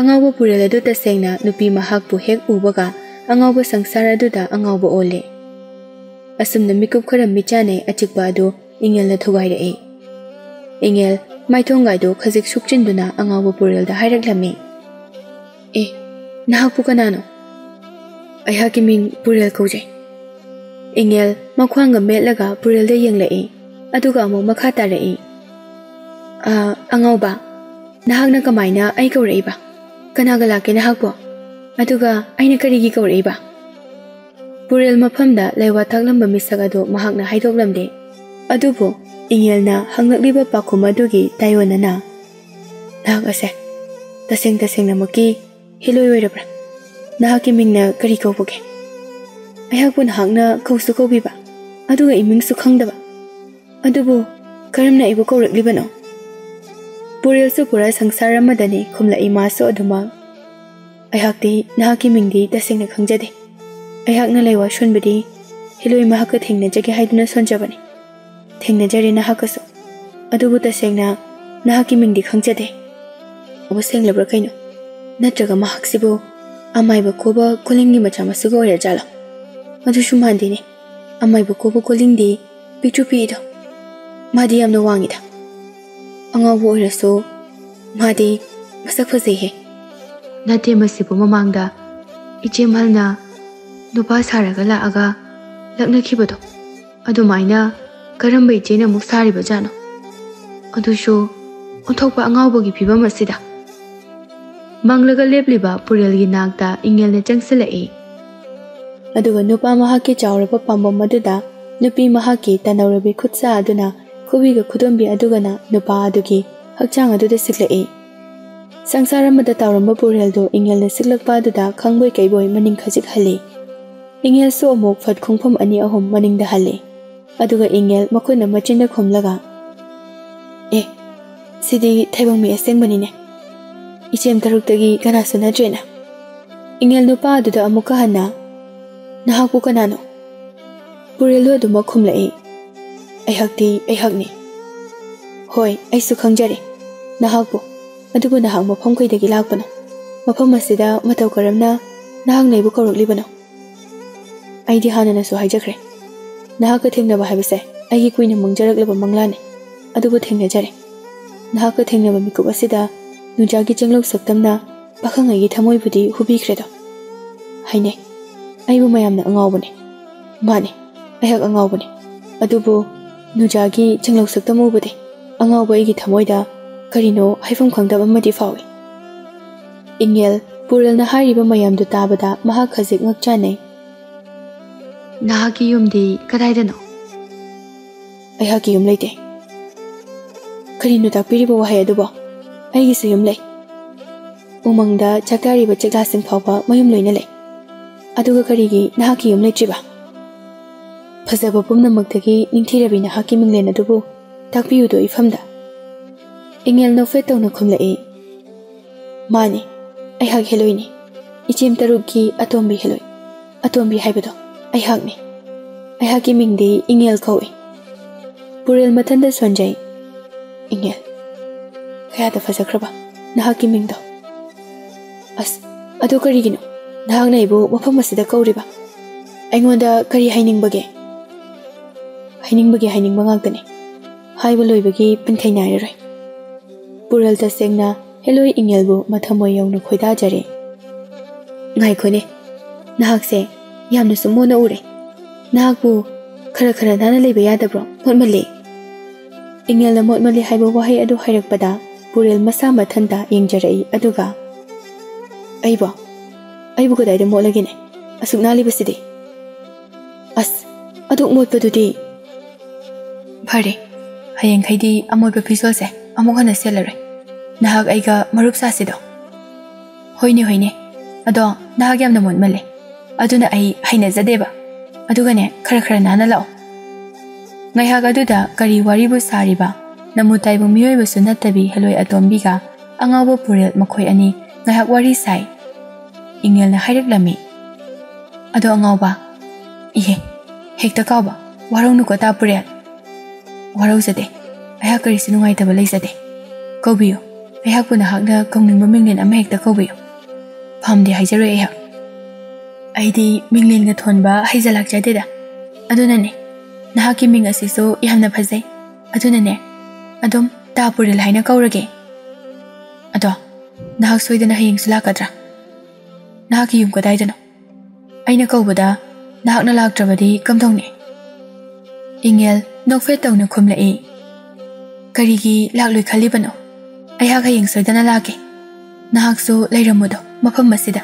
अगौब पुरल अदु तसेंगना नुपी महाकबु हेक उबगा अगौब संसार अदुदा ओले असम मिकुप खरा मिचाने अचिकबा अदु इंगेलना थुगाइरए इंगेल माइथोंग गाइदो खजिक सुकचिनदुना अंगावबो पुरेलदा हाइरक्लमी ए नाहकबु कनानो अयहाकी मिंग पुरेल कौजाई Ingel makwanga metlaga Burelda yanglai aduga amu makhata rei. A angau ba nahagna kamaina ai kaurei ba kanaga lake nahagbo aduga aina karigi kaurei ba. Puril Burel mafamda laiwa thaklamba misagado mahakna haidoklamde adubo Ingelna hanglakliba pakuma dugi tayona na nahag ase taseng taseng namaki hiloi oirabra nahaki mingna kari kauboge. ꯑꯩꯍꯥꯛꯄꯨ ꯅꯍꯥꯛꯅ ꯀꯧꯁꯨ ꯀꯧꯕꯤꯕ ꯑꯗꯨꯒ ꯏꯃꯤꯡꯁꯨ ꯈꯪꯗꯕ ꯑꯗꯨꯕꯨ ꯀꯔꯝꯅ ꯑꯩꯕꯨ ꯀꯧꯔꯛꯂꯤꯕꯅꯣ ꯄꯨꯔꯦꯜꯁꯨ ꯄꯨꯔꯥ ꯁꯪꯁꯥꯔ ꯑꯃꯗꯅꯤ ꯈꯨꯝꯂꯛꯏ ꯃꯥꯁꯨ ꯑꯗꯨꯃꯛ ꯑꯩꯍꯥꯛꯇꯤ ꯅꯍꯥꯛꯀꯤ ꯃꯤꯡꯗꯤ ꯇꯁꯦꯡꯅ ꯈꯪꯖꯗꯦ ꯑꯩꯍꯥꯛꯅ ꯂꯩꯋꯥ ꯁꯣꯟꯕꯗꯤ ꯍꯤꯂꯣꯏ ꯃꯍꯥꯛꯀ ꯊꯦꯡꯅꯖꯒꯦ ꯍꯥꯏꯗꯨꯅ ꯁꯣꯟꯖꯕꯅꯤ ꯊꯦꯡꯅꯖꯔꯦ ꯅꯍꯥꯛꯀꯁꯨ ꯑꯗꯨꯕꯨ ꯇꯁꯦꯡꯅ ꯅꯍꯥꯛꯀꯤ ꯃꯤꯡꯗꯤ ꯈꯪꯖꯗꯦ ꯑꯕꯨ ꯁꯦꯡꯂꯕ꯭ꯔꯥ ꯀꯩꯅꯣ ꯅꯠꯇ꯭ꯔꯒ ꯃꯍꯥꯛꯁꯤꯕꯨ ꯑꯃꯥꯏꯕ ꯀꯣꯕ ꯀꯣꯂꯤꯡꯒꯤ ꯃꯆꯥ ꯃꯁꯨꯒ ꯑꯣꯏꯔꯖꯥꯠꯂꯣ ꯑꯗꯨꯁꯨ ꯃꯥꯟꯗꯦꯅꯦ ꯑꯃꯥꯏꯕ ꯀꯣꯕ ꯀꯣꯂꯤꯡꯗꯤ ꯄꯤꯛꯇ꯭ꯔꯨ ꯄꯤꯛꯏꯗꯣ ꯃꯥꯗꯤ ꯌꯥꯝꯅ ꯋꯥꯡꯉꯤꯗ ꯑꯉꯥꯎꯕ ꯑꯣꯏꯔꯁꯨ ꯃꯥꯗꯤ ꯃꯁꯛ ꯐꯖꯩꯍꯦ ꯅꯠꯇꯦ ꯃꯁꯤꯕꯨ ꯃꯃꯥꯡꯗ ꯏꯆꯦꯃꯜꯅ ꯅꯨꯄꯥ ꯁꯥꯔꯒ ꯂꯥꯛꯑꯒ ꯂꯛꯅꯈꯤꯕꯗꯣ ꯑꯗꯨꯃꯥꯏꯅ ꯀꯔꯝꯕ ꯏꯆꯦꯅ ꯑꯃꯨꯛ ꯁꯥꯔꯤꯕꯖꯥꯠꯅꯣ ꯑꯗꯨꯁꯨ ꯑꯣꯟꯊꯣꯛꯄ ꯑꯉꯥꯎꯕꯒꯤ ꯐꯤꯕꯝ ꯑꯁꯤꯗ ꯃꯪꯂꯒ ꯂꯦꯞꯂꯤꯕ ꯄꯨꯔꯦꯜꯒꯤ ꯅꯥꯛꯇ ꯏꯉꯦꯜꯅ ꯆꯪꯁꯤꯜꯂꯛꯏ ꯑꯗꯨꯒ ꯅꯨꯄꯥ ꯃꯍꯥꯛꯀꯤ ꯆꯥꯎꯔꯕ ꯄꯥꯝꯕꯣꯝ ꯑꯗꯨꯗ ꯅꯨꯄꯤ ꯃꯍꯥꯛꯀꯤ ꯇꯅꯧꯔꯕꯤ ꯈꯨꯠꯁꯥ ꯑꯗꯨꯅ ꯈꯨꯕꯤꯒ ꯈꯨꯗꯣꯝꯕꯤ ꯑꯗꯨꯒꯅ ꯅꯨꯄꯥ ꯑꯗꯨꯒꯤ ꯍꯛꯆꯥꯡ ꯑꯗꯨꯗ ꯁꯤꯛꯂꯛꯏ ꯁꯪꯁꯥꯔ ꯑꯃꯗ ꯇꯥꯎꯔꯝꯕ ꯄꯨꯔꯦꯜꯗꯨ ꯏꯉꯦꯜꯅ ꯁꯤꯛꯂꯛꯄ ꯑꯗꯨꯗ ꯈꯪꯕꯣꯏ ꯀꯩꯕꯣꯏ ꯃꯅꯤꯡ ꯈꯖꯤꯛ ꯍꯜꯂꯤ ꯏꯉꯦꯜꯁꯨ ꯑꯃꯨꯛ ꯐꯠ ꯈꯣꯡꯐꯝ ꯑꯅꯤ ꯑꯍꯨꯝ ꯃꯅꯤꯡꯗ ꯍꯜꯂꯤ ꯑꯗꯨꯒ ꯏꯉꯦꯜ ꯃꯈꯨꯠꯅ ꯃꯆꯤꯟꯗ ꯈꯨꯝꯂꯒ ꯑꯦ ꯁꯤꯗꯤ ꯊꯩꯕꯪ ꯃꯤ ꯑꯁꯦꯡꯕꯅꯤꯅꯦ ꯏꯆꯦꯝ ꯇꯔꯨꯛꯇꯒꯤ ꯀꯅꯥꯁꯨ ꯅꯠꯇ꯭ꯔꯦꯅ ꯏꯉꯦꯜ ꯅꯨꯄꯥ ꯑꯗꯨꯗ ꯑꯃꯨꯛꯀ ꯍꯟꯅ nahaku kanano purilu aduma khumlai aihakti aihakni hoi aisu khangjare nahaku adugu nahak mapham khaidagi lakpana mapham asida matau karamna nahak naibu karuklibana aidi hananasu haijakre nahaka thimnaba cái chân kuina sập tâm na, thengnajare không thimnaba cái tham nujagi chenglok đi pakhang aigi thamoi đó, hay nè. ꯑꯩꯕꯨ ꯃꯌꯥꯝꯅ ꯑꯉꯥꯎꯕꯅꯦ ꯃꯥꯅꯦ ꯑꯩꯍꯥꯛ ꯑꯉꯥꯎꯕꯅꯦ ꯑꯗꯨꯕꯨ ꯅꯨꯡꯖꯥꯒꯤ ꯆꯦꯡꯂꯧ ꯁꯛꯇꯝ ꯎꯕꯗꯤ ꯑꯉꯥꯎꯕ ꯑꯩꯒꯤ ꯊꯃꯣꯏꯗ ꯀꯔꯤꯅꯣ ꯍꯥꯏꯐꯝ ꯈꯪꯗꯕ ꯑꯃꯗꯤ ꯐꯥꯎꯏ ꯏꯪꯌꯦꯜ ꯄꯨꯔꯦꯜꯅ ꯍꯥꯏꯔꯤꯕ ꯃꯌꯥꯝꯗꯨ ꯇꯥꯕꯗ ꯃꯍꯥꯛ ꯈꯖꯤꯛ ꯉꯛꯆꯥꯅꯩ ꯅꯍꯥꯛꯀꯤ ꯌꯨꯝꯗꯤ ꯀꯗꯥꯏꯗꯅꯣ ꯑꯩꯍꯥꯛꯀꯤ ꯌꯨꯝ ꯂꯩꯇꯦ ꯀꯔꯤꯅꯣ ꯇꯥꯛꯄꯤꯔꯤꯕ ꯋꯥꯍꯩ ꯑꯗꯨꯕꯣ ꯑꯩꯒꯤꯁꯨ ꯌꯨꯝ ꯂꯩ ꯎꯃꯪꯗ ꯆꯥꯛꯇꯥꯔꯤꯕ ꯆꯦꯛꯂꯥꯁꯤꯡ ꯐꯥꯎꯕ ꯃꯌꯨꯝ ꯂꯣꯏꯅ ꯂꯩ ꯑꯗꯨꯒ ꯀꯔꯤꯒꯤ ꯅꯍꯥꯛꯀꯤ ꯌꯨꯝ ꯂꯩꯇ꯭ꯔꯤꯕ ꯐꯖꯕ ꯄꯨꯝꯅꯃꯛꯇꯒꯤ ꯅꯤꯡꯊꯤꯔꯕꯤ ꯅꯍꯥꯛꯀꯤ ꯃꯤꯡꯂꯦꯟ ꯑꯗꯨꯕꯨ ꯇꯥꯛꯄꯤꯌꯨꯗꯣ ꯏꯐꯝꯗ ꯏꯪꯉꯦꯜ ꯅꯣꯛꯐꯦꯠ ꯇꯧꯅ ꯈꯨꯝꯂꯛꯏ ꯃꯥꯅꯤ ꯑꯩꯍꯥꯛ ꯍꯦꯂꯣꯏꯅꯤ ꯏꯆꯦꯝ ꯇꯔꯨꯛꯀꯤ ꯑꯇꯣꯝꯕꯤ ꯍꯦꯂꯣꯏ ꯑꯇꯣꯝꯕꯤ ꯍꯥꯏꯕꯗꯣ ꯑꯩꯍꯥꯛꯅꯤ ꯑꯩꯍꯥꯛꯀꯤ ꯃꯤꯡꯗꯤ ꯏꯪꯉꯦꯜ ꯀꯧꯏ ꯄꯨꯔꯦꯜ ꯃꯊꯟꯗ ꯁꯣꯟꯖꯩ ꯏꯪꯉꯦꯜ ꯀꯌꯥꯗ ꯐꯖꯈ꯭ꯔꯕ ꯅꯍꯥꯛꯀꯤ ꯃꯤꯡꯗꯣ ꯑꯁ ꯑꯗꯨ ꯀꯔꯤꯒꯤꯅꯣ ꯅꯍꯥꯛꯅ ꯑꯩꯕꯨ ꯃꯐꯝ ꯑꯁꯤꯗ ꯀꯧꯔꯤꯕ ꯑꯩꯉꯣꯟꯗ ꯀꯔꯤ ꯍꯥꯏꯅꯤꯡꯕꯒꯦ ꯍꯥꯏꯅꯤꯡꯕꯒꯤ ꯍꯥꯏꯅꯤꯡꯕ ꯉꯥꯛꯇꯅꯤ ꯍꯥꯏꯕ ꯂꯣꯏꯕꯒꯤ ꯄꯟꯊꯩ ꯅꯥꯏꯔꯔꯣꯏ ꯄꯨꯔꯦꯜ ꯇꯁꯦꯡꯅ ꯍꯦꯂꯣꯏ ꯏꯪꯉꯦꯜꯕꯨ ꯃꯊꯃꯣꯏ ꯌꯧꯅ ꯈꯣꯏꯗꯥꯖꯔꯦ ꯉꯥꯏꯈꯣꯅꯦ ꯅꯍꯥꯛꯁꯦ ꯌꯥꯝꯅꯁꯨ ꯃꯣꯠꯅ ꯎꯔꯦ ꯅꯍꯥꯛꯄꯨ ꯈꯔ ꯈꯔ ꯅꯥꯟꯅ ꯂꯩꯕ ꯌꯥꯗꯕ꯭ꯔꯣ ꯃꯣꯠꯃꯜꯂꯦ ꯏꯪꯉꯦꯜꯅ ꯃꯣꯠꯃꯜꯂꯦ ꯍꯥꯏꯕ ꯋꯥꯍꯩ ꯑꯗꯨ ꯍꯥꯏꯔꯛꯄꯗ ꯄꯨꯔꯦꯜ ꯃꯁꯥ ꯃꯊꯟꯇ ꯌꯦꯡꯖꯔꯛꯏ ꯑꯗꯨꯒ ꯑꯩꯕꯣ ꯑꯩꯕꯨ ꯀꯗꯥꯏꯗ ꯃꯣꯠꯂꯒꯦꯅꯦ ꯑꯁꯨꯛ ꯅꯥꯜꯂꯤꯕꯁꯤꯗꯤ ꯑꯁ ꯑꯗꯨꯛ ꯃꯣꯠꯄꯗꯨꯗꯤ ꯐꯔꯦ ꯍꯌꯦꯡꯈꯩꯗꯤ ꯑꯃꯣꯠꯄ ꯐꯤꯖꯣꯜꯁꯦ ꯑꯃꯨꯛ ꯍꯟꯅ ꯁꯦꯠꯂꯔꯣꯏ ꯅꯍꯥꯛ ꯑꯩꯒ ꯃꯔꯨꯞ ꯁꯥꯁꯤꯗꯣ ꯍꯣꯏꯅꯦ ꯍꯣꯏꯅꯦ ꯑꯗꯣ ꯅꯍꯥꯛ ꯌꯥꯝꯅ ꯃꯣꯠꯃꯜꯂꯦ ꯑꯗꯨꯅ ꯑꯩ ꯍꯩꯅꯖꯗꯦꯕ ꯑꯗꯨꯒꯅꯦ ꯈꯔ ꯈꯔ ꯅꯥꯟꯅ ꯂꯥꯛꯑꯣ ꯉꯥꯏꯍꯥꯛ ꯑꯗꯨꯗ ꯀꯔꯤ ꯋꯥꯔꯤꯕꯨ ꯁꯥꯔꯤꯕ ꯅꯃꯨ ꯇꯥꯏꯕ ꯃꯤꯑꯣꯏꯕꯁꯨ ꯅꯠꯇꯕꯤ ꯍꯦꯂꯣꯏ ꯑꯇꯣꯝꯕꯤꯒ ꯑꯉꯥꯎꯕ ꯄꯨꯔꯦꯜ ꯃꯈꯣꯏ ꯑꯅꯤ ꯉꯥꯏꯍꯥꯛ ꯋꯥꯔꯤ ꯁꯥꯏ ingel na hairak lami ado angau ba ihe hekta ka ba warau nu ko ta pure warau sa de aya kari sinu ngai ta ba lai sa de ko biyo aya ku na hak na kong ning ba ming len am hekta ko biyo pham de hai jaru ya ai đi ming len ga thon ba hai jalak ja de da ado na ne na hak ki ming asi so yam na phajai ado na ne adom ta pure lai na kaurage ado na hak soi de na hing sula kadra ꯅꯍꯥꯛꯀꯤ ꯌꯨꯝ ꯀꯗꯥꯏꯗꯅꯣ ꯑꯩꯅ ꯀꯧꯕꯗ ꯅꯍꯥꯛꯅ ꯂꯥꯛꯇ꯭ꯔꯕꯗꯤ ꯀꯝꯗꯧꯅꯤ ꯏꯪꯉꯦꯜ ꯅꯣꯛꯐꯦꯠ ꯇꯧꯅ ꯈꯨꯝꯂꯛꯏ ꯀꯔꯤꯒꯤ ꯂꯥꯛꯂꯣꯏ ꯈꯜꯂꯤꯕꯅꯣ ꯑꯩꯍꯥꯛ ꯍꯌꯦꯡ ꯁꯣꯏꯗꯅ ꯂꯥꯛꯀꯦ ꯅꯍꯥꯛꯁꯨ ꯂꯩꯔꯝꯃꯨꯗꯣ ꯃꯐꯝ ꯑꯁꯤꯗ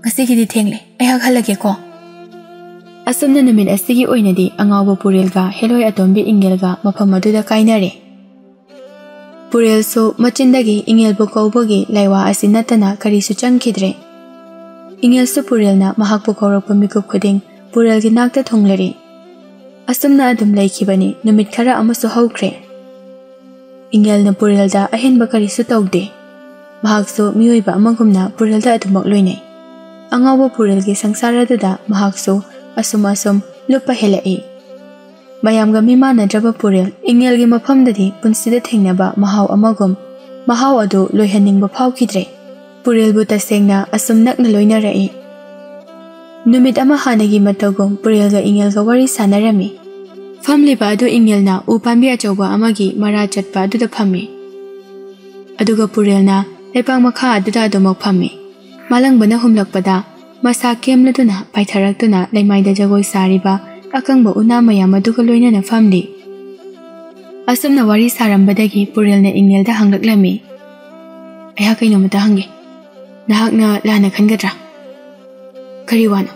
ꯉꯁꯤꯒꯤꯗꯤ ꯊꯦꯡꯂꯦ ꯑꯩꯍꯥꯛ ꯍꯜꯂꯒꯦꯀꯣ ꯑꯁꯨꯝꯅ ꯅꯨꯃꯤꯠ ꯑꯁꯤꯒꯤ ꯑꯣꯏꯅꯗꯤ ꯑꯉꯥꯎꯕ ꯄꯨꯔꯦꯜꯒ ꯍꯦꯂꯣꯏ ꯑꯇꯣꯝꯕꯤ ꯏꯪꯒꯦꯜꯒ ꯃꯐꯝ ꯑꯗꯨꯗ ꯀꯥꯏꯅꯔꯦ ꯄꯨꯔꯦꯜꯁꯨ ꯃꯆꯤꯟꯗꯒꯤ ꯏꯪꯒꯦꯜꯕꯨ ꯀꯧꯕꯒꯤ ꯂꯩꯋꯥ ꯑꯁꯤ ꯅꯠꯇꯅ ꯀꯔꯤꯁꯨ ꯆꯪꯈꯤꯗ꯭ꯔꯦ ꯏꯪꯒꯦꯜꯁꯨ ꯄꯨꯔꯦꯜꯅ ꯃꯍꯥꯛꯄꯨ ꯀꯧꯔꯛꯄ ꯃꯤꯀꯨꯞ ꯈꯨꯗꯤꯡ ꯄꯨꯔꯦꯜꯒꯤ ꯅꯥꯛꯇ ꯊꯨꯡꯂꯔꯤ ꯑꯁꯨꯝꯅ ꯑꯗꯨꯝ ꯂꯩꯈꯤꯕꯅꯤ ꯅꯨꯃꯤꯠ ꯈꯔ ꯑꯃꯁꯨ ꯍꯧꯈ꯭ꯔꯦ ꯏꯪꯒꯦꯜꯅ ꯄꯨꯔꯦꯜꯗ ꯑꯍꯦꯟꯕ ꯀꯔꯤꯁꯨ ꯇꯧꯗꯦ ꯃꯍꯥꯛꯁꯨ ꯃꯤꯑꯣꯏꯕ ꯑꯃꯒꯨꯝꯅ ꯄꯨꯔꯦꯜꯗ ꯑꯗꯨꯃꯛ ꯂꯣꯏꯅꯩ ꯑꯉꯥꯎꯕ ꯄꯨꯔꯦꯜꯒꯤ ꯁꯪꯁꯥꯔ ꯑꯗꯨꯗ ꯃꯍꯥꯛꯁꯨ ꯑꯁꯨꯝ ꯑꯁꯨꯝ ꯂꯨꯞꯄ ꯍꯦꯜꯂꯛꯏ ꯃꯌꯥꯝꯒ ꯃꯤꯃꯥꯟꯅꯗ꯭ꯔꯕ ꯄꯨꯔꯦꯜ ꯏꯪꯉꯦꯜꯒꯤ ꯃꯐꯝꯗꯗꯤ ꯄꯨꯟꯁꯤꯗ ꯊꯦꯡꯅꯕ ꯃꯍꯥꯎ ꯑꯃꯒꯨꯝ ꯃꯍꯥꯎ ꯑꯗꯨ ꯂꯣꯏꯍꯟꯅꯤꯡꯕ ꯐꯥꯎꯈꯤꯗ꯭ꯔꯦ ꯄꯨꯔꯦꯜꯕꯨ ꯇꯁꯦꯡꯅ ꯑꯁꯨꯝ ꯅꯛꯅ ꯂꯣꯏꯅꯔꯛꯏ ꯅꯨꯃꯤꯠ ꯑꯃ ꯍꯥꯟꯅꯒꯤ ꯃꯇꯧꯒꯨꯝ ꯄꯨꯔꯦꯜꯒ ꯏꯪꯉꯦꯜꯒ ꯋꯥꯔꯤ ꯁꯥꯟꯅꯔꯝꯃꯤ ꯐꯝꯂꯤꯕ ꯑꯗꯨ ꯏꯪꯉꯦꯜꯅ ꯎ ꯄꯥꯝꯕꯤ ꯑꯆꯧꯕ ꯑꯃꯒꯤ ꯃꯔꯥ ꯆꯠꯄ ꯑꯗꯨꯗ ꯐꯝꯃꯤ ꯑꯗꯨꯒ ꯄꯨꯔꯦꯜꯅ ꯂꯩꯄꯥꯛ ꯃꯈꯥ ꯑꯗꯨꯗ ꯑꯗꯨꯃꯛ ꯐꯝꯃꯤ ꯃꯥꯂꯪꯕꯅ ꯍꯨꯝꯂꯛꯄꯗ ꯃꯁꯥ ꯀꯦꯝꯂꯗꯨꯅ ꯄꯥꯏꯊꯔꯛꯇꯨꯅ ꯂꯩꯃꯥꯏꯗ ꯖꯒꯣꯏ ꯁꯥꯔꯤꯕ ꯑꯀꯪꯕ ꯎꯅꯥ ꯃꯌꯥꯝ ꯑꯗꯨꯒ ꯂꯣꯏꯅꯅ ꯐꯝꯂꯤ ꯑꯁꯨꯝꯅ ꯋꯥꯔꯤ ꯁꯥꯔꯝꯕꯗꯒꯤ ꯄꯨꯔꯦꯜꯅ ꯏꯪꯉꯦꯜꯗ ꯍꯪꯂꯛꯂꯝꯃꯤ ꯑꯩꯍꯥꯛ ꯀꯩꯅꯣꯝꯇ ꯍꯪꯒꯦ ꯅꯍꯥꯛꯅ ꯂꯥꯟꯅ ꯈꯟꯒꯗ꯭ꯔꯥ ꯀꯔꯤ ꯋꯥꯅꯣ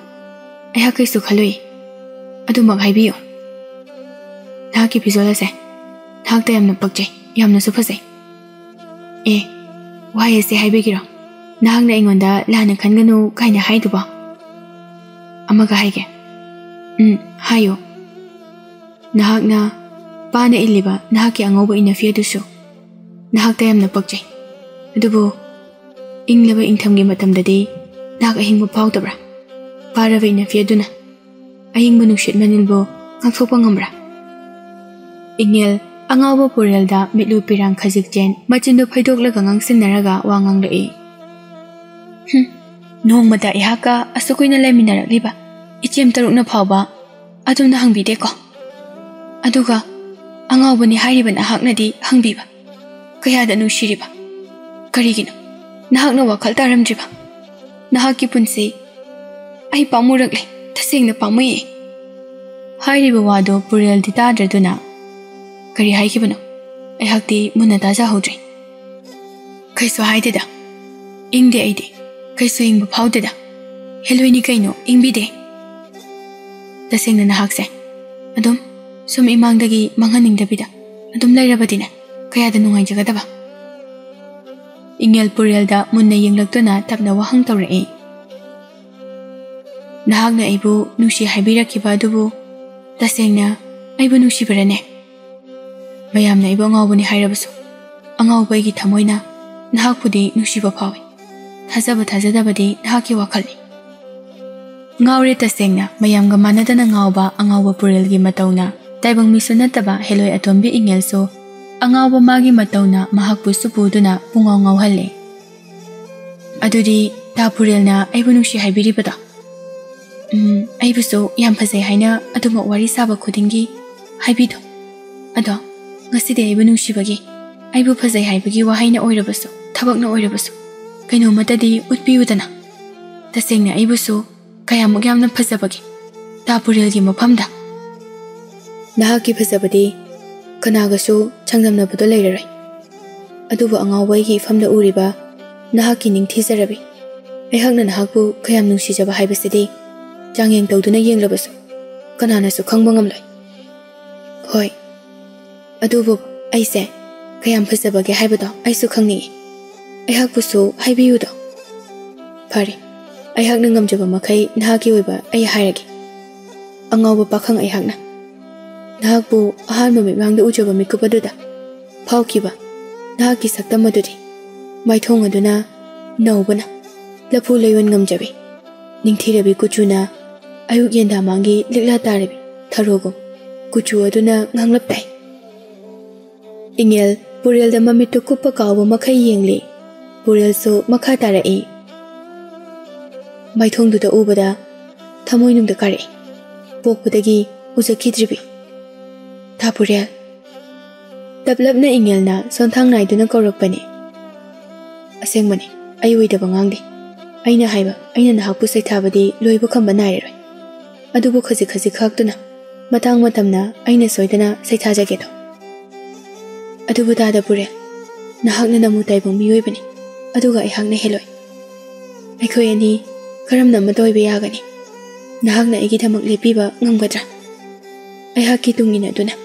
ꯑꯩꯍꯥꯛ ꯀꯩꯁꯨ ꯈꯜꯂꯨꯏ ꯑꯗꯨꯃꯛ ꯍꯥꯏꯕꯤꯌꯨ ꯅꯍꯥꯛꯀꯤ ꯐꯤꯖꯣꯜ ꯑꯁꯦ ꯅꯍꯥꯛꯇ ꯌꯥꯝꯅ ꯄꯛꯆꯩ ꯌꯥꯝꯅꯁꯨ ꯐꯖꯩ ꯑꯦ ꯋꯥꯍꯩ ꯑꯁꯤ ꯍꯥꯏꯕꯤꯒꯤꯔꯣ ꯅꯍꯥꯛꯅ ꯑꯩꯉꯣꯟꯗ ꯂꯥꯟꯅ ꯈꯟꯒꯅꯨ ꯀꯥꯏꯅ ꯍꯥꯏꯗꯨꯕꯣ ꯑꯃꯒ ꯍꯥꯏꯒꯦ ꯎꯝ ꯍꯥꯏꯌꯣ ꯅꯍꯥꯛꯅ ꯄꯥꯅ ꯏꯜꯂꯤꯕ ꯅꯍꯥꯛꯀꯤ ꯑꯉꯧꯕ ꯏꯅꯐꯤ ꯑꯗꯨꯁꯨ ꯅꯍꯥꯛꯇ ꯌꯥꯝꯅ ꯄꯛꯆꯩ ꯑꯗꯨꯕꯨ ingleba ingthamgi matamdadi nak ahingba pawtabra parava inafiaduna ahingba nungshit manilbo ngakthokpa ngamra ingel angawba porelda mitlu pirang khajik chen machindo phaidoklaga ngangsinnaraga wa nganglai hm nongmada ihaka asukuina laiminarakliba ichem tarukna phawba adumna hangbide ko aduga angawbani hairibana haknadi hangbiba kayada nushiriba karigina ꯅꯍꯥꯛꯅ ꯋꯥꯈꯜ ꯇꯥꯔꯝꯗ꯭ꯔꯤꯕ ꯅꯍꯥꯛꯀꯤ ꯄꯨꯟꯁꯤ ꯑꯩ ꯄꯥꯝꯃꯨꯔꯛꯂꯦ ꯇꯁꯦꯡꯅ ꯄꯥꯝꯃꯨꯏ ꯍꯥꯏꯔꯤꯕ ꯋꯥꯗꯣ ꯄꯨꯔꯦꯜꯗꯤ ꯇꯥꯗ꯭ꯔꯗꯨꯅ ꯀꯔꯤ ꯍꯥꯏꯈꯤꯕꯅꯣ ꯑꯩꯍꯥꯛꯇꯤ ꯃꯨꯟꯅ ꯇꯥꯖꯍꯧꯗ꯭ꯔꯦ ꯀꯩꯁꯨ ꯍꯥꯏꯗꯦꯗ ꯏꯪꯗꯦ ꯑꯩꯗꯤ ꯀꯩꯁꯨ ꯏꯪꯕ ꯐꯥꯎꯗꯦꯗ ꯍꯦꯂꯣꯏꯅꯤ ꯀꯩꯅꯣ ꯏꯪꯕꯤꯗꯦ ꯇꯁꯦꯡꯅ ꯅꯍꯥꯛꯁꯦ ꯑꯗꯨꯝ ꯁꯨꯝ ꯏꯃꯥꯡꯗꯒꯤ ꯃꯥꯡꯍꯟꯅꯤꯡꯗꯕꯤꯗ ꯑꯗꯨꯝ ꯂꯩꯔꯕꯗꯤꯅꯦ ꯀꯌꯥꯗ ꯅꯨꯡꯉꯥꯏꯖꯒꯗꯕ Ingel Purielda munna yenglagtuna takna wahang tawrae. Nahagna ibu nushi habira seng tasengna aibu nushi barane. Mayamna ibu ngawbuni hairabasu. Angawbaigi tamoina nahakpudi nushi bapawi. Thazaba thazadabadi nahaki wakali. Ngawre tasengna mayamga manadana ngawba angawba Purielgi matawna. Taibang miso nataba heloy atombi ingelso ꯑꯉꯥꯎꯕ ꯃꯥꯒꯤ ꯃꯇꯧꯅ ꯃꯍꯥꯛꯄꯨ ꯁꯨꯄꯨꯗꯨꯅ ꯄꯨꯡꯉꯥꯎ ꯉꯥꯎꯍꯜꯂꯦ ꯑꯗꯨꯗꯤ ꯇꯥ ꯄꯨꯔꯦꯜꯅ ꯑꯩꯕꯨ ꯅꯨꯡꯁꯤ ꯍꯥꯏꯕꯤꯔꯤꯕꯗꯣ ꯎꯝ ꯑꯩꯕꯨꯁꯨ ꯌꯥꯝ ꯐꯖꯩ ꯍꯥꯏꯅ ꯑꯗꯨꯃꯛ ꯋꯥꯔꯤ ꯁꯥꯕ ꯈꯨꯗꯤꯡꯒꯤ ꯍꯥꯏꯕꯤꯗꯣ ꯑꯗꯣ ꯉꯁꯤꯗꯤ ꯑꯩꯕꯨ ꯅꯨꯡꯁꯤꯕꯒꯤ ꯑꯩꯕꯨ ꯐꯖꯩ ꯍꯥꯏꯕꯒꯤ ꯋꯥꯍꯩꯅ ꯑꯣꯏꯔꯕꯁꯨ ꯊꯕꯛꯅ ꯑꯣꯏꯔꯕꯁꯨ ꯀꯩꯅꯣꯃꯇꯗꯤ ꯎꯠꯄꯤꯌꯨꯗꯅ ꯇꯁꯦꯡꯅ ꯑꯩꯕꯨꯁꯨ ꯀꯌꯥꯃꯨꯛ ꯌꯥꯝꯅ ꯐꯖꯕꯒꯦ ꯇꯥꯄꯨꯔꯦꯜꯒꯤ kanagashu changdamna budo leirai aduwa angawai gi famda uriba nahaki ningthi zarabi aihakna nahakbu khayam nungshi jaba haibasidi changyeng tawduna yenglabasu kananasu khangba ngamlai hoi adubu aise khayam phasabage haibado aisu khangni aihakbusu haibiyudo phari aihakna ngamjaba makhai nahaki oiba ai hairagi angawba pakhang aihakna ꯅꯍꯥꯛꯄꯨ ꯑꯍꯥꯟꯕ ꯃꯤꯠꯃꯥꯡꯗ ꯎꯖꯕ ꯃꯤꯀꯨꯞ ꯑꯗꯨꯗ ꯐꯥꯎꯈꯤꯕ ꯅꯍꯥꯛꯀꯤ ꯁꯛꯇꯝ ꯑꯗꯨꯗꯤ ꯃꯥꯏꯊꯣꯡ ꯑꯗꯨꯅ ꯅꯧꯕꯅ ꯂꯐꯨ ꯂꯩꯌꯣꯟ ꯉꯝꯖꯕꯤ ꯅꯤꯡꯊꯤꯔꯕꯤ ꯀꯨꯆꯨꯅ ꯑꯌꯨꯛ ꯌꯦꯟꯗꯥꯃꯥꯡꯒꯤ ꯂꯤꯛꯂꯥ ꯇꯥꯔꯕꯤ ꯊꯔꯣꯒꯨꯝ ꯀꯨꯆꯨ ꯑꯗꯨꯅ ꯉꯥꯡꯂꯞ ꯇꯥꯏ ꯏꯉꯦꯜ ꯄꯨꯔꯦꯜꯗ ꯃꯃꯤꯠꯇꯨ ꯀꯨꯞꯄ ꯀꯥꯎꯕ ꯃꯈꯩ ꯌꯦꯡꯂꯤ ꯄꯨꯔꯦꯜꯁꯨ ꯃꯈꯥ ꯇꯥꯔꯛꯏ ꯃꯥꯏꯊꯣꯡꯗꯨꯗ ꯎꯕꯗ ꯊꯃꯣꯏꯅꯨꯡꯗ ꯀꯥꯔꯛꯏ ꯄꯣꯛꯄꯗꯒꯤ ꯎꯖꯈꯤꯗ꯭ꯔꯤꯕꯤ Thapuriel. Dablabna ingelna sonthang naiduna kaurakpani. Asengbani, ayuidaba ngangdi. Aina haiba, aina nahapu saithabadi loibu khamba nairoi. Adubu khazi khazi na, Matang matam na ai na soi da na matamna aina soidana saithajage do. Adubu na purel. na namu tai bong miuip bani. Adu ga miyoibani. Aduga na heloi. Aikoi ani karamna matoiba yagani. Nahakna aigithamak lepiba ngamgadra. Aihakki tungina duna.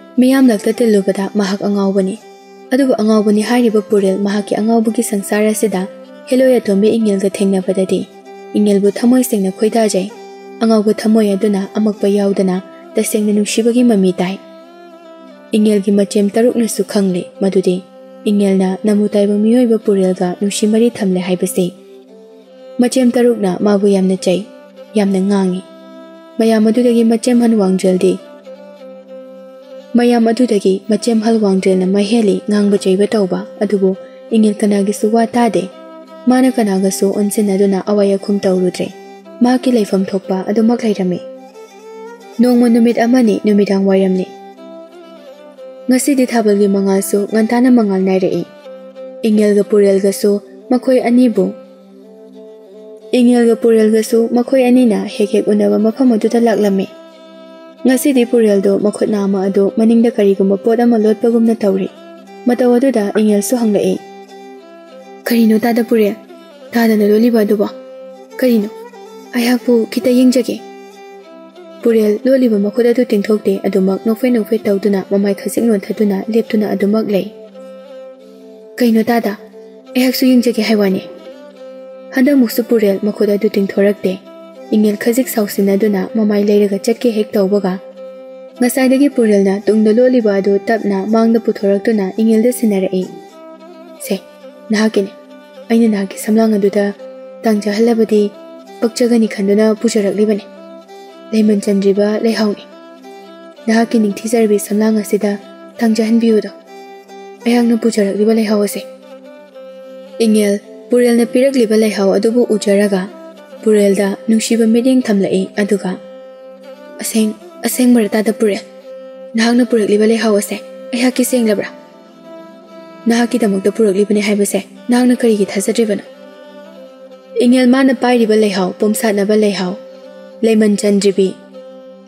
ꯃꯤꯌꯥꯝ ꯂꯛꯇ ꯇꯤꯜꯂꯨꯕꯗ ꯃꯍꯥꯛ ꯑꯉꯥꯎꯕꯅꯤ ꯑꯗꯨꯕꯨ ꯑꯉꯥꯎꯕꯅꯤ ꯍꯥꯏꯔꯤꯕ ꯄꯨꯔꯦꯜ ꯃꯍꯥꯛꯀꯤ ꯑꯉꯥꯎꯕꯒꯤ ꯁꯪꯁꯥꯔ ꯑꯁꯤꯗ ꯍꯦꯂꯣꯏ ꯑꯇꯣꯝꯕꯤ ꯏꯉꯦꯜꯒ ꯊꯦꯡꯅꯕꯗꯗꯤ ꯏꯉꯦꯜꯕꯨ ꯊꯃꯣꯏ ꯁꯦꯡꯅ ꯈꯣꯏꯗꯥꯖꯩ ꯑꯉꯥꯎꯕ ꯊꯃꯣꯏ ꯑꯗꯨꯅ ꯑꯃꯛꯄ ꯌꯥꯎꯗꯅ ꯇꯁꯦꯡꯅ ꯅꯨꯡꯁꯤꯕꯒꯤ ꯃꯃꯤ ꯇꯥꯏ ꯏꯉꯦꯜꯒꯤ ꯃꯆꯦꯝ ꯇꯔꯨꯛꯅꯁꯨ ꯈꯪꯂꯤ ꯃꯗꯨꯗꯤ ꯏꯉꯦꯜꯅ ꯅꯃꯨ ꯇꯥꯏꯕ ꯃꯤꯑꯣꯏꯕ ꯄꯨꯔꯦꯜꯒ ꯅꯨꯡꯁꯤ ꯃꯔꯤ ꯊꯝꯂꯦ ꯍꯥꯏꯕꯁꯤ ꯃꯆꯦꯝ ꯇꯔꯨꯛꯅ ꯃꯥꯕꯨ ꯌꯥꯝꯅ ꯆꯩ ꯌꯥꯝꯅ ꯉꯥꯡꯉꯤ ꯃꯌꯥꯝ ꯑꯗꯨꯗꯒꯤ ꯃꯆꯦꯝꯍꯟ ꯋꯥꯡꯖꯦꯜꯗꯤ ꯃꯌꯥꯝ ꯑꯗꯨꯗꯒꯤ ꯃꯆꯦꯝꯍꯜ ꯋꯥꯡꯖꯦꯜꯅ ꯃꯍꯦꯜꯂꯤ ꯉꯥꯡꯕ ꯆꯩꯕ ꯇꯧꯕ ꯑꯗꯨꯕꯨ ꯏꯉꯦꯜ ꯀꯅꯥꯒꯤꯁꯨ ꯋꯥ ꯇꯥꯗꯦ ꯃꯥꯅ ꯀꯅꯥꯒꯁꯨ ꯑꯣꯟꯁꯤꯟꯅꯗꯨꯅ ꯑꯋꯥꯏ ꯑꯈꯨꯝ ꯇꯧꯔꯨꯗ꯭ꯔꯦ ꯃꯍꯥꯛꯀꯤ ꯂꯩꯐꯝ ꯊꯣꯛꯄ ꯑꯗꯨꯃꯛ ꯂꯩꯔꯝꯃꯤ ꯅꯣꯡꯃ ꯅꯨꯃꯤꯠ ꯑꯃꯅꯤ ꯅꯨꯃꯤꯗꯥꯡ ꯋꯥꯏꯔꯝꯅꯤ ꯉꯁꯤꯗꯤ ꯊꯥꯕꯜꯒꯤ ꯃꯉꯥꯜꯁꯨ ꯉꯟꯇꯥꯅ ꯃꯉꯥꯜ ꯅꯥꯏꯔꯛꯏ ꯏꯉꯦꯜꯒ ꯄꯨꯔꯦꯜꯒꯁꯨ ꯃꯈꯣꯏ ꯑꯅꯤꯕꯨ ꯏꯉꯦꯜꯒ ꯄꯨꯔꯦꯜꯒꯁꯨ ꯃꯈꯣꯏ ꯑꯅꯤꯅ ꯍꯦꯛ ꯍꯦꯛ ꯎꯅꯕ ꯃꯐꯝ ꯑꯗꯨꯗ ꯂꯥꯛꯂꯝꯃꯤ ngasi purel do makhut nama adu maning da kari gumba poda malot pagum na tawri mataw adu da ingel su hangla e kari no tada purel tada na loli ba duba kari no ayak pu kita yeng jage purel loli ba makhut adu ting thok de adu mak no fe no fe taw duna mamai khasing non thaduna lep tuna adu mak lei kari tada ayak su yeng jage haiwane handak muksu purel makhut adu ting thorak de ingel da sinare se nahakine aina nahaki samlang aduda tangja halabadi bakchagani khanduna pujaraklibane leiman chandriba leihauni nahaki ningthizarbi samlang asida tangja hanbiudo ayangna pujarakliba leihau ase ingel purelna pirakliba leihau adubu ujaraga ꯄꯨꯔꯦꯜꯗ ꯅꯨꯡꯁꯤꯕ ꯃꯤꯠꯌꯦꯡ ꯊꯝꯂꯛꯏ ꯑꯗꯨꯒ ꯑꯁꯦꯡ ꯑꯁꯦꯡꯕ ꯔꯇꯥꯗ ꯄꯨꯔꯦꯜ ꯅꯍꯥꯛꯅ ꯄꯨꯔꯛꯂꯤꯕ ꯂꯩꯍꯥꯎ Purel da nungsiba meding thamlai aduga. Aseng aseng marata da purel nahagna purakli hao, hawase aiha ki seng labra. Nahaki damuk da purakli bane haibase nahagna kari gi thajadri bana ingel mana pairi bale haw pomsat na bale haw lemon chandribi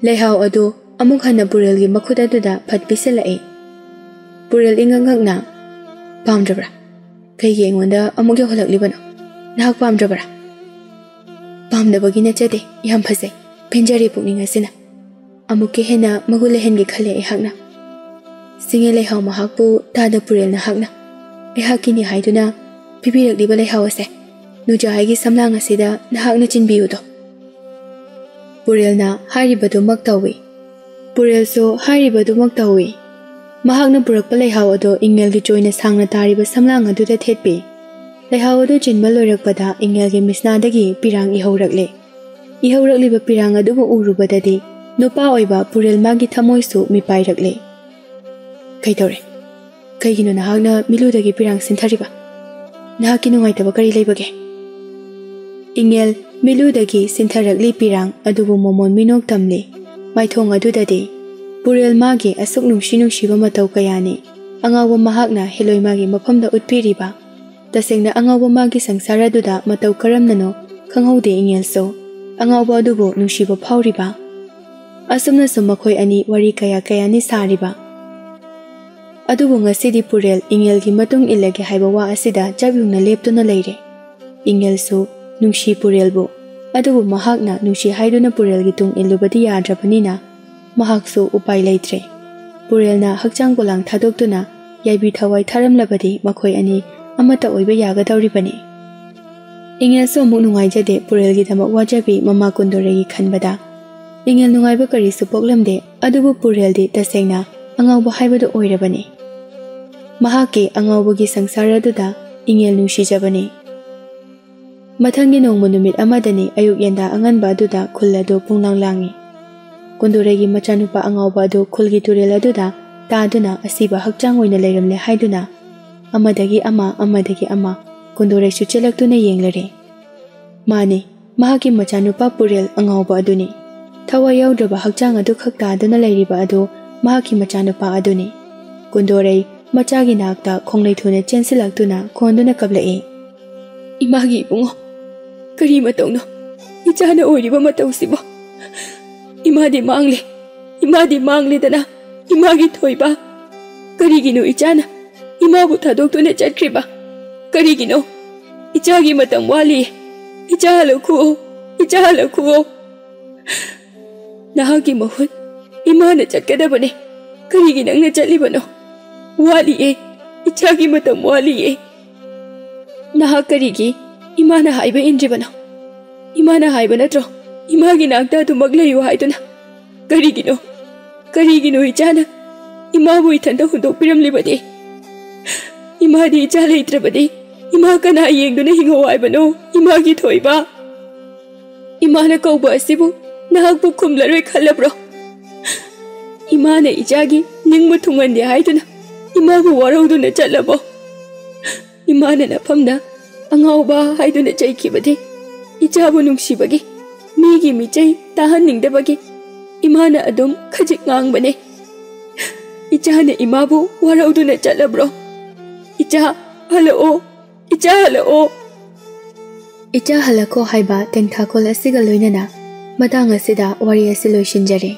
lehau adu amuk hana purel gi makhud adu da phat bisalai purel ingangak na pamdra kai gi engwanda amuk yo halak libana nahak pamdra bra ꯄꯥꯝꯗꯕꯒꯤ ꯅꯠꯆꯗꯦ ꯌꯥꯝ ꯐꯖꯩ ꯄꯦꯟꯖꯔꯦ ꯄꯨꯛꯅꯤꯡ ꯑꯁꯤꯅ ꯑꯃꯨꯛꯀ ꯍꯦꯟꯅ ꯃꯒꯨꯟ ꯂꯩꯍꯟꯒꯦ ꯈꯜꯂꯦ ꯑꯩꯍꯥꯛꯅ ꯁꯤꯡꯉꯦ ꯂꯩꯍꯥꯎ ꯃꯍꯥꯛꯄꯨ ꯇꯥꯗ ꯄꯨꯔꯦꯜ ꯅꯍꯥꯛꯅ ꯑꯩꯍꯥꯛꯀꯤꯅꯤ ꯍꯥꯏꯗꯨꯅ ꯄꯤꯕꯤꯔꯛꯂꯤꯕ ꯂꯩꯍꯥꯎ ꯑꯁꯦ ꯅꯨꯖꯥꯍꯥꯏꯒꯤ ꯁꯝꯂꯥꯡ ꯑꯁꯤꯗ ꯅꯍꯥꯛꯅ ꯆꯤꯟꯕꯤꯌꯨꯗꯣ ꯄꯨꯔꯦꯜꯅ ꯍꯥꯏꯔꯤꯕꯗꯨꯃꯛ ꯇꯧꯏ ꯄꯨꯔꯦꯜꯁꯨ ꯍꯥꯏꯔꯤꯕꯗꯨꯃꯛ ꯇꯧꯏ ꯃꯍꯥꯛꯅ ꯄꯨꯔꯛꯄ ꯂꯩꯍꯥꯎ ꯑꯗꯣ ꯏꯪꯉꯦꯜꯒꯤ ꯆꯣꯏꯅ ꯁꯥꯡꯅ ꯇꯥꯔꯤꯕ ꯁꯝꯂꯥꯡ ꯑꯗꯨꯗ ꯊꯦꯠꯄꯤ ꯂꯩꯍꯥꯎ ꯑꯗꯨ ꯆꯤꯟꯕ ꯂꯣꯏꯔꯛꯄꯗ ꯏꯪꯉꯦꯜꯒꯤ ꯃꯤꯁꯅꯥꯗꯒꯤ ꯄꯤꯔꯥꯡ ꯏꯍꯧꯔꯛꯂꯦ ꯏꯍꯧꯔꯛꯂꯤꯕ ꯄꯤꯔꯥꯡ ꯑꯗꯨꯕꯨ ꯎꯔꯨꯕꯗꯗꯤ ꯅꯨꯄꯥ ꯑꯣꯏꯕ ꯄꯨꯔꯦꯜ ꯃꯥꯒꯤ ꯊꯃꯣꯏꯁꯨ ꯃꯤꯄꯥꯏꯔꯛꯂꯦ ꯀꯩꯗꯧꯔꯦ ꯀꯩꯒꯤꯅꯣ ꯅꯍꯥꯛꯅ ꯃꯤꯂꯨꯗꯒꯤ ꯄꯤꯔꯥꯡ ꯁꯤꯟꯊꯔꯤꯕ ꯅꯍꯥꯛꯀꯤ ꯅꯨꯡꯉꯥꯏꯇꯕ ꯀꯔꯤ ꯂꯩꯕꯒꯦ ꯏꯪꯉꯦꯜ ꯃꯤꯂꯨꯗꯒꯤ ꯁꯤꯟꯊꯔꯛꯂꯤ ꯄꯤꯔꯥꯡ ꯑꯗꯨꯕꯨ ꯃꯣꯃꯣꯟ ꯃꯤꯅꯣꯛ ꯇꯝꯂꯤ ꯃꯥꯏꯊꯣꯡ ꯑꯗꯨꯗꯗꯤ ꯄꯨꯔꯦꯜ ꯃꯥꯒꯤ ꯑꯁꯨꯛ ꯅꯨꯡꯁꯤ ꯅꯨꯡꯁꯤꯕ ꯃꯇꯧ ꯀꯌꯥꯅꯤ ꯑꯉꯥꯎꯕ ꯃꯍꯥꯛꯅ ꯍꯦꯂꯣꯏ ꯃꯥꯒꯤ ꯃꯐꯝꯗ ꯎꯠꯄꯤꯔꯤꯕ ꯇꯁꯦꯡꯅ ꯑꯉꯥꯎꯕ ꯃꯥꯒꯤ ꯁꯪꯁꯥꯔ ꯑꯗꯨꯗ ꯃꯇꯧ ꯀꯔꯝꯅꯅꯣ ꯈꯪꯍꯧꯗꯦ ꯏꯪꯉꯦꯜꯁꯨ ꯑꯉꯥꯎꯕ ꯑꯗꯨꯕꯨ ꯅꯨꯡꯁꯤꯕ ꯐꯥꯎꯔꯤꯕ ꯑꯁꯨꯝꯅꯁꯨꯝ ꯃꯈꯣꯏ ꯑꯅꯤ ꯋꯥꯔꯤ ꯀꯌꯥ ꯀꯌꯥꯅꯤ ꯁꯥꯔꯤꯕ ꯑꯗꯨꯕꯨ ꯉꯁꯤꯗꯤ ꯄꯨꯔꯦꯜ ꯏꯪꯉꯦꯜꯒꯤ ꯃꯇꯨꯡ ꯏꯜꯂꯒꯦ ꯍꯥꯏꯕ ꯋꯥ ꯑꯁꯤꯗ ꯆꯞ ꯌꯨꯡꯅ ꯂꯦꯞꯇꯨꯅ ꯂꯩꯔꯦ ꯏꯪꯉꯦꯜꯁꯨ ꯅꯨꯡꯁꯤ ꯄꯨꯔꯦꯜꯕꯨ ꯑꯗꯨꯕꯨ ꯃꯍꯥꯛꯅ ꯅꯨꯡꯁꯤ ꯍꯥꯏꯗꯨꯅ ꯄꯨꯔꯦꯜꯒꯤ ꯇꯨꯡ ꯏꯜꯂꯨꯕꯗꯤ ꯌꯥꯗ꯭ꯔꯕꯅꯤꯅ ꯃꯍꯥꯛꯁꯨ ꯎꯄꯥꯏ ꯂꯩꯇ꯭ꯔꯦ ꯄꯨꯔꯦꯜꯅ ꯍꯛꯆꯥꯡ ꯄꯣꯂꯥꯡ ꯊꯥꯗꯣꯛꯇꯨꯅ ꯌꯥꯏꯕꯤ ꯊꯋꯥꯏ ꯊꯥꯔꯝꯂꯕꯗꯤ ꯃꯈꯣꯏ ꯑꯅꯤ ꯑꯃꯠꯇ ꯑꯣꯏꯕ ꯌꯥꯒꯗꯧꯔꯤꯕꯅꯤ ꯏꯪꯉꯦꯜꯁꯨ ꯑꯃꯨꯛ ꯅꯨꯡꯉꯥꯏꯖꯗꯦ ꯄꯨꯔꯦꯜꯒꯤꯗꯃꯛ ꯋꯥꯖꯕꯤ ꯃꯃꯥ ꯀꯨꯟꯗꯣꯔꯩꯒꯤ ꯈꯟꯕꯗ ꯏꯪꯉꯦꯜ ꯅꯨꯡꯉꯥꯏꯕ ꯀꯔꯤꯁꯨ ꯄꯣꯛꯂꯝꯗꯦ ꯑꯗꯨꯕꯨ ꯄꯨꯔꯦꯜꯗꯤ ꯇꯁꯦꯡꯅ ꯑꯉꯥꯎꯕ ꯍꯥꯏꯕꯗꯨ ꯑꯣꯏꯔꯕꯅꯤ ꯃꯍꯥꯛꯀꯤ ꯑꯉꯥꯎꯕꯒꯤ ꯁꯪꯁꯥꯔ ꯑꯗꯨꯗ ꯏꯪꯉꯦꯜ ꯅꯨꯡꯁꯤꯖꯕꯅꯤ ꯃꯊꯪꯒꯤ ꯅꯣꯡꯃ ꯅꯨꯃꯤꯠ ꯑꯃꯗꯅꯤ ꯑꯌꯨꯛ ꯌꯦꯟꯗꯥ ꯑꯉꯟꯕ ꯑꯗꯨꯗ ꯈꯨꯜ ꯑꯗꯨ ꯄꯨꯡꯂꯥꯡ ꯂꯥꯡꯏ ꯀꯨꯟꯗꯣꯔꯩꯒꯤ ꯃꯆꯥꯅꯨꯄꯥ ꯑꯉꯥꯎꯕ ꯑꯗꯨ ꯈꯨꯜꯒꯤ ꯇꯨꯔꯦꯜ ꯑꯗꯨꯗ ꯇꯥꯗꯨꯅ ꯑꯁꯤꯕ ꯍꯛꯆꯥꯡ ꯑꯣꯏꯅ ꯂꯩꯔꯝꯂꯦ ꯍꯥꯏꯗꯨꯅ ꯑꯃꯗꯒꯤ ꯑꯃ ꯑꯃꯗꯒꯤ ꯑꯃ ꯀꯨꯟꯗꯣꯔꯩꯁꯨ ꯆꯦꯜꯂꯛꯇꯨꯅ ꯌꯦꯡꯂꯔꯦ ꯃꯥꯅꯤ ꯃꯍꯥꯛꯀꯤ ꯃꯆꯥꯅꯨꯄꯥ ꯄꯨꯔꯦꯜ ꯑꯉꯥꯎꯕ ꯑꯗꯨꯅꯤ ꯊꯋꯥꯏ ꯌꯥꯎꯗ꯭ꯔꯕ ꯍꯛꯆꯥꯡ ꯑꯗꯨ ꯈꯛ ꯇꯥꯗꯨꯅ ꯂꯩꯔꯤꯕ ꯑꯗꯨ ꯃꯍꯥꯛꯀꯤ ꯃꯆꯥꯅꯨꯄꯥ ꯑꯗꯨꯅꯤ ꯀꯨꯟꯗꯣꯔꯩ ꯃꯆꯥꯒꯤ ꯅꯥꯛꯇ ꯈꯣꯡꯂꯩ ꯊꯨꯅ ꯆꯦꯟꯁꯤꯜꯂꯛꯇꯨꯅ ꯈꯣꯟꯗꯨꯅ ꯀꯞꯂꯛꯏ ꯏꯃꯥꯒꯤ ꯏꯕꯨꯡꯉꯣ ꯀꯔꯤ ꯃꯇꯧꯅꯣ ꯏꯆꯥꯅ ꯑꯣꯏꯔꯤꯕ ꯃꯇꯧꯁꯤꯕꯣ ꯏꯃꯥꯗꯤ ꯃꯥꯡꯂꯦ ꯏꯃꯥꯗꯤ ꯃꯥꯡꯂꯦꯗꯅ ꯏꯃꯥꯒꯤ ꯊꯣꯏꯕ ꯀꯔꯤꯒꯤꯅꯣ ꯏꯆꯥꯅ 이마부 다독도네 짜트리바 그리기노 이자기 마땅 와리 이자할로 구오 이자할로 구오 나하기 모훈 이마네 짜깨다보네 그리기 낭네 짜리바노 와리에 이자기 마땅 와리에 나하 그리기 이마나 하이베 인지바노 이마나 하이베 나트로 이마기 낙다도 먹래요 하이도나 그리기노 그리기노 이자나 이마부 이탄다 훈독 비렴리바디 ꯏꯃꯥꯗꯤ ꯏꯆꯥ ꯂꯩꯇ꯭ꯔꯕꯗꯤ ꯏꯃꯥ ꯀꯅꯥ ꯌꯦꯡꯗꯨꯅ ꯍꯤꯡꯍꯧ ꯍꯥꯏꯕꯅꯣ ꯏꯃꯥꯒꯤ ꯊꯣꯏꯕ ꯏꯃꯥꯅ ꯀꯧꯕ ꯑꯁꯤꯕꯨ ꯅꯍꯥꯛꯄꯨ ꯈꯨꯝꯂꯔꯣꯏ ꯈꯜꯂꯕ꯭ꯔꯣ ꯏꯃꯥꯅ ꯏꯆꯥꯒꯤ ꯅꯤꯡꯕ ꯊꯨꯡꯍꯟꯗꯦ ꯍꯥꯏꯗꯨꯅ ꯏꯃꯥꯕꯨ ꯋꯥꯔꯧꯗꯨꯅ ꯆꯠꯂꯕꯣ ꯏꯃꯥꯅ ꯅꯐꯝꯗ ꯑꯉꯥꯎꯕ ꯍꯥꯏꯗꯨꯅ ꯆꯩꯈꯤꯕꯗꯤ ꯏꯆꯥꯕꯨ ꯅꯨꯡꯁꯤꯕꯒꯤ ꯃꯤꯒꯤ ꯃꯤꯆꯩ ꯇꯥꯍꯟꯅꯤꯡꯗꯕꯒꯤ ꯏꯃꯥꯅ ꯑꯗꯨꯝ ꯈꯖꯤꯛ ꯉꯥꯡꯕꯅꯦ ꯏꯆꯥꯅ ꯏꯃꯥꯕꯨ ꯋꯥꯔꯧꯗꯨꯅ ꯆꯠꯂꯕ꯭ꯔꯣ Icha, hello. Icha, hello. Icha halako haiba tenkha kol asiga loinana. Matang asida wari asi loishinjare.